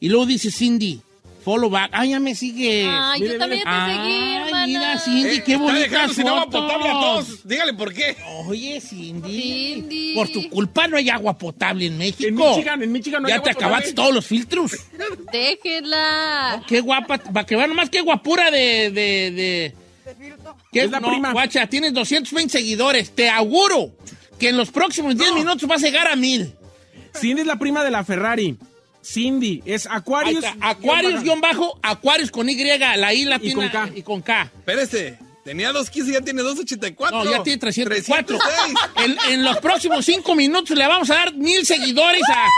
Y luego dice Cindy. Follow back. Ay, ya me sigue. Ay, yo también te seguí. Mira, Cindy, Eh, qué bonita sin agua potable a todos. Dígale por qué. Oye, Cindy. Cindy. Por tu culpa no hay agua potable en México. En Michigan, en Michigan no hay ya agua te acabaste potable. todos los filtros. Déjenla. Qué guapa. Para que vean nomás qué guapura de... de, de. ¿Qué Es la no, prima. Guacha, tienes 220 seguidores. Te auguro que en los próximos 10 minutos vas a llegar a mil. Cindy es la prima de la Ferrari. Cindy es está, Aquarius guion bajo, Aquarius con Y, la I latina con K. y con K. Espérese. Tenía 215 y ya tiene 284. No, ya tiene 304. 306. En, en los próximos cinco minutos le vamos a dar mil seguidores a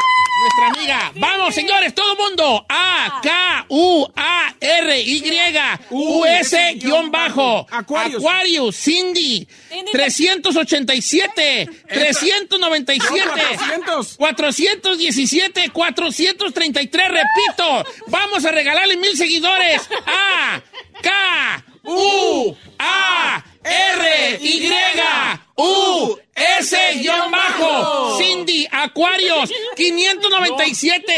nuestra amiga. Vamos, señores, todo el mundo. A, K, U, A, R, Y, U, S, guion bajo. Aquarius. Aquarius, Cindy. 387, 397, 400. 417, 433, repito. Vamos a regalarle mil seguidores. A, K, U, A, R, Y, U, S, bajo. Cindy, Acuarios, 597,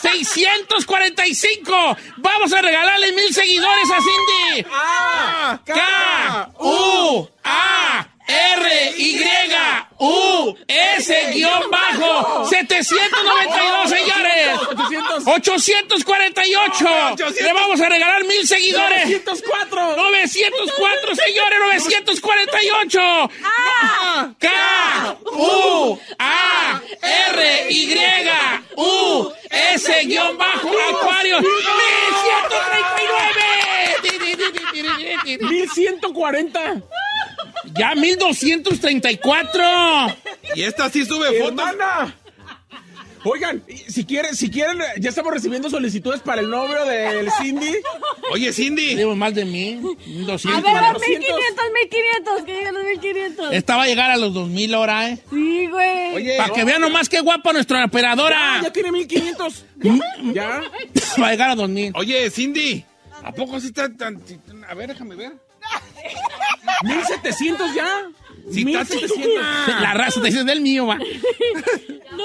645. Vamos a regalarle mil seguidores a Cindy. A, K, U, A, R, Y, U, S, guion bajo, 792, señores. 800. 848. Le vamos a regalar mil seguidores. 904. 904, señores, 948. K, U, A, R, Y, U, S, guion bajo, Acuario, 1139. 1140. Ya 1234. Y esta sí sube fotos. Hermana. Oigan, si quieren, si quieren, ya estamos recibiendo solicitudes para el novio del Cindy. Oye, Cindy. Llevo más de mil. A 1200. ver, a ver, 400. 1500, 1500, que lleguen los 1500. Esta va a llegar a los 2000 ahora, ¿eh? Sí, güey. Oye, Para que vean nomás qué guapa nuestra operadora. Ah, ya tiene 1500. Ya. Va a llegar a 2000. Oye, Cindy. ¿A poco sí está tan... A ver, déjame ver. 1700 ya. Sí, está 1700. La raza te dice del mío, va. No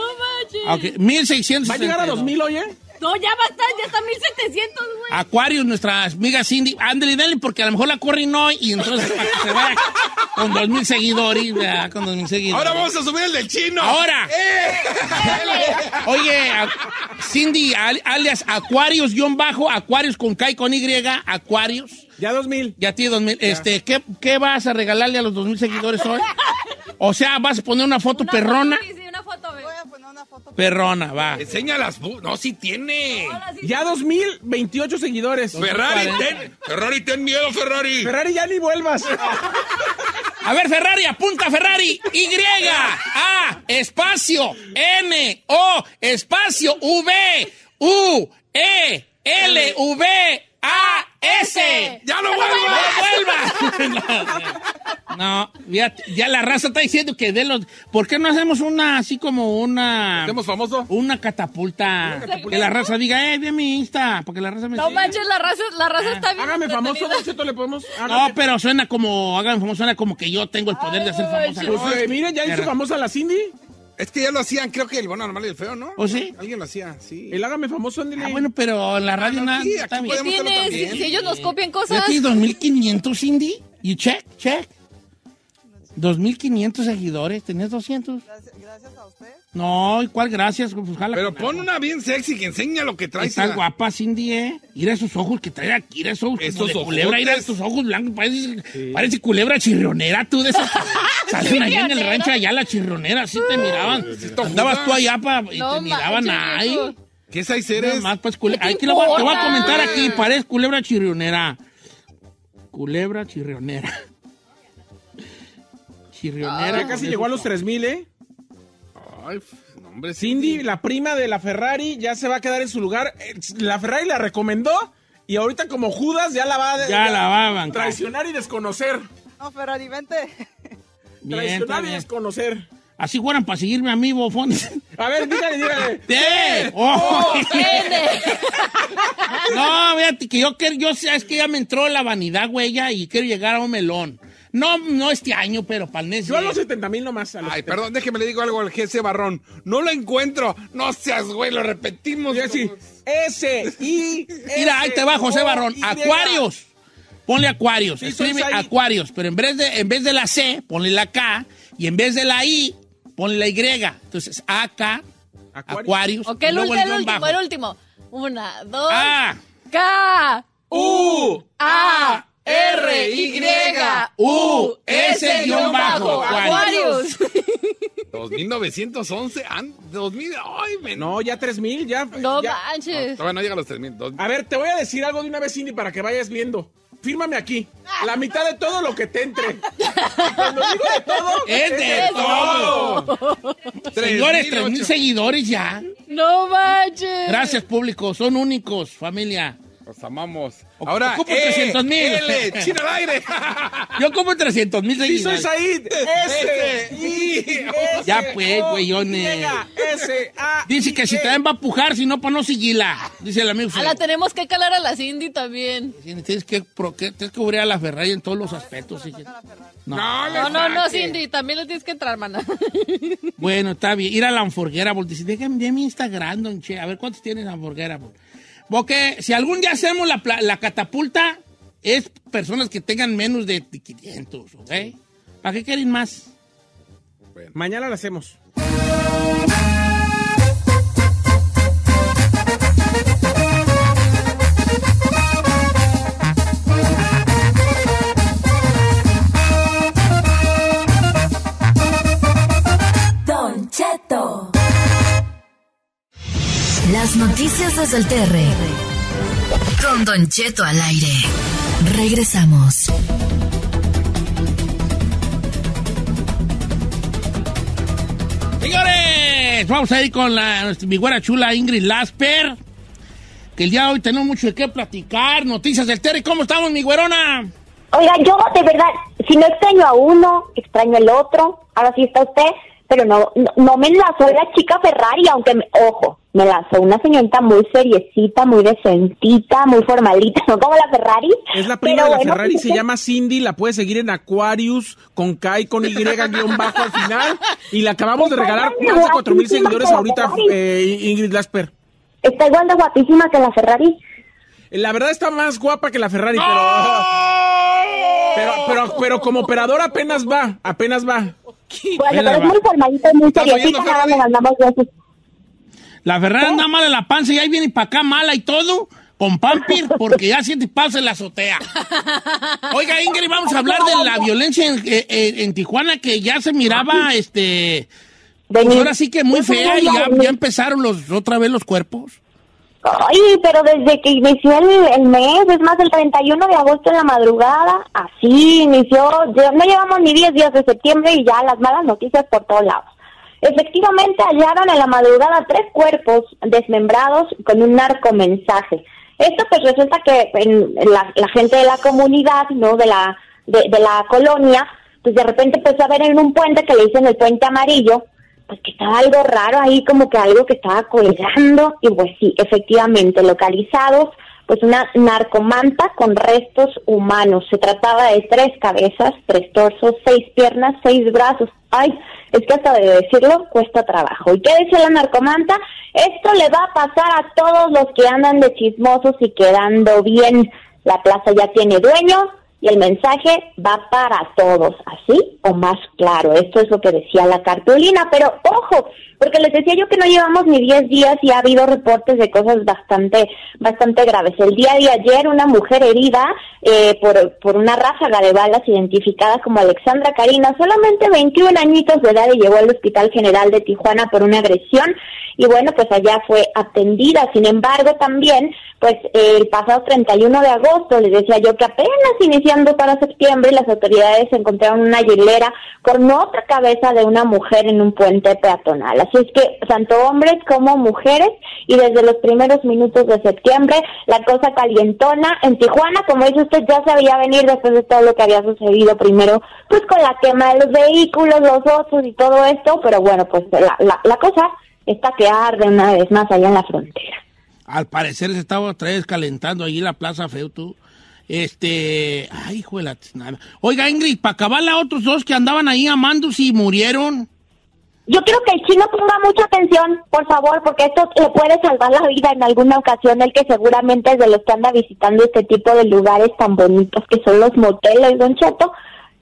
manches. Ok, 1600. ¿Va a llegar a 2000, oye? No, ya va a estar, ya está 1700, güey. Aquarius, nuestra amiga Cindy. Ándale, dale, porque a lo mejor la corren hoy y entonces para que se vaya con 2000 seguidores, ¿verdad? Con 2000 seguidores. Ahora vamos a subir el del chino. Ahora. Oye, a- Cindy, al- alias Aquarius, guion bajo, Aquarius con K y con Y, Aquarius. Ya 2000. Ya tiene 2000. Este, ¿qué, ¿Qué vas a regalarle a los 2000 seguidores hoy? O sea, vas a poner una foto perrona. Sí, sí, una foto. Voy a poner una foto. Perrona, va. Enseña las... No, sí tiene. Ya 2028 seguidores. Ferrari, ten, Ferrari, ten miedo, Ferrari. Ferrari, ya ni vuelvas. A ver, Ferrari, apunta Ferrari. Y, A, espacio, N, O, espacio, V, U, E, L, V, A, S. ¡Ya no ¡No vuelvas! vuelvas! No, ya, ya la raza está diciendo que de los... ¿Por qué no hacemos una, así como una... ¿Hacemos famoso? Una catapulta. Que la raza diga, eh, ve mi Insta, porque la raza me No manches, la raza, la raza está bien. Hágame famoso, Cheto, le podemos. No, hágame- pero suena como, hagan famoso, suena como que yo tengo el poder de hacer famosa. Pues, eh, miren, ya hizo famosa la Cindy. Es que ya lo hacían, creo que el bueno, normal y el feo, ¿no? ¿O sí? Alguien lo hacía, sí. El hágame famoso, ándele. Ah, bueno, pero en la radio no, nada. sí, está aquí bien. podemos- ¿Qué hacerlo tienes? también. Si, si ellos nos copian ¿Ya cosas. tienes 2500, Cindy? You check, check. 2500 seguidores, ¿tenías 200? Gracias, gracias a usted. No, ¿y cuál gracias? Pues, jala Pero pon una bien sexy que enseña lo que traes. Está guapa, Cindy, ¿eh? Mira esos ojos que trae aquí, mira esos ojos como Esos de culebra, mira esos ojos blancos, parece, parece culebra chirrionera, tú de esas. Salen allá en el rancho, allá la chirronera, así te miraban. Andabas tú allá pa, y No te miraban manches, ahí. ¿Qué más, pues, cule- ¿Qué te aquí lo voy, te voy a comentar aquí, parece culebra chirrionera. Culebra chirrionera. Chirrionera. Ya casi llegó a los 3000, ¿eh? Ay, no, hombre, Cindy, la prima de la Ferrari, ya se va a quedar en su lugar. Eh, La Ferrari la recomendó y ahorita como Judas ya la va a... Ya la va a bancar. Traicionar y desconocer. No, Ferrari, vente. Bien, Traicionar y desconocer. Así fueran para seguirme a mí, bofón. A ver, dígale, dígale. ¡Eh! ¡Oh! No, fíjate que yo quiero, yo sé, es que ya me entró la vanidad, güey, ya, y quiero llegar a un melón. No, no este año, pero para el mes. Yo a los 70 mil nomás. A los Ay, 70,000. perdón, déjeme le digo algo al GC Barrón. No lo encuentro. No seas güey, lo repetimos. Yo así, S, I, Mira, ahí te va, José Barrón. Acuarios. Ponle Acuarios. Escribe. Acuarios. Pero en vez, de, en vez de la C, ponle la K. Y en vez de la I, ponle la Y. Entonces, AK, Acuarios. Ok, y el, luego ul- el el guion último, el último. Una, dos. A, K. U, A. R. Y. U. S. guion bajo. Aquarius. 2911. an- 2000. Ay, men. No, ya 3000, ya. No ya. manches. Todavía no llega a los 3000. Dos- A ver, te voy a decir algo de una vez, Cindy, para que vayas viendo. Fírmame aquí. La mitad de todo lo que te entre. Cuando digo de todo, Es de todo. Señores, 3 mil seguidores ya. No manches. Gracias, público. Son únicos, familia. Los amamos. Ahora, ocupo E, 300 mil. L, chino al aire. Yo como 300 mil Sí, soy seguidores. Said. S, I, S, Ya, pues, güeyones. S, A. Dice que si también va a pujar, si no, pues no seguila. Dice el amigo. A la tenemos que calar a la Cindy también. Tienes que, pro- que- tienes que cubrir a la Ferrari en todos los aspectos. No. No, no, no, Cindy, también le tienes que entrar, mana. Bueno, está bien. Ir a la Unforgettable. Dice, déjame mi Instagram, don Che. A ver cuántos tienes la Unforgettable. Porque si algún día hacemos la, la catapulta, es personas que tengan menos de 500, ¿ok? ¿Para qué quieren más? Mañana la hacemos. Las noticias desde el TR. Con Don Cheto al aire. Regresamos. Señores, vamos a ir con la, nuestra- mi güera chula Ingrid Lasper. Que el día de hoy tenemos mucho de qué platicar. Noticias del Terry. ¿Cómo estamos, mi güerona? Oiga, yo de verdad, si no extraño a uno, extraño al otro. Ahora sí está usted, pero no, no, no me enlazó la chica Ferrari, aunque, me- ojo, me lanzó una señorita muy seriecita, muy decentita, muy formalita, no como la Ferrari. Es la prima Pero de la bueno, Ferrari, pues, se llama Cindy, la puedes seguir en Aquarius, con K y con Y guion bajo al final. Y le acabamos de regalar más de 4 mil seguidores ahorita, eh, Ingrid Lasper. Está igual de guapísima que la Ferrari. La verdad está más guapa que la Ferrari, pero, pero, pero, pero como operadora apenas va, apenas va. Bueno, pero es muy formalita y muy ¿Estás seriecita, oyendo, nada me mandamos besos. La Ferrari anda mala la panza y ahí viene para acá mala y todo. con Pampir porque ya siente pasos en la azotea. Oiga, Ingrid, vamos a hablar de la violencia en, eh, eh, en Tijuana que ya se miraba, este... pues ahora sí que muy fea y ya, ya empezaron los, otra vez los cuerpos. Ay, pero desde que inició el, mes, es más, el 31 de agosto en la madrugada, así inició, no llevamos ni 10 días de septiembre y ya las malas noticias por todos lados. Efectivamente hallaron en la madrugada tres cuerpos desmembrados con un narcomensaje. Esto pues resulta que en la, la gente de la comunidad, ¿no? De la, de, de la colonia, pues de repente empezó a ver en un puente que le dicen el puente amarillo, pues que estaba algo raro ahí, como que algo que estaba colgando, y pues sí, efectivamente, localizados, pues una narcomanta con restos humanos. Se trataba de tres cabezas, tres torsos, seis piernas, seis brazos. Ay, es que hasta de decirlo cuesta trabajo. ¿Y qué dice la narcomanta? Esto le va a pasar a todos los que andan de chismosos y quedando bien. La plaza ya tiene dueño, y el mensaje va para todos, así o más claro. Esto es lo que decía la cartulina, pero ojo, porque les decía yo que no llevamos ni 10 días y ha habido reportes de cosas bastante, bastante graves. El día de ayer una mujer herida eh, por, por una ráfaga de balas identificada como Alexandra Karina, solamente 21 añitos de edad y llegó al Hospital General de Tijuana por una agresión y bueno, pues allá fue atendida. Sin embargo, también, pues el pasado 31 de agosto, les decía yo que apenas iniciando para septiembre, las autoridades encontraron una hilera con otra cabeza de una mujer en un puente peatonal. Así es que tanto hombres como mujeres, y desde los primeros minutos de septiembre, la cosa calientona en Tijuana, como dice usted, ya se veía venir después de todo lo que había sucedido primero, pues con la quema de los vehículos, los osos y todo esto, pero bueno, pues la, la, cosa está que arde una vez más allá en la frontera. Al parecer se estaba otra vez calentando allí la Plaza Feu, tú. Este, ay, hijo de. Oiga, Ingrid, para acabar otros dos que andaban ahí amándose y murieron. Yo quiero que el chino ponga mucha atención, por favor, porque esto le puede salvar la vida en alguna ocasión, el que seguramente es de los que anda visitando este tipo de lugares tan bonitos que son los moteles, don Cheto.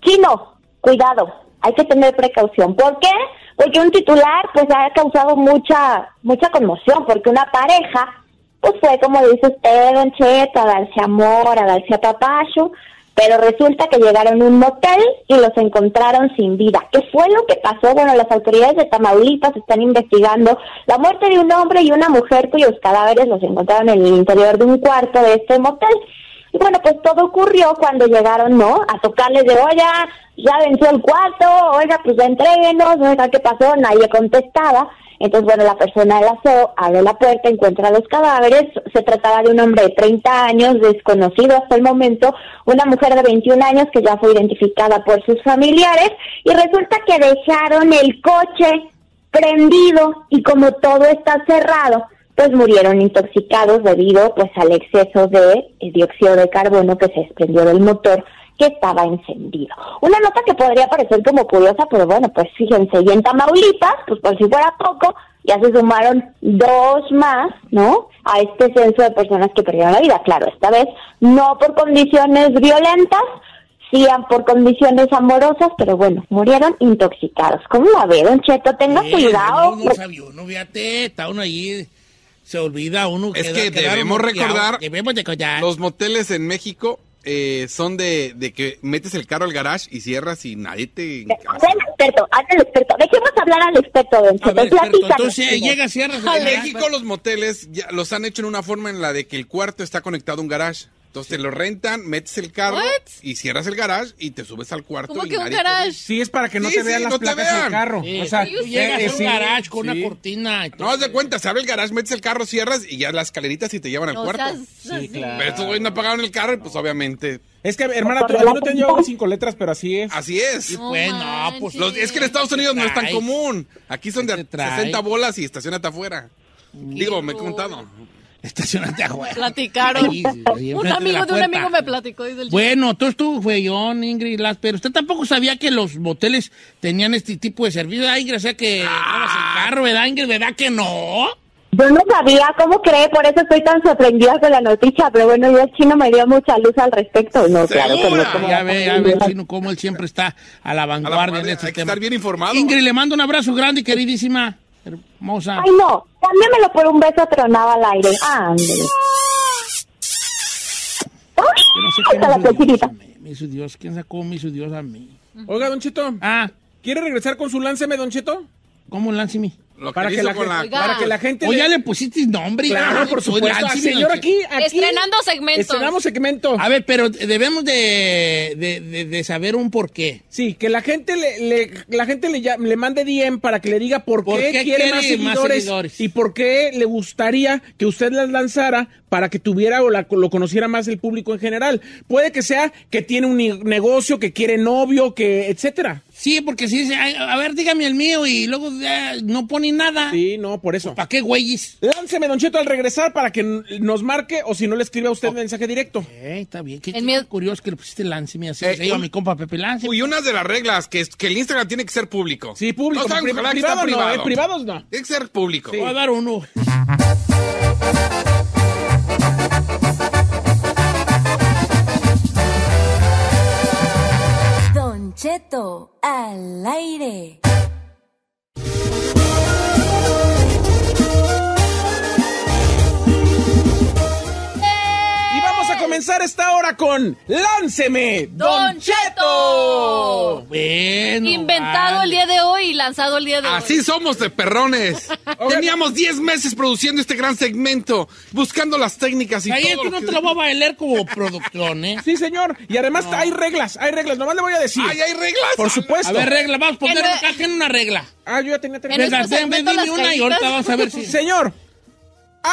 Chino, cuidado, hay que tener precaución. ¿Por qué? Porque un titular pues ha causado mucha mucha conmoción, porque una pareja pues fue como dice usted, don Cheto, a darse amor, a darse apapacho, pero resulta que llegaron a un motel y los encontraron sin vida. ¿Qué fue lo que pasó? Bueno, las autoridades de Tamaulipas están investigando la muerte de un hombre y una mujer cuyos cadáveres los encontraron en el interior de un cuarto de este motel. Y bueno, pues todo ocurrió cuando llegaron, ¿no? A tocarles de, oiga, ya venció el cuarto, oiga, pues ya entréguenos, oiga, ¿qué pasó? Nadie contestaba. Entonces, bueno, la persona del aseo abre la puerta, encuentra los cadáveres. Se trataba de un hombre de 30 años, desconocido hasta el momento, una mujer de 21 años que ya fue identificada por sus familiares. Y resulta que dejaron el coche prendido y como todo está cerrado, pues murieron intoxicados debido pues al exceso de dióxido de carbono que se desprendió del motor que estaba encendido. Una nota que podría parecer como curiosa, pero bueno, pues fíjense, y en Tamaulipas, pues por si fuera poco, ya se sumaron dos más, ¿no? A este censo de personas que perdieron la vida. Claro, esta vez no por condiciones violentas, sí por condiciones amorosas, pero bueno, murieron intoxicados. ¿Cómo la ve, don Cheto? Tenga Eh, cuidado. No, no sabía uno, fíjate, está uno ahí, se olvida uno. Es queda- que debemos recordar, Debemos recordar. los moteles en México eh, son de, de que metes el carro al garage y cierras y nadie te... Hazle el experto, hazle el experto. Dejemos hablar al experto, don Cheto. Platícanos, entonces, señor. llega, cierras En. México los moteles ya los han hecho en una forma en la de que el cuarto está conectado a un garage. Entonces te lo rentan, metes el carro y cierras el garage y te subes al cuarto. ¿Cómo y que un te garage? Sí, es para que no Sí, te vean sí, las no te placas del vean. carro. Sí, o sea, tú llegas eh, a un sí, garage con sí. una cortina. y todo. No, haz de cuenta, se abre el garage, metes el carro, cierras y ya las escaleritas y te llevan al No cuarto. seas así. Pero estos güeyes no apagaron el carro y pues obviamente... Es que, hermana, tú, no te han llevado cinco letras, pero así es. Así es. Pues no, pues Los- es que en Estados Unidos no es tan común. Aquí son de traes? 60 bolas y estacionate afuera. Digo, me he contado. Estacionate afuera. Platicaron. Ahí, ahí un de amigo la de un amigo me platicó. Dice el Bueno, entonces estuvo feyón, Ingrid Las, pero usted tampoco sabía que los moteles tenían este tipo de servicio. Ay, sea que el carro, ¿verdad, Ingrid? ¿Verdad que no? Yo no sabía, ¿cómo cree? Por eso estoy tan sorprendida con la noticia, pero bueno, ya el chino me dio mucha luz al respecto. No, claro que no. ¿cómo Ya a ve, ya ve el chino cómo él siempre está a la vanguardia en estos hay que temas. estar bien informado. Ingrid, le mando un abrazo grande, queridísima, hermosa. Ay, no, Cámbiamelo por un beso tronado al aire. Ándale. Ah, no sé me hizo Dios, ¿quién sacó me hizo Dios a mí? Oiga, Don Cheto. Ah. ¿Quiere regresar con su lánceme, Don Cheto? ¿Cómo lánceme? Lo que Para que, la, con gente- la- para que la gente... O ya le pusiste nombre. Claro, por supuesto. Lánceme, señor, aquí, aquí... Estrenando segmentos. Estrenamos segmento. A ver, pero debemos de, de, de- de saber un porqué. Sí, que la gente le, le- la gente le, le mande DM para que le diga por, ¿Por qué, qué quiere, quiere más, más seguidores y por qué le gustaría que usted las lanzara para que tuviera o la- lo conociera más el público en general. Puede que sea que tiene un negocio, que quiere novio, que etcétera. Sí, porque si dice, "Ay, a ver, dígame el mío y luego ya no pone nada. Sí, no, por eso. ¿Para qué güeyes? Lánceme, Don Cheto, al regresar para que nos marque o si no le escribe a usted mensaje directo. Eh, está bien. Qué, mío- curioso que le pusiste lance, mira, así Eh, se iba un- mi compa Pepe Lance. Uy, una de las reglas que es que el Instagram tiene que ser público. Sí, público. No Pri- privado sea no, privado. eh, privados no. Tiene que ser público. Voy a dar uno. Cheto al aire. Comenzar esta hora con Lánceme, Don Cheto. Bueno. Inventado vale. el día de hoy y lanzado el día de Así hoy. somos de perrones. Teníamos 10 meses produciendo este gran segmento, buscando las técnicas y Ahí todo esto lo no que- te lo voy a bailar como producción, ¿eh? Sí, señor. Y además hay reglas, hay reglas. Nomás le voy a decir. Ay, hay reglas. Por supuesto. A ver, regla, vamos a poner En acá tiene una regla. Ah, yo ya tenía tres En reglas. nuestro Venga, segmento, dime una y ahorita vamos a ver si... Señor,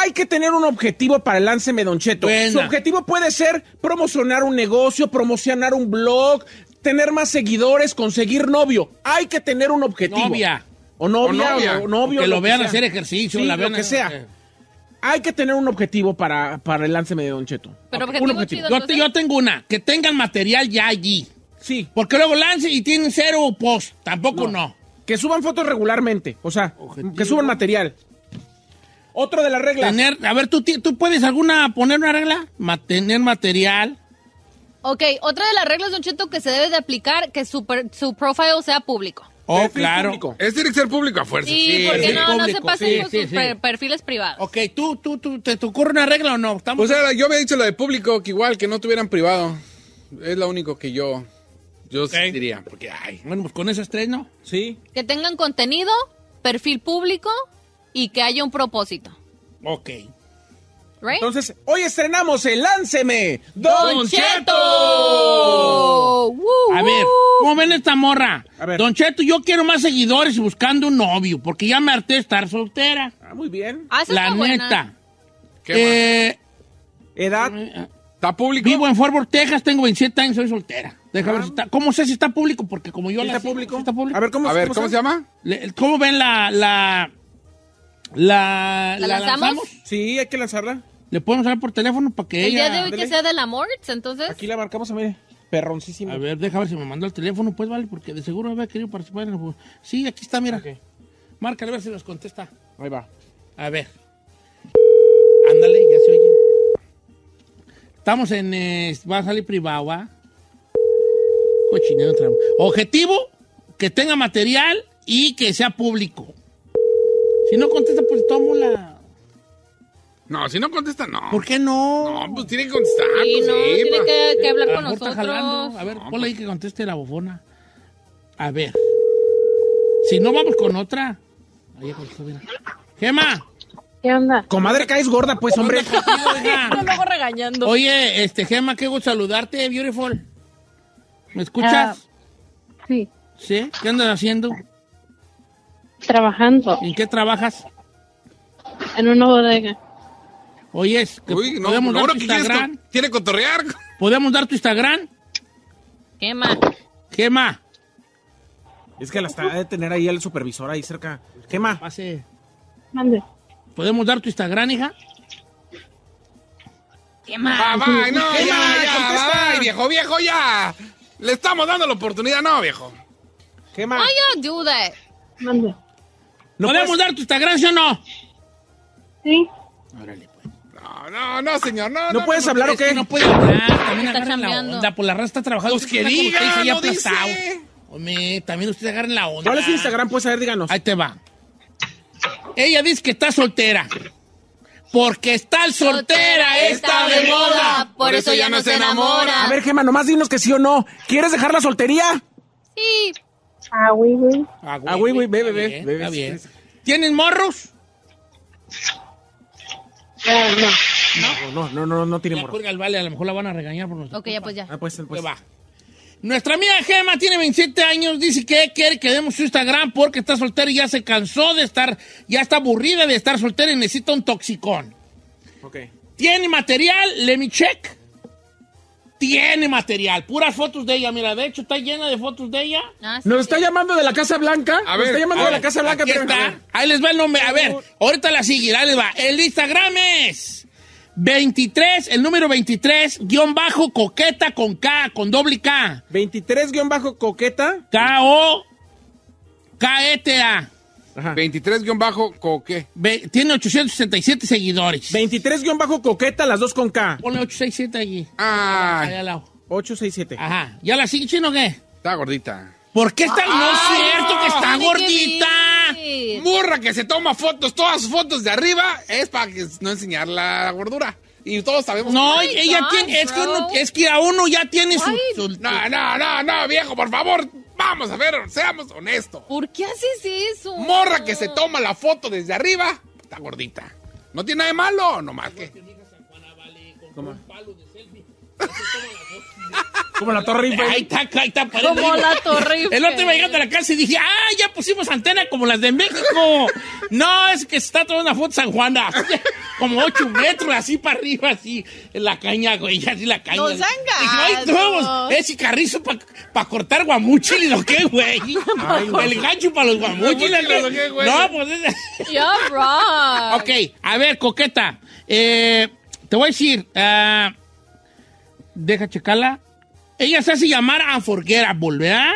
hay que tener un objetivo para el Lánceme, Don Cheto. Buena. Su objetivo puede ser promocionar un negocio, promocionar un blog, tener más seguidores, conseguir novio. Hay que tener un objetivo. Novia. O novia, O novia. o novio. que lo vean hacer ejercicio, Sí, la lo vean que sea. Hay que tener un objetivo para, para el Lánceme de Don Cheto. Pero Ok, objetivo un objetivo. chido. Yo, te- yo tengo una, que tengan material ya allí. Sí. Porque luego lance y tienen cero post. Tampoco no. Que suban fotos regularmente. O sea, Objetivo. que suban material. Otro de las reglas. Tener, a ver, ¿tú, ¿tú puedes alguna poner una regla? Ma- tener material. Ok, otra de las reglas, Don Cheto, que se debe de aplicar, que su, per- su profile sea público. Oh, Perfil claro. público. Es tiene que ser público a fuerza. Sí, sí. porque no, no se pasen sí, con sí, sus sí. per- perfiles privados. Ok, ¿tú, tú, tú, te, te ocurre una regla o no? Estamos... O sea, yo había dicho lo de público, que igual, que no tuvieran privado. Es lo único que yo, yo diría. Porque, ay, Bueno, pues con ese estreno. Sí. Que tengan contenido, perfil público y que haya un propósito. Ok. ¿Right? Entonces, hoy estrenamos el Lánceme, Don, Don Cheto. A ver. ¿cómo ven esta morra? A ver. Don Cheto, yo quiero más seguidores buscando un novio, porque ya me harté de estar soltera. Ah, muy bien. Ah, La buena. neta. ¿qué Eh, Edad. ¿Está público? vivo en Fort Worth, Texas, tengo 27 años, soy soltera. Deja ver si está. ¿Cómo sé si está público? Porque como yo ¿Sí la está sigo, público? ¿sí está público? A ver, ¿cómo, A ver, ¿cómo se llama? ¿Cómo ven la. la. La. ¿La lanzamos? Sí, hay que lanzarla. Le podemos hablar por teléfono para que El ella. día de hoy que sea del amor, entonces. Aquí la marcamos, mire. Perroncísimo. A ver, deja ver si me mandó el teléfono, pues vale, porque de seguro había querido participar en el. Sí, aquí está, mira. Ok. Márcale a ver si nos contesta. Ahí va. A ver. Ándale, ya se oye. Estamos en. eh, va a salir privado, ¿va? Cochinero. Objetivo: que tenga material y que sea público. Si no contesta, pues tomo la. No, si no contesta, no. ¿Por qué no? No, pues tiene que contestar. Sí, pues, no, sí, tiene pa- que, que hablar con jalando. nosotros. A ver, ponle ahí que conteste la bofona. A ver. Si no, vamos con otra. Ahí ya contestó, mira. Gema. ¿Qué onda? Comadre, caes gorda, pues, hombre. ¿qué onda contigo, hija? No luego regañando. Oye, este, Gema, qué gusto saludarte, beautiful. ¿Me escuchas? Sí, ¿Sí? ¿Qué andas haciendo? Trabajando ¿En qué trabajas? en una bodega. Oye, que Uy, no, podemos dar tu que quieres Instagram. con- ¿Quiere cotorrear? ¿Podemos dar tu Instagram? ¿Qué más? Gema. Es que la está de tener ahí el supervisor ahí cerca. ¿Qué más? Pase. Mande. ¿Podemos dar tu Instagram, hija? ¿Qué más? Ah, bye, no, ¿Qué ya, ya, bye, viejo, viejo, ya. Le estamos dando la oportunidad, no, viejo. ¿Qué más? Why you do that? Mande. No ¿Podemos puedes- dar tu Instagram, sí o no? Sí. Órale, pues. No, no, no, señor, no. ¿No puedes hablar o que qué? no puede hablar, también Está la onda, por la raza está trabajando. Pues que Está diga, usted no dice. Hombre, también ustedes agarren la onda. ¿Cuál es su Instagram? Pues, a ver, díganos. Ahí te va. Ella dice que está soltera. Porque estar soltera está de moda. Por eso ya no se enamora. A ver, Gema, nomás dinos que sí o no. ¿Quieres dejar la soltería? Sí. Ah, güey, güey. Ah, Ah, güey, güey, bebe, Está bebe, bien, bebe. está bien. ¿Tienes morros? No. No, no, no, no, no tiene Ya morro. cuelga el vale, a lo mejor la van a regañar por nosotros. Ok, ya pues ya. Ah, pues, pues. Va. Nuestra amiga Gema tiene 27 años, dice que quiere que demos su Instagram porque está soltera y ya se cansó de estar, ya está aburrida de estar soltera y necesita un toxicón. Ok. ¿Tiene material? Let me check. Tiene material, puras fotos de ella, mira, de hecho está llena de fotos de ella. Ah, sí, Nos sí. está llamando de la Casa Blanca. A Nos ver, está llamando a de la Casa Blanca. Pero- está. Ahí les va el nombre. A ver, ahorita la sigue, ahí les va. El Instagram es 23, el número 23, guion bajo, coqueta con K, con doble K. 23-coqueta. K-O, K-E-T-A. Ajá. 23-coque. Ve- Tiene 867 seguidores. 23-coqueta, las dos con K. Ponle 867 allí. Ahí Ay, al lado. 867. Ajá. ¿Ya la sigue chino o qué? está gordita. ¿Por qué está? no es cierto que está que gordita. ver. Murra que se toma fotos, todas sus fotos de arriba es para que no enseñar la gordura. Y todos sabemos. No, ella God, tiene, es que, uno- es que a uno ya tiene su, su- No, no, no, no, viejo, por favor. Vamos a ver, seamos honestos. ¿Por qué haces eso? Morra que se toma la foto desde arriba, está gordita. No tiene nada de malo, nomás que. Como la Torre Eiffel. Ahí está, ahí está. Como la Torre Eiffel. El otro iba llegando a la casa y dije, ah, ya pusimos antena como las de México. No, es que se está tomando una foto San Juana. Como ocho metros, así para arriba, así, en la caña, güey, así la caña. No Dije, ay, no, ese carrizo para cortar guamuchiles, ¿o qué, güey? El gancho para los guamuchiles. No, pues... es- You're wrong. Ok, a ver, coqueta. eh, te voy a decir, ah, deja checarla. Ella se hace llamar Unforgettable, ¿verdad?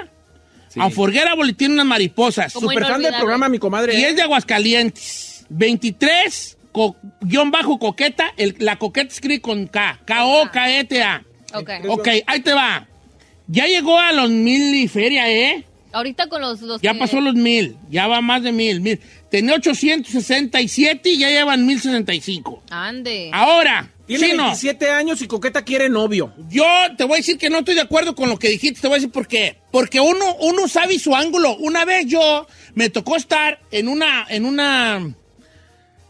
Unforgettable y tiene unas mariposas. Super fan del programa, mi comadre. Y es de Aguascalientes. 23, co- guion bajo coqueta. el- la coqueta escribe con K. K-O-K-E-T-A. Ok. Ok, ahí te va. Ya llegó a los mil y feria, ¿eh? Ahorita con los... los Ya que- pasó los mil. Ya va más de mil. mil. Tenía 867 y ya llevan 1065. Ande. Ahora, Tiene chino, 27 años y coqueta quiere novio. yo te voy a decir que no estoy de acuerdo con lo que dijiste. Te voy a decir por qué. Porque uno, uno sabe su ángulo. Una vez yo me tocó estar en una, en una,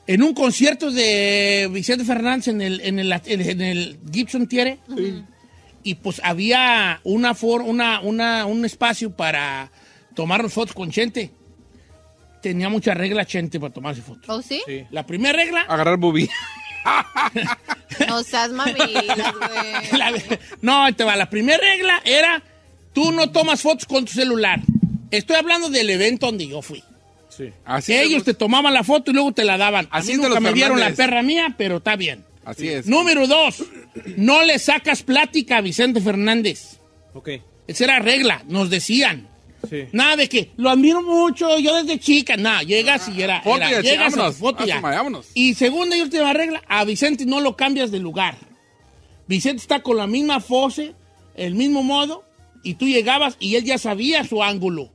en un concierto de Vicente Fernández en el, en el, en, en el Gibson Tiere. Y pues había una, for- una, una, un espacio para tomarnos fotos con gente. Tenía muchas reglas, gente, para tomarse fotos. ¿Oh, sí? La primera regla, Agarrar bubi. No seas mamilas, güey. La- no, ahí te va. La primera regla era, tú no tomas fotos con tu celular. Estoy hablando del evento donde yo fui. Así Que es, ellos te tomaban la foto y luego te la daban. Así a es mí nunca me dieron la perra mía, pero está bien. Así es. Número dos, no le sacas plática a Vicente Fernández. Ok. Esa era regla, nos decían. Sí. Nada de que lo admiro mucho, yo desde chica. Nada, llegas y era. Foto era, llegas vámonos. tu foto y ya. Asuma, vámonos. Y segunda y última regla, a Vicente no lo cambias de lugar. Vicente está con la misma pose, el mismo modo, y tú llegabas y él ya sabía su ángulo.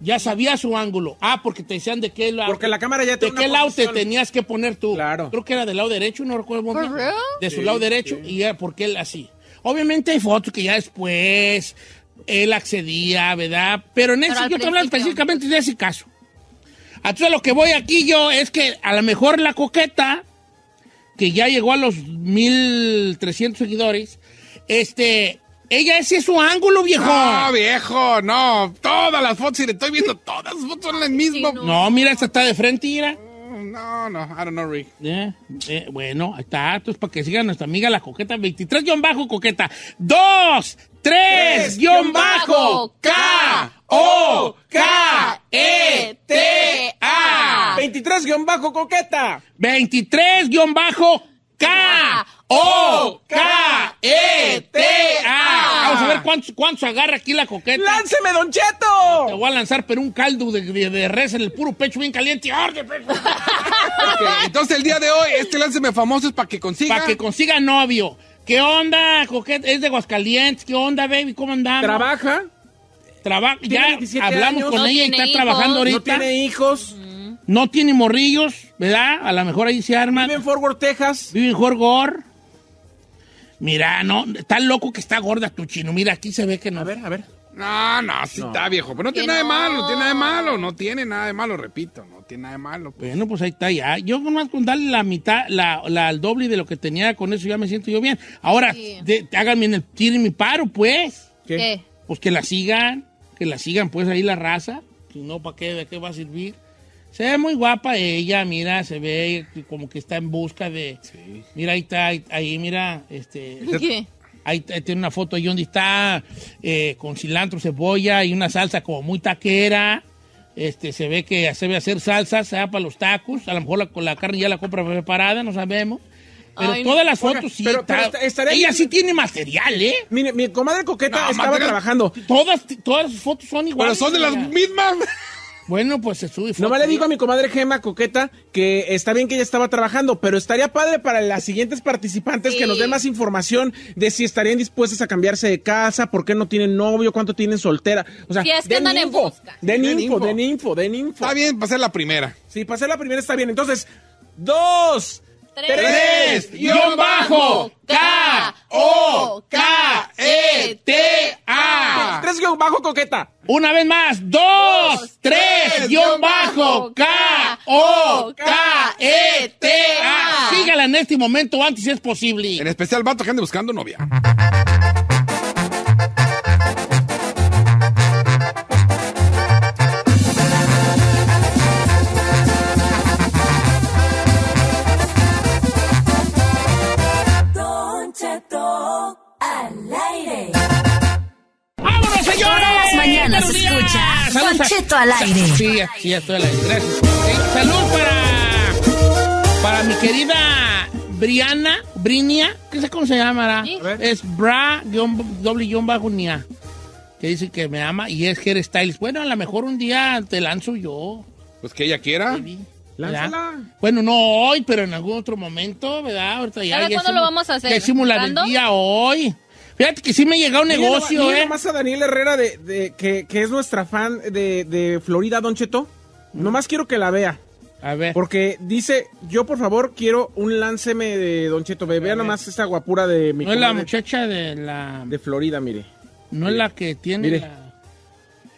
Ya sabía su ángulo. Ah, porque te decían de qué lado. Porque la cámara ya ¿De tiene qué lado te tenías que poner tú? Claro. Creo que era del lado derecho, no recuerdo muy ¿For bien. real? De su Sí, lado derecho, sí. y era porque él así. Obviamente hay fotos que ya después él accedía, ¿verdad? Pero en ese, yo estoy hablando específicamente de ese caso. Entonces lo que voy aquí yo es que a lo mejor la coqueta, que ya llegó a los 1300 seguidores, este, ella ese es su ángulo, viejo. No, viejo, no. Todas las fotos, y le estoy viendo todas las fotos son el mismo. Sí, No, mira, esta está de frente, mira. No, no, I don't know, Rick. Eh, eh, bueno, ahí está. Entonces, para que siga nuestra amiga la coqueta, 23 guion bajo coqueta. 2, 3 guion bajo K, O, K, E, T, A. 23 guion bajo coqueta. 23 guion bajo K, O, K, E, T, A. Vamos a ver cuántos, cuántos agarra aquí la coqueta. ¡Lánceme, Don Te Cheto! voy a lanzar, pero un caldo de, de, de res en el puro pecho bien caliente. ¡Orde, pecho! Ok, entonces el día de hoy, este lánceme famoso es para que consiga. Para que consiga novio. ¿Qué onda, coqueta? Es de Aguascalientes. ¿Qué onda, baby? ¿Cómo andamos? Trabaja, Trabaja. Tiene Ya 27 hablamos años. con No ella y está hijos. trabajando no ahorita. tiene hijos, No tiene morrillos, ¿verdad? A lo mejor ahí se arma. vive en Fort Worth, Texas. Vive en Jorgor. Mira, no, está loco que está gorda tu chino. Mira, aquí se ve que no. A ver, a ver. No, no, sí está viejo. Pero no tiene nada de no. malo, no tiene nada de malo. No tiene nada de malo, repito. No tiene nada de malo. Bueno, pues ahí está ya. Yo nomás con darle la mitad, la, la- el doble de lo que tenía con eso ya me siento yo bien. Ahora, de- háganme en el, tiren mi paro, pues. ¿Qué? Pues que la sigan, que la sigan pues ahí la raza. Si no, ¿para qué? ¿De qué va a servir? Se ve muy guapa ella, mira, se ve como que está en busca de... Mira, ahí está, ahí, ahí, mira, este... ¿Qué? Ahí tiene una foto ahí donde está eh, con cilantro, cebolla y una salsa como muy taquera. Este, se ve que se ve hacer salsa, sea para los tacos. A lo mejor la, con la carne ya la compra preparada, no sabemos. Pero Ay, todas las oiga, fotos sí. pero- está- pero está- estaría ella bien- sí tiene material, ¿eh? Mire, mi comadre Coqueta No, estaba material- trabajando. Todas, todas las fotos son iguales. son de las mismas. Bueno, pues se sube foto. Nomás le digo a mi comadre Gema Coqueta que está bien que ella estaba trabajando, pero estaría padre para las siguientes participantes que nos den más información de si estarían dispuestas a cambiarse de casa, por qué no tienen novio, cuánto tienen soltera. O sea, Si es que den andan en info, busca. Den Den info, info. den info, den info. Está bien, para ser la primera. Sí, para ser la primera está bien. Entonces, dos, Tres, guion bajo, K, O, K, E, T, A. Tres guion bajo Coqueta. Una vez más, dos, tres, guion bajo, K, O, K, E, T, A. Sígala en este momento antes si es posible. En especial, vato que ande buscando novia. ¡Buenos días! escucha Cheto al aire. Sí, ya- sí, ya estoy al aire. Gracias. Salud para, para mi querida Briana, Brinia, ¿qué sé cómo se llamará? Es Bra, guión- doble guion bajo Nia, que dice que me ama y es hairstylist. Bueno, a lo mejor un día te lanzo yo. Pues que ella quiera. ¿verdad? Bueno, no hoy, pero en algún otro momento, ¿verdad? Ahorita ya. ¿Cada ya cuándo lo vamos a hacer? Ya hicimos la del día hoy. Fíjate que sí me llegó un negocio, nomás- mire ¿eh? nomás a Daniel Herrera, de, de- que, que es nuestra fan de, de Florida, Don Cheto. Nomás quiero que la vea. A ver. Porque dice, yo por favor quiero un lánceme de Don Cheto. Vea nomás esta guapura de mi No es la muchacha de la... de Florida, mire. No es la que tiene Mire. la...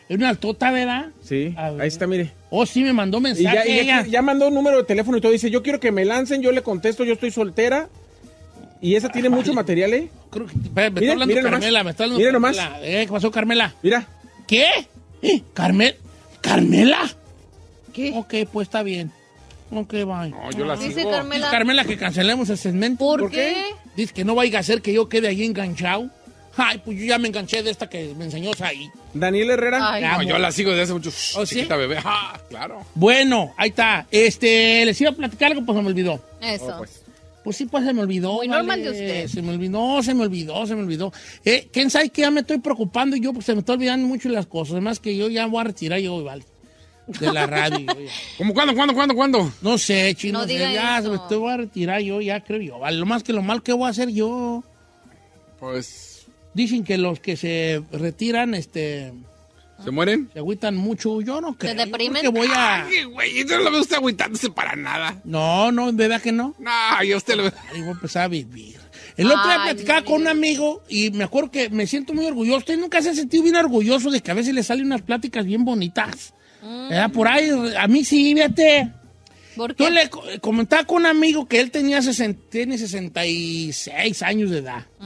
Es una altota, ¿verdad? Sí, ahí está, mire. Oh, sí, me mandó mensaje ya, y ya- ella. ya mandó un número de teléfono y todo. Dice, yo quiero que me lancen, yo le contesto, yo estoy soltera. Y esa tiene mucho material, ¿eh? Creo que- me está hablando mire nomás. Carmela, me está hablando nomás. Carmela. Eh, ¿Qué pasó, Carmela? Mira. ¿Qué? ¿Eh? ¿Carmel? ¿Carmela? ¿Qué? Ok, pues está bien. Ok, bye. No, yo la Dice sigo. Carmela. Carmela que cancelemos el segmento. ¿Por qué? Dice que no vaya a hacer que yo quede ahí enganchado. Ay, pues yo ya me enganché de esta que me enseñó ahí. Daniel Herrera. Ay. No, yo la sigo desde hace mucho. ¿Oh, sí? chiquita bebé. Ah, claro. Bueno, ahí está. Este, les iba a platicar algo, pues se me olvidó. Eso. Pues sí, pues se me olvidó. Muy normal de usted. Se me olvidó, se me olvidó, se me olvidó. Eh, ¿Quién sabe que ya me estoy preocupando yo? Porque se me está olvidando mucho las cosas. Además que yo ya voy a retirar yo, vale. De la radio. ¿Cómo cuándo, cuándo, cuándo, cuándo? No sé, chino. No sé, diga ya eso. me estoy, voy a retirar yo, ya creo yo. Vale, lo más que lo mal que voy a hacer yo. Pues. Dicen que los que se retiran, este, ¿Se mueren? se agüitan mucho. Yo no creo. Yo creo deprimen? que voy a... Ay, güey, yo no lo veo usted agüitándose para nada. No, no, en verdad que no. No, yo usted lo ve. Ay, voy a empezar a vivir. El otro día platicaba con un amigo y me acuerdo que me siento muy orgulloso. Usted nunca se ha sentido bien orgulloso de que a veces le salen unas pláticas bien bonitas. ¿Verdad? Por ahí, a mí sí, fíjate. ¿Por Yo qué? le co- comentaba con un amigo que él tenía 60, tiene 66 años de edad. Y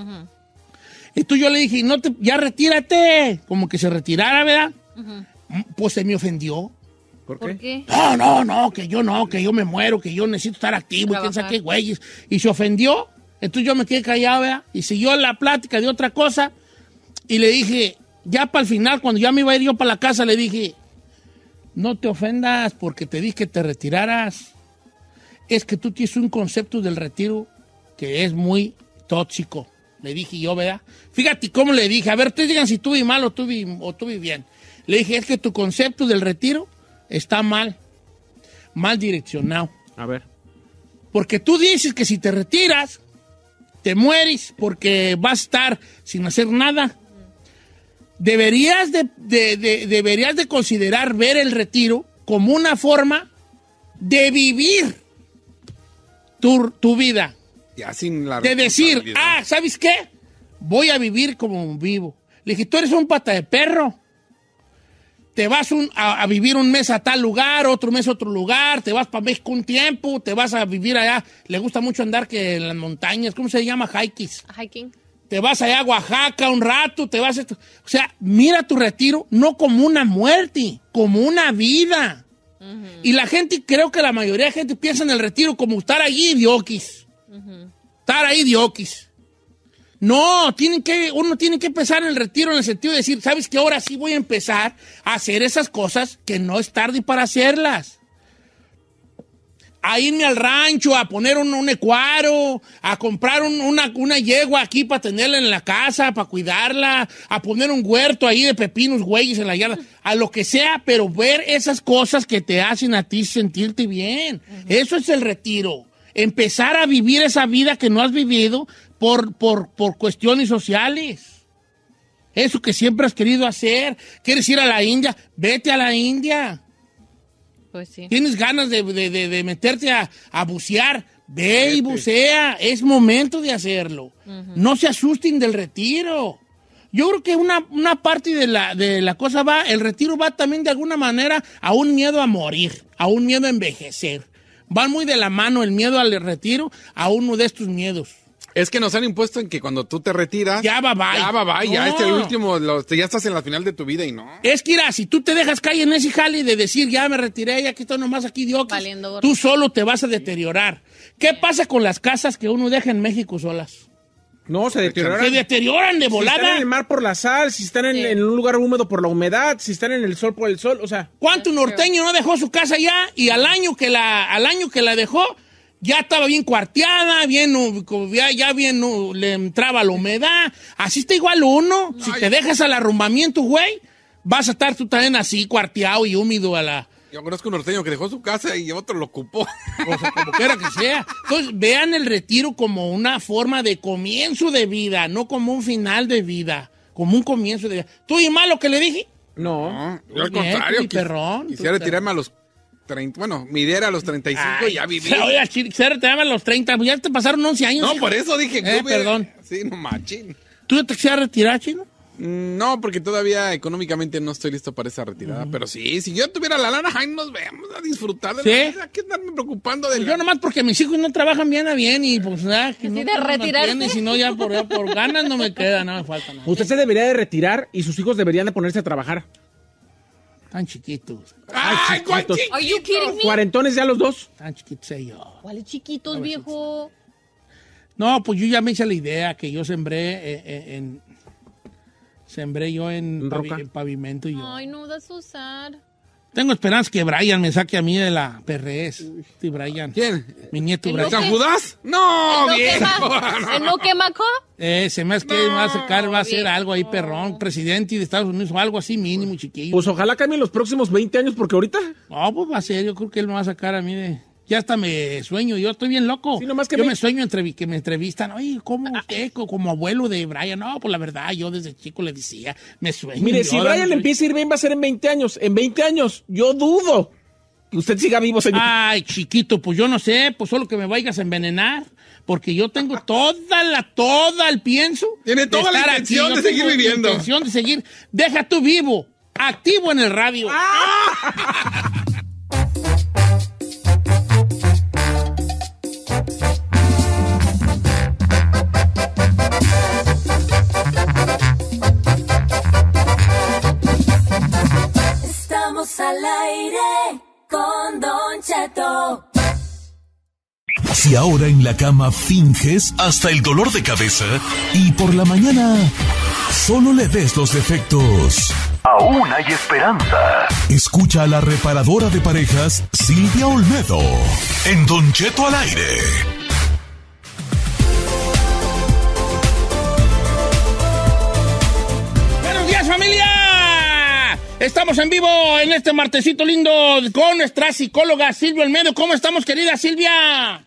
tú yo le dije, no te, ya retírate. Como que se retirara, ¿verdad? Pues se me ofendió. ¿Por ¿Por qué? No, no, no, que yo no, que yo me muero, que yo necesito estar activo, y quién sabe qué güeyes. Y se ofendió. Entonces yo me quedé callado, ¿verdad? Y siguió la plática de otra cosa. Y le dije, ya para el final, cuando ya me iba a ir yo para la casa, le dije, no te ofendas porque te dije que te retiraras. Es que tú tienes un concepto del retiro que es muy tóxico. Le dije yo, ¿verdad? Fíjate cómo le dije. A ver, ustedes digan si tuve mal o tuve, o tuve bien. Le dije, es que tu concepto del retiro está mal. Mal direccionado. A ver. Porque tú dices que si te retiras, te mueres porque vas a estar sin hacer nada. Deberías de, de- de- deberías de considerar ver el retiro como una forma de vivir tu, tu vida. Ya sin la de decir, ah, ¿sabes qué? Voy a vivir como vivo. Le dije, tú eres un pata de perro. Te vas un- a, a vivir un mes a tal lugar, otro mes a otro lugar, te vas para México un tiempo, te vas a vivir allá. Le gusta mucho andar que en las montañas, ¿cómo se llama? Hikes. Hiking. Te vas allá a Oaxaca un rato, te vas a esto. O sea, mira tu retiro no como una muerte, como una vida. Y la gente, creo que la mayoría de gente piensa en el retiro como estar allí de oquis. Estar ahí de oquis. No, tienen que, uno tiene que empezar en el retiro en el sentido de decir, ¿sabes qué? Ahora sí voy a empezar a hacer esas cosas que no es tarde para hacerlas. A irme al rancho, a poner un, un ecuaro, a comprar un- una, una yegua aquí para tenerla en la casa, para cuidarla, a poner un huerto ahí de pepinos, güeyes en la yarda, a lo que sea, pero ver esas cosas que te hacen a ti sentirte bien. Eso es el retiro. Empezar a vivir esa vida que no has vivido por, por, por cuestiones sociales. Eso que siempre has querido hacer. ¿Quieres ir a la India? Vete a la India. Pues sí. ¿Tienes ganas de, de- de- de meterte a, a bucear? Ve y bucea. Es momento de hacerlo. No se asusten del retiro. Yo creo que una, una parte de la, de la cosa va, el retiro va también de alguna manera a un miedo a morir, a un miedo a envejecer. Van muy de la mano el miedo al retiro a uno de estos miedos. Es que nos han impuesto en que cuando tú te retiras. Ya va, bye. Ya va, bye. Ya No. este es el último. lo- ya estás en la final de tu vida y no. Es que, mira, si tú te dejas caer en ese jale de decir, ya me retiré, ya que estoy nomás aquí de oquis", Valiendo gorro. tú solo te vas a deteriorar. ¿Qué pasa con las casas que uno deja en México solas? No, se deterioran. Se deterioran de Si están en volada. el mar por la sal, si están en, en un lugar húmedo por la humedad, si están en el sol por el sol, o sea. ¿Cuánto norteño no dejó su casa ya? Y al año que la, al año que la dejó, ya estaba bien cuarteada, bien, uh, ya bien uh, le entraba la humedad. Así está igual uno. Si te dejas al arrumbamiento, güey, vas a estar tú también así, cuarteado y húmedo a la. Yo conozco un norteño que dejó su casa y otro lo ocupó. O sea, como quiera que sea. Entonces, vean el retiro como una forma de comienzo de vida, no como un final de vida, como un comienzo de vida. ¿Tú y malo que le dije? No. Yo al Bien, contrario. quis- perrón, Quisiera retirarme a los 30. Bueno, mi idea era a los 35 y ya viví. Oiga, chi- Cera, te daban los 30, pues ya te pasaron 11 años. No, hijo. por eso dije Eh, perdón. Sí, no machín. ¿Tú ya te quisieras retirar, chino? Mm, No, porque todavía económicamente no estoy listo para esa retirada. Pero sí, si yo tuviera la lana, ahí nos vemos a disfrutar de ¿Sí? la vida. ¿Qué andarme preocupando de Pues la- yo nomás porque mis hijos no trabajan bien a bien y pues nada, que no de no me retirarse. mantienen, Si no, ya por, por ganas no me queda, no me falta nada. Usted se debería de retirar y sus hijos deberían de ponerse a trabajar. Tan chiquitos. ¡Ay, cuál chiquitos. chiquito! Are you kidding me? Cuarentones ya los dos. Tan chiquitos ellos. ¿Cuáles chiquitos, viejo? No, pues yo ya me hice la idea que yo sembré eh, eh, en... Sembré yo en, ¿En pavi- roca? en pavimento y yo. Ay, no, das usar. Tengo esperanza que Brian me saque a mí de la perrez. Sí, Brian. ¿Quién? Mi nieto ¿El Brian. ¿San Judas? ¡No! ¿El no bien. ¿El no quemaco? Eh, se me hace que va a sacar, va a hacer bien. algo ahí, perrón. Presidente de Estados Unidos o algo así mínimo, chiquillo. Pues ojalá cambien los próximos 20 años porque ahorita. No, pues va a ser, yo creo que él me va a sacar a mí de... Ya hasta me sueño, yo estoy bien loco. Sí, nomás que yo me- me sueño entrevi- que me entrevistan, oye, ¿cómo usted, co- como abuelo de Brian? No, pues la verdad, yo desde chico le decía, me sueño. Mire, si Brian no- empieza a ir bien, va a ser en 20 años. En 20 años, yo dudo que usted siga vivo, señor. Ay, chiquito, pues yo no sé, pues solo que me vayas a envenenar. Porque yo tengo toda la, toda el pienso. Tiene toda la intención de seguir tengo viviendo. intención de seguir. Deja tú vivo, activo en el radio. Estamos al aire con Don Cheto. Si ahora en la cama finges hasta el dolor de cabeza y por la mañana solo le ves los defectos. Aún hay esperanza. Escucha a la reparadora de parejas Silvia Olmedo en Don Cheto al aire. Estamos en vivo en este martesito lindo con nuestra psicóloga Silvia Olmedo. ¿Cómo estamos, querida Silvia?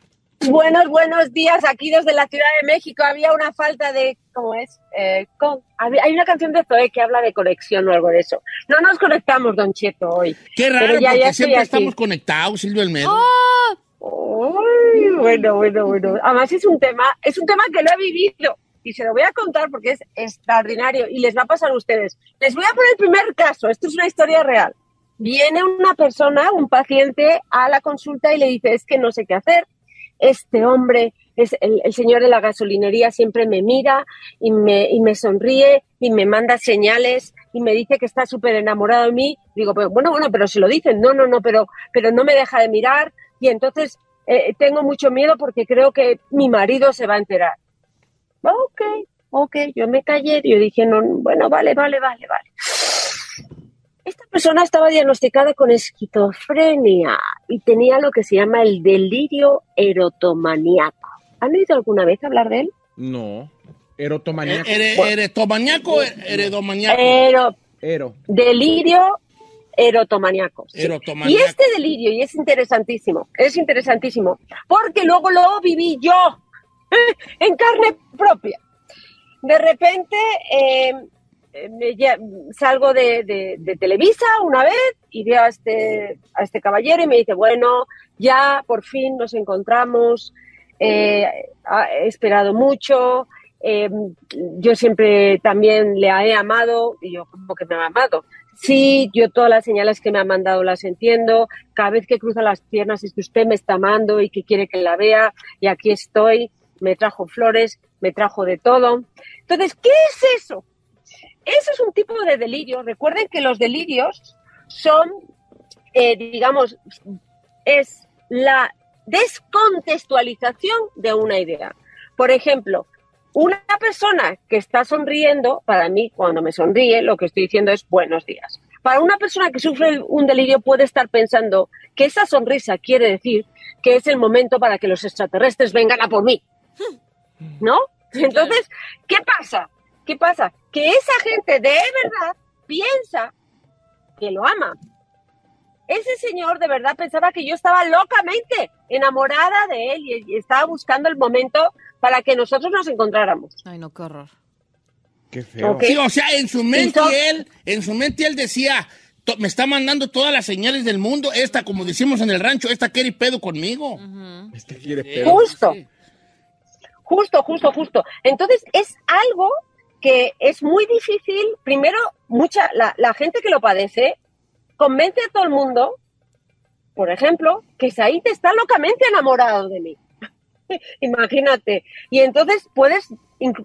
Buenos, buenos días aquí desde la Ciudad de México. Había una falta de, ¿cómo es? Eh, con- hay una canción de Zoe que habla de conexión o algo de eso. No nos conectamos, Don Cheto, hoy. Qué raro, ya- porque ya siempre aquí. estamos conectados, Silvia Olmedo. ¡Oh! Ay, Bueno, bueno, bueno. Además es un tema, es un tema que lo he vivido y se lo voy a contar porque es extraordinario y les va a pasar a ustedes. Les voy a poner el primer caso. Esto es una historia real. Viene una persona, un paciente, a la consulta y le dice, es que no sé qué hacer. Este hombre, es el, señor de la gasolinería siempre me mira y me, y me sonríe y me manda señales y me dice que está súper enamorado de mí. Digo, pero, bueno, bueno, pero se lo dicen. No, no, no, pero, pero no me deja de mirar y entonces eh, tengo mucho miedo porque creo que mi marido se va a enterar. Ok, ok, yo me callé, yo dije, no, bueno, vale, vale, vale, vale. Esta persona estaba diagnosticada con esquizofrenia y tenía lo que se llama el delirio erotomaniaco. ¿Han oído alguna vez hablar de él? No. Erotomaniaco. Ere- ¿Eretomaniaco o eredomaniaco? Ero- Ero. delirio erotomaniaco. sí. Erotomaniaco. Y este delirio, y es interesantísimo, es interesantísimo, porque luego lo viví yo en carne propia. De repente eh, eh, me lle- salgo de, Televisa una vez y veo a este, a este caballero y me dice, bueno, ya por fin nos encontramos, eh, he esperado mucho, eh, yo siempre también le he amado, y yo como que me ha amado. Sí, yo todas las señales que me ha mandado las entiendo. Cada vez que cruza las piernas es que usted me está amando y que quiere que la vea. Y aquí estoy. Me trajo flores, me trajo de todo. Entonces, ¿qué es eso? Eso es un tipo de delirio. Recuerden que los delirios son, eh, digamos, es la descontextualización de una idea. Por ejemplo, una persona que está sonriendo, para mí, cuando me sonríe, lo que estoy diciendo es buenos días. Para una persona que sufre un delirio puede estar pensando que esa sonrisa quiere decir que es el momento para que los extraterrestres vengan a por mí. ¿No? Entonces, ¿qué pasa? ¿Qué pasa? Que esa gente de verdad piensa que lo ama. Ese señor de verdad pensaba que yo estaba locamente enamorada de él y, estaba buscando el momento para que nosotros nos encontráramos. Ay, no, qué horror. Qué feo. Ok. Sí, o sea, en su mente Entonces- él, en su mente él decía, "To- me está mandando todas las señales del mundo, esta, como decimos en el rancho, esta quiere pedo conmigo. Este quiere pedo. Justo. Justo, justo, justo. Entonces es algo que es muy difícil. Primero, mucha la, la gente que lo padece convence a todo el mundo, por ejemplo, que Said está locamente enamorado de mí. Imagínate. Y entonces puedes,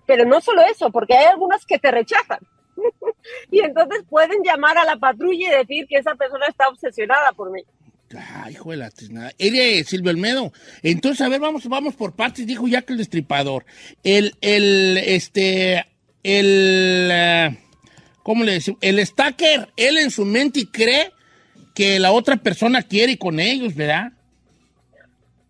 pero no solo eso, porque hay algunas que te rechazan. y entonces pueden llamar a la patrulla y decir que esa persona está obsesionada por mí. Ay, hijo de la tiznada. Eres Silvio Almedo. Entonces, a ver, vamos, vamos por partes, dijo ya que el destripador. El, el, este, el, eh, ¿cómo le decimos? El stacker, él en su mente cree que la otra persona quiere con ellos, ¿verdad?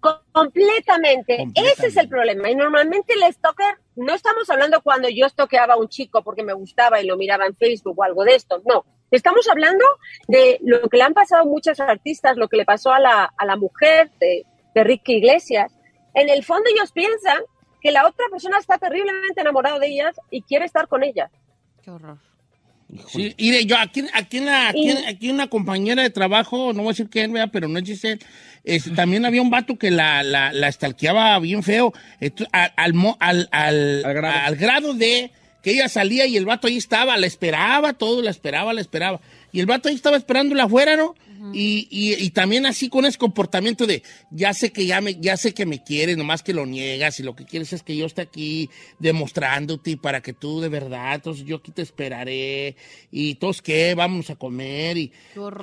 Completamente. Completamente. Ese es el problema. Y normalmente el stalker, no estamos hablando cuando yo stalkeaba a un chico porque me gustaba y lo miraba en Facebook o algo de esto. No. Estamos hablando de lo que le han pasado a muchos artistas, lo que le pasó a la, a la mujer de, de Ricky Iglesias. En el fondo ellos piensan que la otra persona está terriblemente enamorada de ellas y quiere estar con ellas. Qué horror. Sí, mire, yo aquí, aquí, en la- aquí, una compañera de trabajo, no voy a decir quién, ¿verdad? pero no es Giselle, también había un vato que la, la, la stalkeaba bien feo, esto- al, al, al, al- al grado. de que ella salía y el vato ahí estaba, la esperaba, todo, la esperaba, la esperaba. Y el vato ahí estaba esperándola afuera, ¿no? Y, y, y también así con ese comportamiento de, ya sé que ya, me, ya sé que me quieres, nomás que lo niegas y lo que quieres es que yo esté aquí demostrándote para que tú de verdad, entonces yo aquí te esperaré y todos qué, vamos a comer y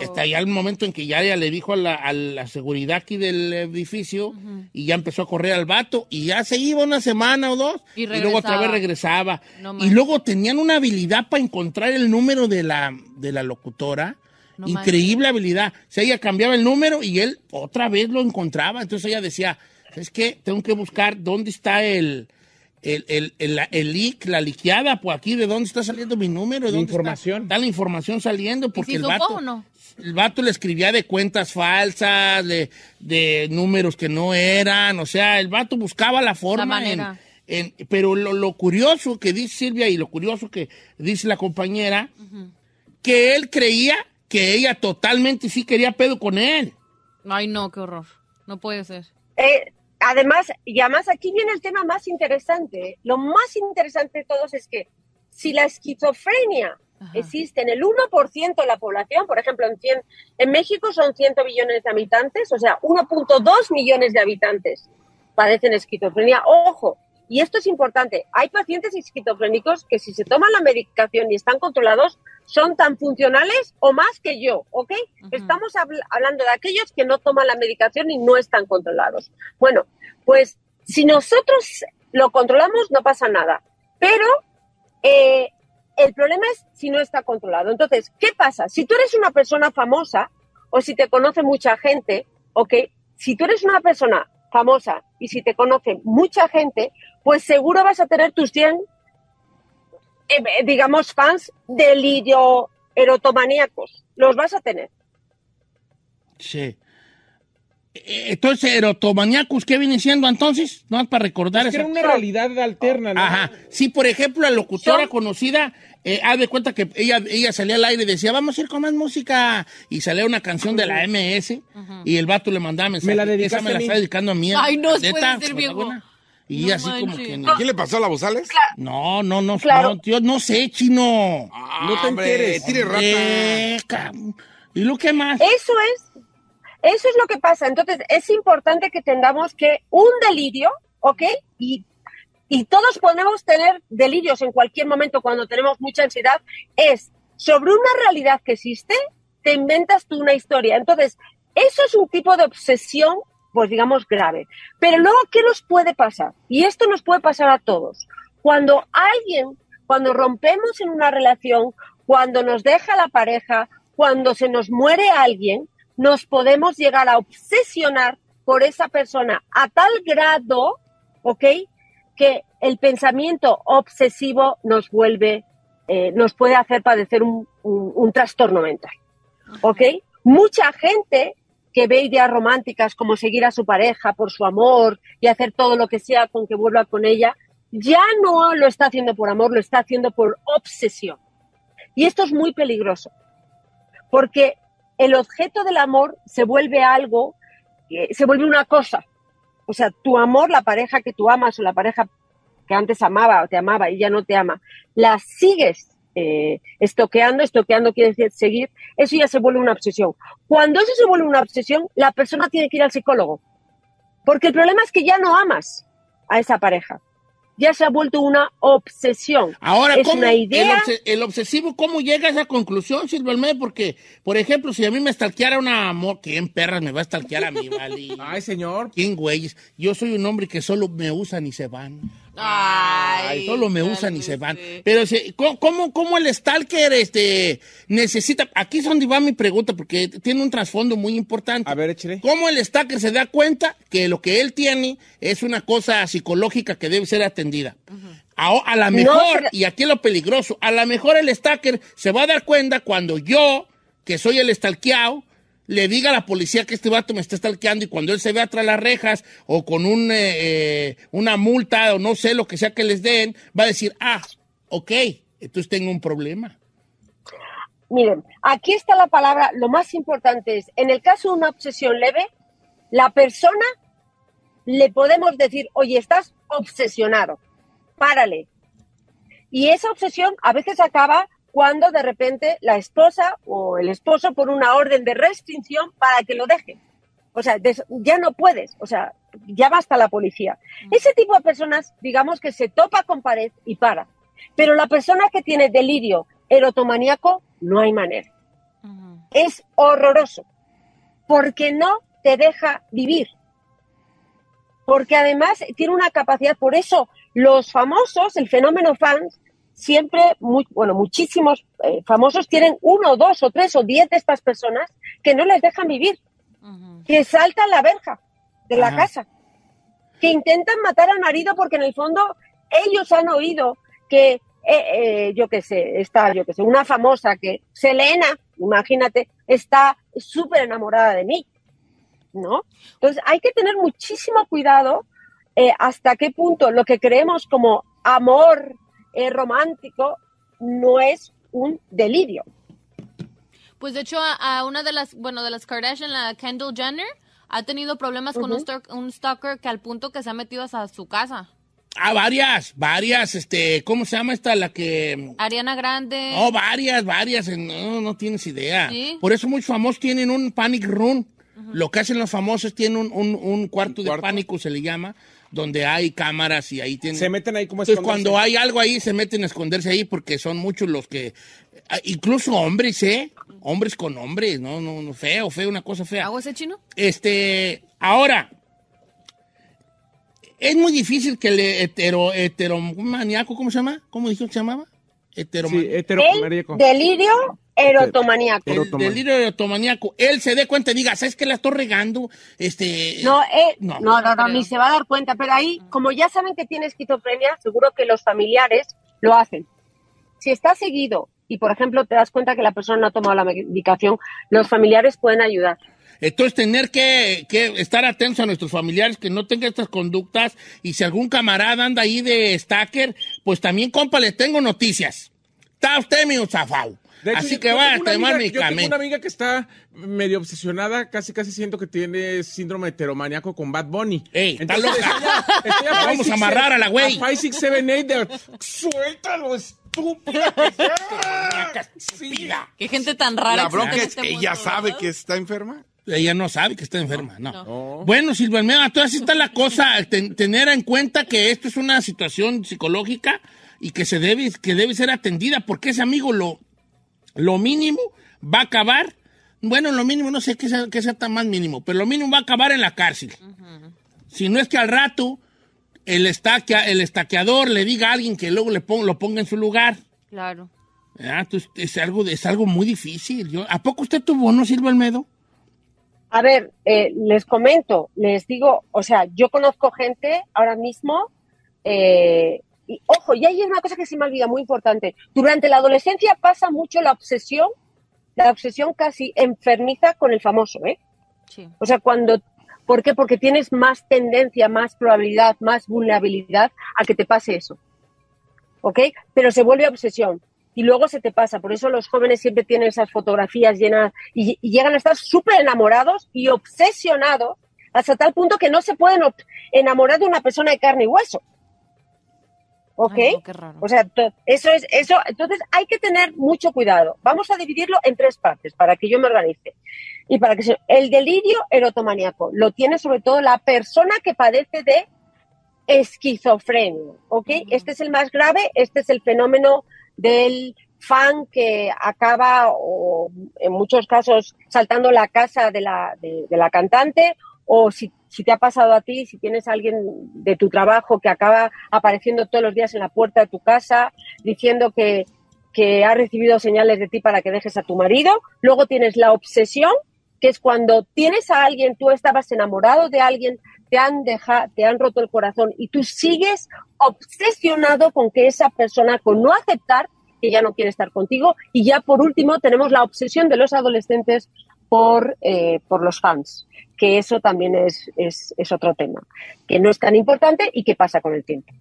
hasta ya el momento en que ya ella le dijo a la, a la seguridad aquí del edificio y ya empezó a correr al vato y ya se iba una semana o dos Y luego otra vez regresaba. No y luego tenían una habilidad para encontrar el número de la, de la locutora. No Increíble habilidad. O sea, ella cambiaba el número y él otra vez lo encontraba. Entonces ella decía, es que tengo que buscar dónde está el, el, el, el, la- el leak, la liqueada, por aquí, de dónde está saliendo mi número, de dónde información. Está, la información saliendo, ¿Y porque si el vato, o no? el vato le escribía de cuentas falsas, de, de números que no eran, o sea, el vato buscaba la forma. en- pero lo, lo curioso que dice Silvia y lo curioso que dice la compañera, que él creía que ella totalmente sí quería pedo con él. Ay, no, qué horror. No puede ser. Eh, además, y además aquí viene el tema más interesante. Lo más interesante de todos es que si la esquizofrenia existe en el 1% de la población, por ejemplo, en, 100 en México son 100 millones de habitantes, o sea, 1.2 millones de habitantes padecen esquizofrenia. Ojo, y esto es importante, hay pacientes esquizofrénicos que si se toman la medicación y están controlados, son tan funcionales o más que yo, ¿ok? Estamos habl- hablando de aquellos que no toman la medicación y no están controlados. Bueno, pues si nosotros lo controlamos no pasa nada, pero eh, el problema es si no está controlado. Entonces, ¿qué pasa? Si tú eres una persona famosa o si te conoce mucha gente, ¿ok? Si tú eres una persona famosa y si te conoce mucha gente, pues seguro vas a tener tus 100 eh, eh, digamos, fans delirio erotomaníacos. Los vas a tener. Sí. Eh, Entonces, erotomaniacos, ¿qué viene siendo entonces? No para recordar Es que esa- era una realidad alterna, ¿no? Ajá. Sí, por ejemplo, la locutora conocida, eh, haz de cuenta que ella, ella salía al aire y decía, vamos a ir con más música. Y salía una canción de la MS y el vato le mandaba mensaje. Me la Esa dedicaste me la a mí. está dedicando a mí. Ay, no, puede ser viejo. buena. Y No así como que... ¿Quién le pasó a la Bozales? No, no, no, Claro. no, tío, no sé, chino. no te enteres. Tire rata. ¿Y lo que más? Eso es, eso es lo que pasa. Entonces, es importante que tengamos que un delirio, ¿ok? Y, y todos podemos tener delirios en cualquier momento cuando tenemos mucha ansiedad. Es sobre una realidad que existe, te inventas tú una historia. Entonces, eso es un tipo de obsesión, pues digamos, grave. Pero luego, ¿qué nos puede pasar? Y esto nos puede pasar a todos. Cuando alguien, cuando rompemos en una relación, cuando nos deja la pareja, cuando se nos muere alguien, nos podemos llegar a obsesionar por esa persona a tal grado, ¿ok? Que el pensamiento obsesivo nos vuelve, eh, nos puede hacer padecer un, un- un trastorno mental, ¿ok? Mucha gente que ve ideas románticas como seguir a su pareja por su amor y hacer todo lo que sea con que vuelva con ella, ya no lo está haciendo por amor, lo está haciendo por obsesión. Y esto es muy peligroso, porque el objeto del amor se vuelve algo, eh, se vuelve una cosa. O sea, tu amor, la pareja que tú amas o la pareja que antes amaba o te amaba y ya no te ama, la sigues eh, estoqueando, estoqueando quiere decir seguir, eso ya se vuelve una obsesión. Cuando eso se vuelve una obsesión, la persona tiene que ir al psicólogo. Porque el problema es que ya no amas a esa pareja. Ya se ha vuelto una obsesión. Ahora, es ¿cómo una el, idea. el obsesivo, ¿cómo llega a esa conclusión, Silvia Almeida? Porque, por ejemplo, si a mí me stalkeara una amor, ¿quién perras me va a stalkear a mí, vale? Ay, señor. ¿Quién, güeyes? Yo soy un hombre que solo me usan y se van. Ay, Solo me usan y se van. Pero, si- ¿cómo- ¿cómo, el stalker este, necesita? Aquí es donde va mi pregunta, porque tiene un trasfondo muy importante. A ver, échale. ¿Cómo el stalker se da cuenta que lo que él tiene es una cosa psicológica que debe ser atendida? A, a lo No mejor, y aquí es lo peligroso, a lo mejor el stalker se va a dar cuenta cuando yo, que soy el stalkeado, le diga a la policía que este vato me está stalkeando y cuando él se vea tras las rejas o con un, eh, eh, una multa o no sé lo que sea que les den, va a decir, ah, ok, entonces tengo un problema. Miren, aquí está la palabra, lo más importante es, en el caso de una obsesión leve, la persona le podemos decir, oye, estás obsesionado, párale. Y esa obsesión a veces acaba cuando de repente la esposa o el esposo pone una orden de restricción para que lo deje. O sea, ya no puedes, o sea, ya basta la policía. Ese tipo de personas, digamos que se topa con pared y para. Pero la persona que tiene delirio erotomaníaco, no hay manera. Es horroroso, porque no te deja vivir. Porque además tiene una capacidad, por eso los famosos, el fenómeno fans, siempre, muy, bueno, muchísimos eh, famosos tienen uno, dos o tres o diez de estas personas que no les dejan vivir, que saltan la verja de la Ajá. casa, que intentan matar al marido porque en el fondo ellos han oído que, eh, eh, yo qué sé, está, yo qué sé, una famosa que, Selena, imagínate, está súper enamorada de mí, ¿no? Entonces hay que tener muchísimo cuidado eh, hasta qué punto lo que creemos como amor eh, romántico no es un delirio. Pues de hecho a, a una de las, bueno, de las Kardashian, la Kendall Jenner, ha tenido problemas con un, stalk- un stalker que al punto que se ha metido hasta su casa. Ah, varias, varias, este, ¿cómo se llama esta la que... Ariana Grande. Oh, varias, varias, no, no tienes idea. Sí. Por eso muchos famosos tienen un panic room. Lo que hacen los famosos tienen un, un- un cuarto de pánico, se le llama, donde hay cámaras y ahí tienen... Se meten ahí como Entonces, cuando hay algo ahí, se meten a esconderse ahí porque son muchos los que... ah, Incluso hombres, ¿eh? Hombres con hombres, no, no, no, feo, feo, una cosa fea. ¿Hago ese chino? Este, ahora, es muy difícil que el hetero, heteromaniaco, ¿cómo se llama? ¿Cómo dijo que se llamaba? Heteromaniaco. El delirio erotomaníaco. El delirio erotomaníaco. Él se dé cuenta y diga, ¿sabes que la estoy regando? Este. No, eh, no. no, no, no, ni se va a dar cuenta. Pero ahí, como ya saben que tiene esquizofrenia, seguro que los familiares lo hacen. Si está seguido y, por ejemplo, te das cuenta que la persona no ha tomado la medicación, los familiares pueden ayudar. Entonces, tener que, que estar atentos a nuestros familiares que no tengan estas conductas y si algún camarada anda ahí de stacker, pues también, compa, le tengo noticias. Está usted medio zafado. De hecho, Así que yo vaya a tomar amiga- Yo tengo una amiga que está medio obsesionada, casi casi siento que tiene síndrome heteromaníaco con Bad Bunny. está loca. ella- estoy La vamos a amarrar a la güey. 5, 6, 7, 8 de... Suéltalo, estúpida. Qué gente tan rara. La bronca es este ella mundo, sabe que está enferma. Ella no sabe que está enferma, no. Bueno, Silvia Almeida, entonces así está la cosa, ten- tener en cuenta que esto es una situación psicológica y que se debe, que debe ser atendida, porque ese amigo lo, lo mínimo va a acabar, bueno, lo mínimo, no sé qué sea, qué sea tan más mínimo, pero lo mínimo va a acabar en la cárcel. Si no es que al rato el, estaquea- el estaqueador le diga a alguien que luego le pon- lo ponga en su lugar. Claro. ¿verdad? Entonces, es algo, es algo muy difícil. Yo, ¿A poco usted tuvo, no, Silvia Almedo? A ver, eh, les comento, les digo, o sea, yo conozco gente ahora mismo, eh, y ojo, y hay una cosa que se me olvida muy importante. Durante la adolescencia pasa mucho la obsesión, la obsesión casi enfermiza con el famoso, ¿eh? Sí. O sea, cuando, ¿por qué? Porque tienes más tendencia, más probabilidad, más vulnerabilidad a que te pase eso. ¿Ok? Pero se vuelve obsesión y luego se te pasa. Por eso los jóvenes siempre tienen esas fotografías llenas y, y llegan a estar súper enamorados y obsesionados hasta tal punto que no se pueden enamorar de una persona de carne y hueso. ¿Ok? Ay, no, qué raro. O sea, eso es eso. Entonces hay que tener mucho cuidado. Vamos a dividirlo en tres partes para que yo me organice. Y para que se- el delirio erotomaníaco lo tiene sobre todo la persona que padece de esquizofrenia, ¿ok? Este es el más grave, este es el fenómeno del fan que acaba, o en muchos casos, saltando la casa de la, de, de la cantante, o si, si te ha pasado a ti, si tienes a alguien de tu trabajo que acaba apareciendo todos los días en la puerta de tu casa, diciendo que, que ha recibido señales de ti para que dejes a tu marido. Luego tienes la obsesión, que es cuando tienes a alguien, tú estabas enamorado de alguien, te han dejado, te han roto el corazón y tú sigues obsesionado con que esa persona, con no aceptar que ya no quiere estar contigo. Y ya por último tenemos la obsesión de los adolescentes por, eh, por los fans, que eso también es, es, es otro tema, que no es tan importante y que pasa con el tiempo.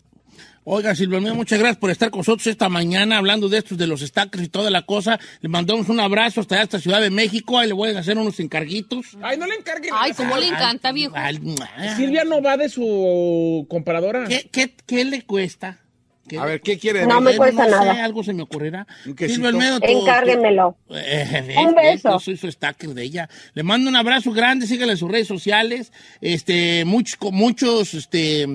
Oiga, Silvia muchas gracias por estar con nosotros esta mañana hablando de estos, de los stackers y toda la cosa. Le mandamos un abrazo hasta hasta Ciudad de México. Ahí le voy a hacer unos encarguitos. Ay, no le encarguen. Ay, cómo le encanta, viejo. Silvia no va de su comparadora. ¿Qué, qué, qué le cuesta? A ver, ¿qué quiere? No me cuesta sé, nada. algo se me ocurrirá. Silvia Encárguenmelo. tú- Eh, Un ves, beso. Yo soy su stacker de ella. Le mando un abrazo grande, sígale en sus redes sociales. Este, muchos, muchos, este,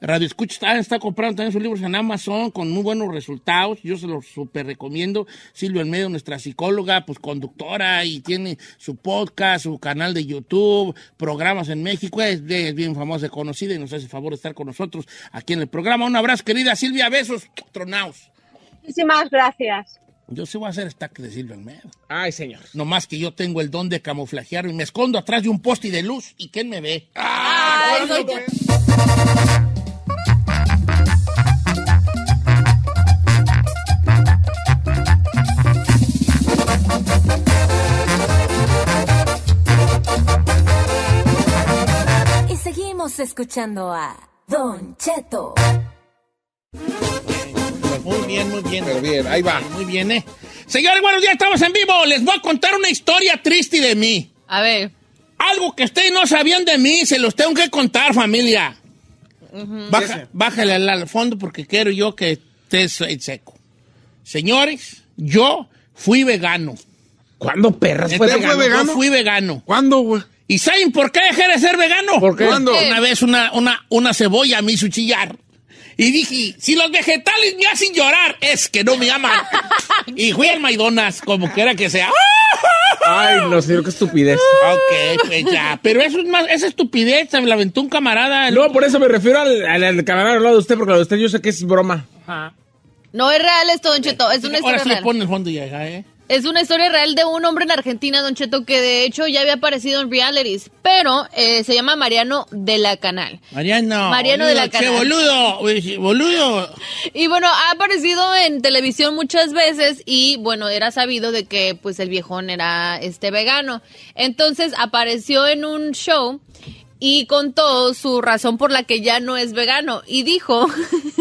radioescuchas han estado comprando también sus libros en Amazon con muy buenos resultados. Yo se los super recomiendo. Silvia Almeida, nuestra psicóloga, pues conductora y tiene su podcast, su canal de YouTube, programas en México. Es, es bien famosa y conocida y nos hace favor de estar con nosotros aquí en el programa. Un abrazo, querida Silvia. Besos, tronaos. Muchísimas gracias. Yo sí voy a hacer stack de Silvia Almeida. Ay, señor. No más que yo tengo el don de camuflajearme. Me escondo atrás de un poste de luz. ¿Y quién me ve? Ay, soy yo. Y seguimos escuchando a Don Cheto. Muy bien, muy bien. Pero bien, ahí va. Muy bien, ¿eh? Señores, buenos días, estamos en vivo. Les voy a contar una historia triste de mí. A ver. Algo que ustedes no sabían de mí, se los tengo que contar, familia. Baja- bájale al, al fondo porque quiero yo que estés en seco. Señores, yo fui vegano. ¿Cuándo, perras, fue ¿Neta vegano? Yo fui vegano. ¿Cuándo, güey? ¿Y saben por qué dejé de ser vegano? ¿Por qué? ¿Cuándo? Una vez una, una, una cebolla me hizo chillar. Y dije, si los vegetales me hacen llorar, es que no me aman. y fui al Maidonas, como quiera que sea. Ay, no, señor, qué estupidez. Ok, pues ya. Pero eso es más, esa estupidez se me la aventó un camarada. No, por eso me refiero al, al, al camarada al lado de usted, porque lo de usted yo sé que es broma. No es real esto, Don Cheto. Es una Ahora historia sí le pone el fondo ya, ¿eh? Es una historia real de un hombre en Argentina, Don Cheto, que de hecho ya había aparecido en realities, pero eh, se llama Mariano de la Canal. Mariano. Mariano de la Che, Canal. boludo, uy, boludo. Y bueno, ha aparecido en televisión muchas veces y bueno, era sabido de que pues el viejón era este vegano. Entonces apareció en un show y contó su razón por la que ya no es vegano y dijo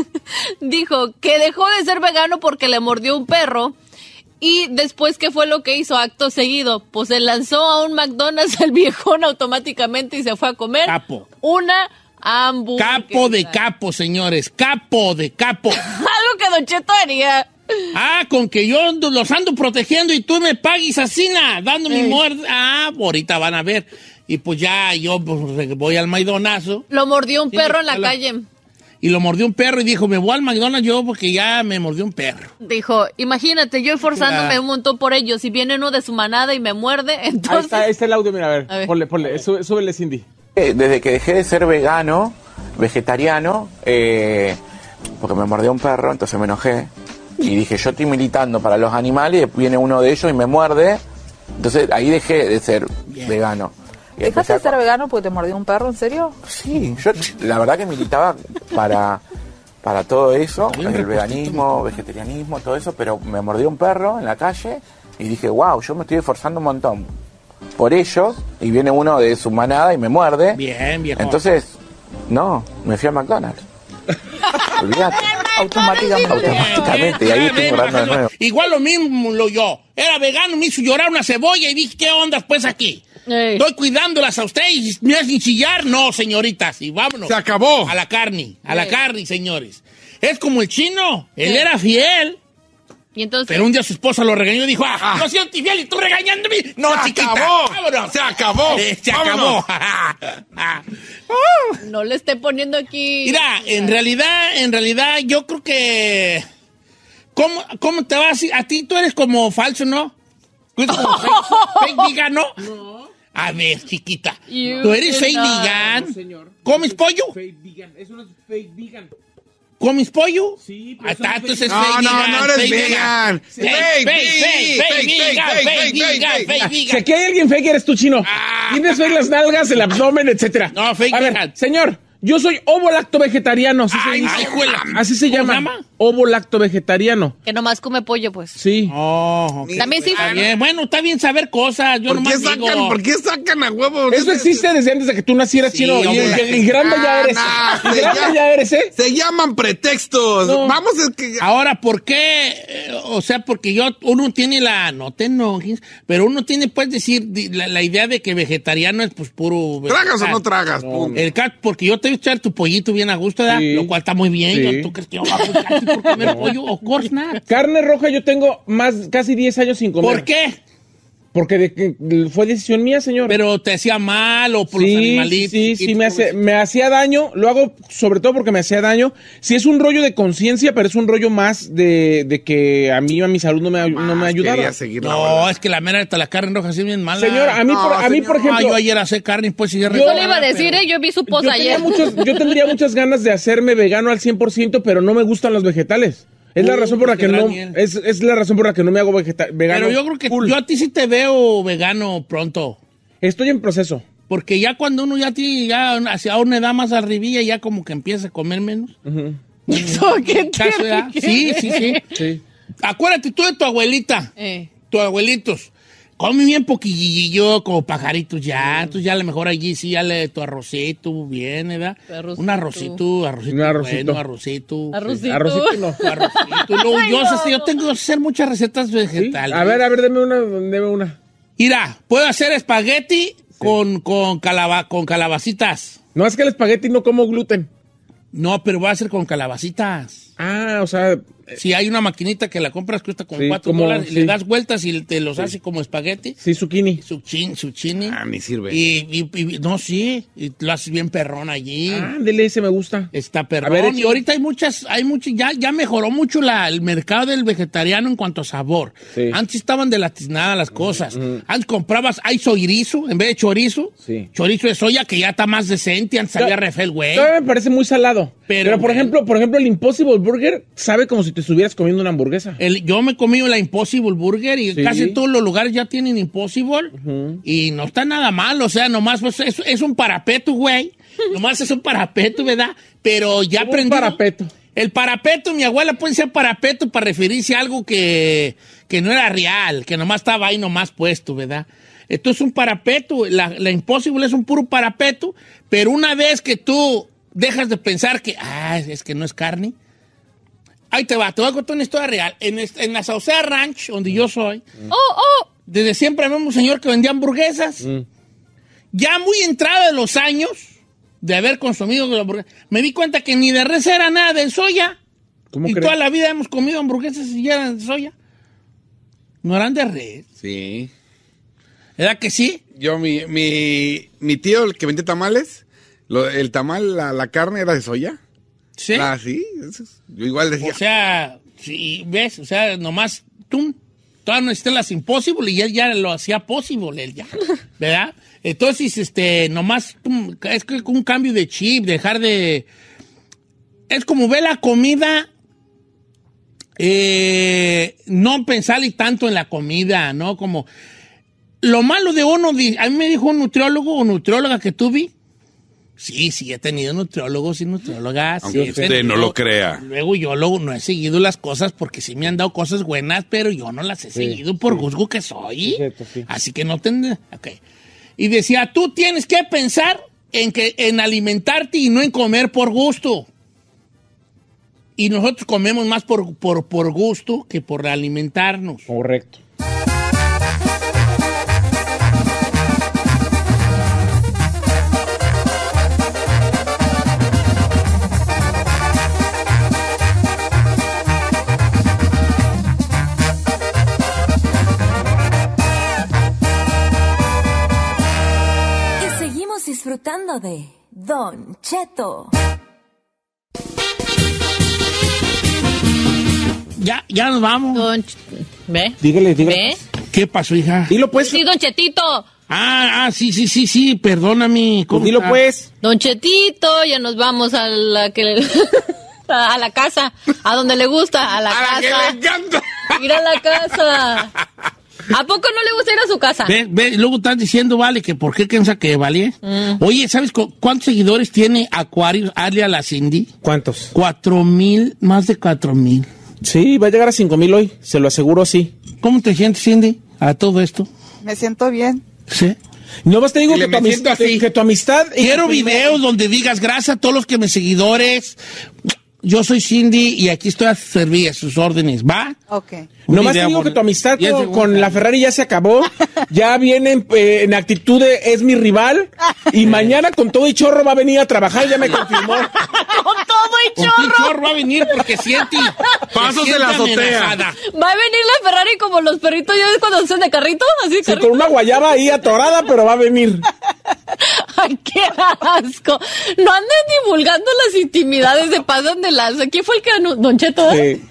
dijo que dejó de ser vegano porque le mordió un perro. Y después, ¿qué fue lo que hizo acto seguido? Pues se lanzó a un McDonald's el viejón automáticamente y se fue a comer Capo. una hamburguesa. Capo de capo, señores. Capo de capo. Algo que Don Cheto haría. Ah, con que yo los ando protegiendo y tú me pagues así, na, dando mi muerte. Ah, ahorita van a ver. Y pues ya yo pues, voy al Maidonazo Lo mordió un Sí, perro en la calle. Y lo mordió un perro y dijo, me voy al McDonald's yo porque ya me mordió un perro. Dijo, imagínate, yo esforzándome Ah. un montón por ellos. Si viene uno de su manada y me muerde, Ahí entonces... está, ahí está el audio, mira, a ver. A ver. Ponle, ponle, sú- súbele, Cindy. Eh, Desde que dejé de ser vegano, vegetariano, eh, porque me mordió un perro, entonces me enojé. Y dije, yo estoy militando para los animales, y viene uno de ellos y me muerde. Entonces ahí dejé de ser vegano. ¿Dejaste de ser vegano porque te mordió un perro? ¿En serio? Sí, yo la verdad que militaba para, para todo eso, el veganismo, vegetarianismo, todo eso, pero me mordió un perro en la calle y dije, wow, yo me estoy esforzando un montón por ellos y viene uno de su manada y me muerde. Bien, viejo. Entonces, no, me fui a McDonald's. Olvídate. Automáticamente. Automáticamente, y ahí estoy llorando de nuevo. Igual lo mismo lo yo. Era vegano, me hizo llorar una cebolla y dije, ¿qué onda pues aquí? Estoy cuidándolas a ustedes, ¿me hacen chillar? No, señoritas, y vámonos. Se acabó. A la carne, a la carne, señores. Es como el chino, él era fiel, Y entonces... pero un día su esposa lo regañó y dijo, ah, no soy antifiel y tú regañándome. No, Se chiquita, acabó. vámonos. Se acabó. Eh, se Vámonos. acabó. No le esté poniendo aquí... Mira, en realidad, en realidad, yo creo que. ¿Cómo, cómo te vas? A ti tú eres como falso, ¿no? Fake, fake vegan, ¿no? A ver, chiquita. You ¿Tú eres fake not. vegan? señor. ¿Comes pollo? Fake vegan. Eso no es fake vegan. ¿Comes pollo? Sí, Ah, está, entonces No, fake no, vegan. no eres fake vegan. Fake, Fake, fake, fake, fake, fake, fake, vegan, fake, fake fake, vegan, fake, fake Si vegan. aquí hay alguien fake, eres tú, chino. Tienes fake las nalgas, el abdomen, etcétera. No, fake A ver, vegan. señor, yo soy ovo lacto vegetariano. Así se Ay, dice. ay, juela. Así se ¿Cómo llama. Ovo lacto vegetariano. Que nomás come pollo, pues. Sí. Oh. También sí. Está bien. Bueno, está bien saber cosas. Yo ¿Por qué, nomás sacan, digo. ¿Por qué sacan a huevo? Eso existe desde antes de que tú nacieras, Sí, chino. Y, y- y grande ya Ah, eres. Y se grande ya eres, ¿eh? Se llaman pretextos. No. Vamos a que. Ahora, ¿por qué? Eh, O sea, porque yo, uno tiene la, no te enojes, pero uno tiene, pues, decir, la, la idea de que vegetariano es, pues, puro... ¿Tragas o no tragas? Punto. El cat, porque yo te voy a echar tu pollito bien a gusto, ¿verdad? Sí. Lo cual está muy bien. Sí. Yo- ¿Tú crees que yo por comer pollo? Of course not. Carne roja yo tengo más, casi 10 años sin comer. ¿Por qué? Porque de que- fue decisión mía, señor. Pero te hacía mal o por los sí, animalitos. sí, sí, me, hace- me hacía daño. Lo hago sobre todo porque me hacía daño. Sí es un rollo de conciencia, pero es un rollo más de, de que a mí, a mi salud no me, no me ayudaba. No, es que la mera de la carne roja sí es bien mala. Señor, a mí, No, por, a mí señor. por ejemplo... Ah, yo ayer hacé carne, pues sí, Yo le iba a decir, ¿eh? Yo vi su yo tenía ayer. muchos- yo tendría muchas ganas de hacerme vegano al 100%, pero no me gustan los vegetales. Es la Uh, razón por la que no es, es la razón por la que no me hago vegano. Pero yo creo que full. yo a ti sí te veo vegano pronto. estoy en proceso. Porque ya cuando uno ya tiene, ya hacia una edad más arribilla, ya como que empieza a comer menos. ¿Eso qué Caso, sí, sí. Sí. Acuérdate tú de tu abuelita, Eh. tus abuelitos. Come bien poquillillo, como pajaritos ya. Entonces ya a lo mejor allí sí, ya le tu arrocito, bien, ¿verdad? Arrocito. Un arrocito, arrocito. Un arrocito. Bueno, arrocito. Arrocito. Arrocito no. Arrocito. Luego, Ay, yo, no. sé, yo tengo que hacer muchas recetas ¿Sí? vegetales. A ver, a ver, deme una, deme una. Mira, puedo hacer espagueti con, con, calaba- con calabacitas. No es que el espagueti no como gluten. No, pero va a ser con calabacitas. Ah, o sea. Si hay una maquinita que la compras, cuesta como Sí, 4 como- dólares, sí. le das vueltas y te los Sí. hace como espagueti. Sí, zucchini. Zucchini, zucchini. Ah, ni sirve. Y, y- y- no, sí, y lo haces bien perrón allí. Ándele, ese me gusta. Está perrón. A ver, y ahorita hay muchas, hay muchas, ya, ya mejoró mucho la, el mercado del vegetariano en cuanto a sabor. Sí. Antes estaban de nada las cosas. Antes comprabas, hay soirizo en vez de chorizo. Sí. Chorizo de soya que ya está más decente, antes sabía re feo el güey. Me parece muy salado. Pero, Pero, por bueno. ejemplo, por ejemplo, el Impossible Burger sabe como si te estuvieras comiendo una hamburguesa. El- yo me he comido la Impossible Burger y Sí. casi todos los lugares ya tienen Impossible y no está nada mal, o sea, nomás pues, es, es un parapeto, güey. nomás es un parapeto, ¿verdad? Pero ya ¿Cómo un aprendí. parapeto? El parapeto, mi abuela puede ser parapeto para referirse a algo que, que no era real, que nomás estaba ahí nomás puesto, ¿verdad? Esto es un parapeto, la, la Impossible es un puro parapeto, pero una vez que tú dejas de pensar que, ah, es que no es carne, Ahí te va, te voy a contar una historia real. En, en la Saucea Ranch, donde yo soy, ¡Oh, oh! desde siempre había un señor que vendía hamburguesas. Ya muy entrada de los años de haber consumido la hamburguesa, me di cuenta que ni de res era nada de soya. ¿Cómo y crees? toda la vida hemos comido hamburguesas y ya eran de soya. No eran de res. Sí. ¿Verdad que sí? Yo, mi, mi, mi tío, el que vende tamales, lo- el tamal, la, la carne era de soya. Sí. Ah, sí. Yo igual decía. O sea, sí, ¿ves? O sea, nomás tú, todas no están las imposible y él ya lo hacía posible, él ya, ¿verdad? Entonces, este, nomás tum, es que un cambio de chip, dejar de... Es como ver la comida, eh, no pensarle tanto en la comida, ¿no? Como... Lo malo de uno, a mí me dijo un nutriólogo o nutrióloga que tuve, Sí, sí, he tenido nutriólogos y nutriólogas. sí, Aunque he usted tenido- no lo crea. Luego yo luego no he seguido las cosas porque sí me han dado cosas buenas, pero yo no las he seguido por juzgo que soy. Así que no tendré. ok. Y decía, tú tienes que pensar en, que, en alimentarte y no en comer por gusto. Y nosotros comemos más por, por, por gusto que por alimentarnos. Correcto. De Don Cheto. Ya, ya nos vamos. ¿Ve? Dígale, dígale. ¿Ve? ¿Qué pasó, hija? Dilo pues. Sí, Don Chetito. Ah, ah, sí, sí, sí, sí, perdóname. ¿Cómo dilo está? pues. Don Chetito, ya nos vamos a la que le- a la casa, a donde le gusta, a la casa. Ir a la casa. ¿A poco no le gusta ir a su casa? Ve, ve, y luego estás diciendo, vale, que por qué piensa que vale. Mm. Oye, ¿sabes cu- cuántos seguidores tiene Aquarius, Alia la Cindy? ¿Cuántos? Cuatro mil, más de cuatro mil. Sí, va a llegar a cinco mil hoy, se lo aseguro así. ¿Cómo te sientes, Cindy, a todo esto? Me siento bien. Sí. No más te digo que tu, así. que tu amistad... Quiero videos donde digas, gracias a todos los que me seguidores. Yo soy Cindy y aquí estoy a servir a sus órdenes, ¿va? Ok. Nomás te digo que tu amistad con, la Ferrari ya se acabó. ya viene en, eh, en actitud de es mi rival. Y mañana con todo y chorro va a venir a trabajar, ya me confirmó. Chorro. tu chorro va a venir porque siente. Pasos de la azotea. amenazada. Va a venir la Ferrari como los perritos, ¿ya ves cuando hacen de carrito? Así, Sí, carrito. con una guayaba ahí atorada, pero va a venir. Ay, qué asco. No anden divulgando las intimidades de pasan de lanza. ¿Quién fue el que anu- Don Cheto? Sí.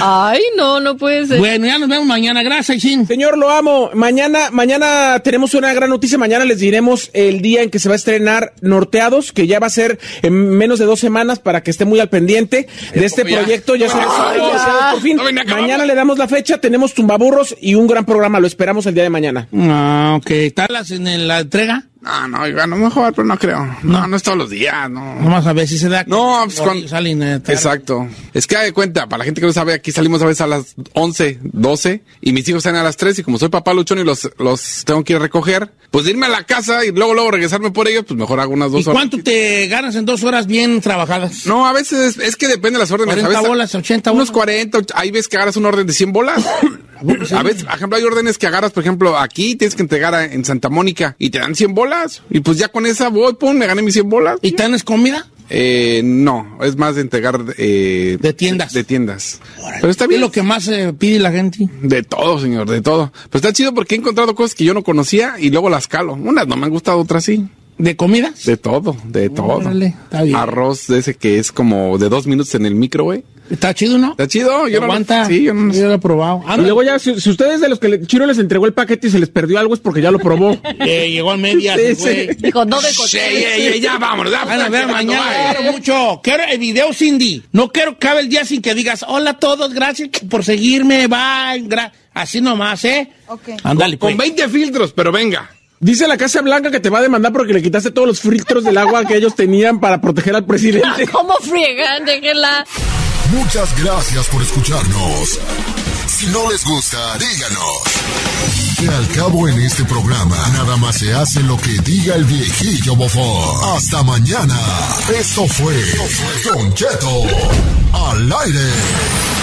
Ay, no, no puede ser. Bueno, ya nos vemos mañana. Gracias, Sin. Señor, lo amo. Mañana, mañana tenemos una gran noticia. Mañana les diremos el día en que se va a estrenar Norteados, que ya va a ser en menos de dos semanas para que esté muy al pendiente de este ya. proyecto. Ya se Ay, ya. por fin. No venía acabando. Mañana le damos la fecha, tenemos tumbaburros y un gran programa. Lo esperamos el día de mañana. Ah, ok. ¿Estás en la entrega? No, no, oiga, no mejor, pero no creo. No, no es todos los días, no. Vamos a ver si se da. No, pues con- Salen, eh. Exacto. Es que de cuenta, para la gente que no sabe, aquí salimos a veces a las 11, 12 y mis hijos salen a las 3 y como soy papá luchón y los, los tengo que ir a recoger, pues irme a la casa y luego luego regresarme por ellos, pues mejor hago unas dos ¿Y horas. cuánto te ganas en dos horas bien trabajadas? No, a veces es que depende de las órdenes. 40 a veces, bolas, 80 Unos bolas. 40, och- hay veces que agarras una orden de 100 bolas. A veces, por ejemplo, hay órdenes que agarras, por ejemplo, aquí tienes que entregar a- en Santa Mónica y te dan 100 bolas. Y pues ya con esa voy, pum, me gané mis 100 bolas. ¿Y tienes comida? Eh, no, es más de entregar eh, De tiendas. De, tiendas. Pero está ¿Qué bien. es lo que más eh, pide la gente? De todo, señor, de todo. Pues está chido porque he encontrado cosas que yo no conocía y luego las calo. Unas no me han gustado, otras sí. ¿De comida? De todo, de todo. Órale, está bien. Arroz de ese que es como de dos minutos en el micro, güey. Está chido, ¿no? Está chido, yo no aguanta. sí, yo no Yo lo he probado. Y luego ya, si, si ustedes de los que le- Chiro les entregó el paquete y se les perdió algo es porque ya lo probó. Eh, llegó a medias, Sí, güey. sí. Dijo, no de Sí, ya, ya, ya, vámonos. ya, Van a ver mañana. Quiero mucho. Quiero el video, Cindy. No quiero que acabe el día sin que digas, hola a todos, gracias por seguirme, bye. gra-". Así nomás, ¿eh? Ok. Ándale, Con pues. 20 filtros, pero venga. Dice la Casa Blanca que te va a demandar porque le quitaste todos los filtros del agua que ellos tenían para proteger al presidente. ¿Cómo friegan? Déjenla. Muchas gracias por escucharnos. Si no les gusta, díganos. Que al cabo en este programa, nada más se hace lo que diga el viejillo bofón. Hasta mañana. Esto fue Don Cheto al aire.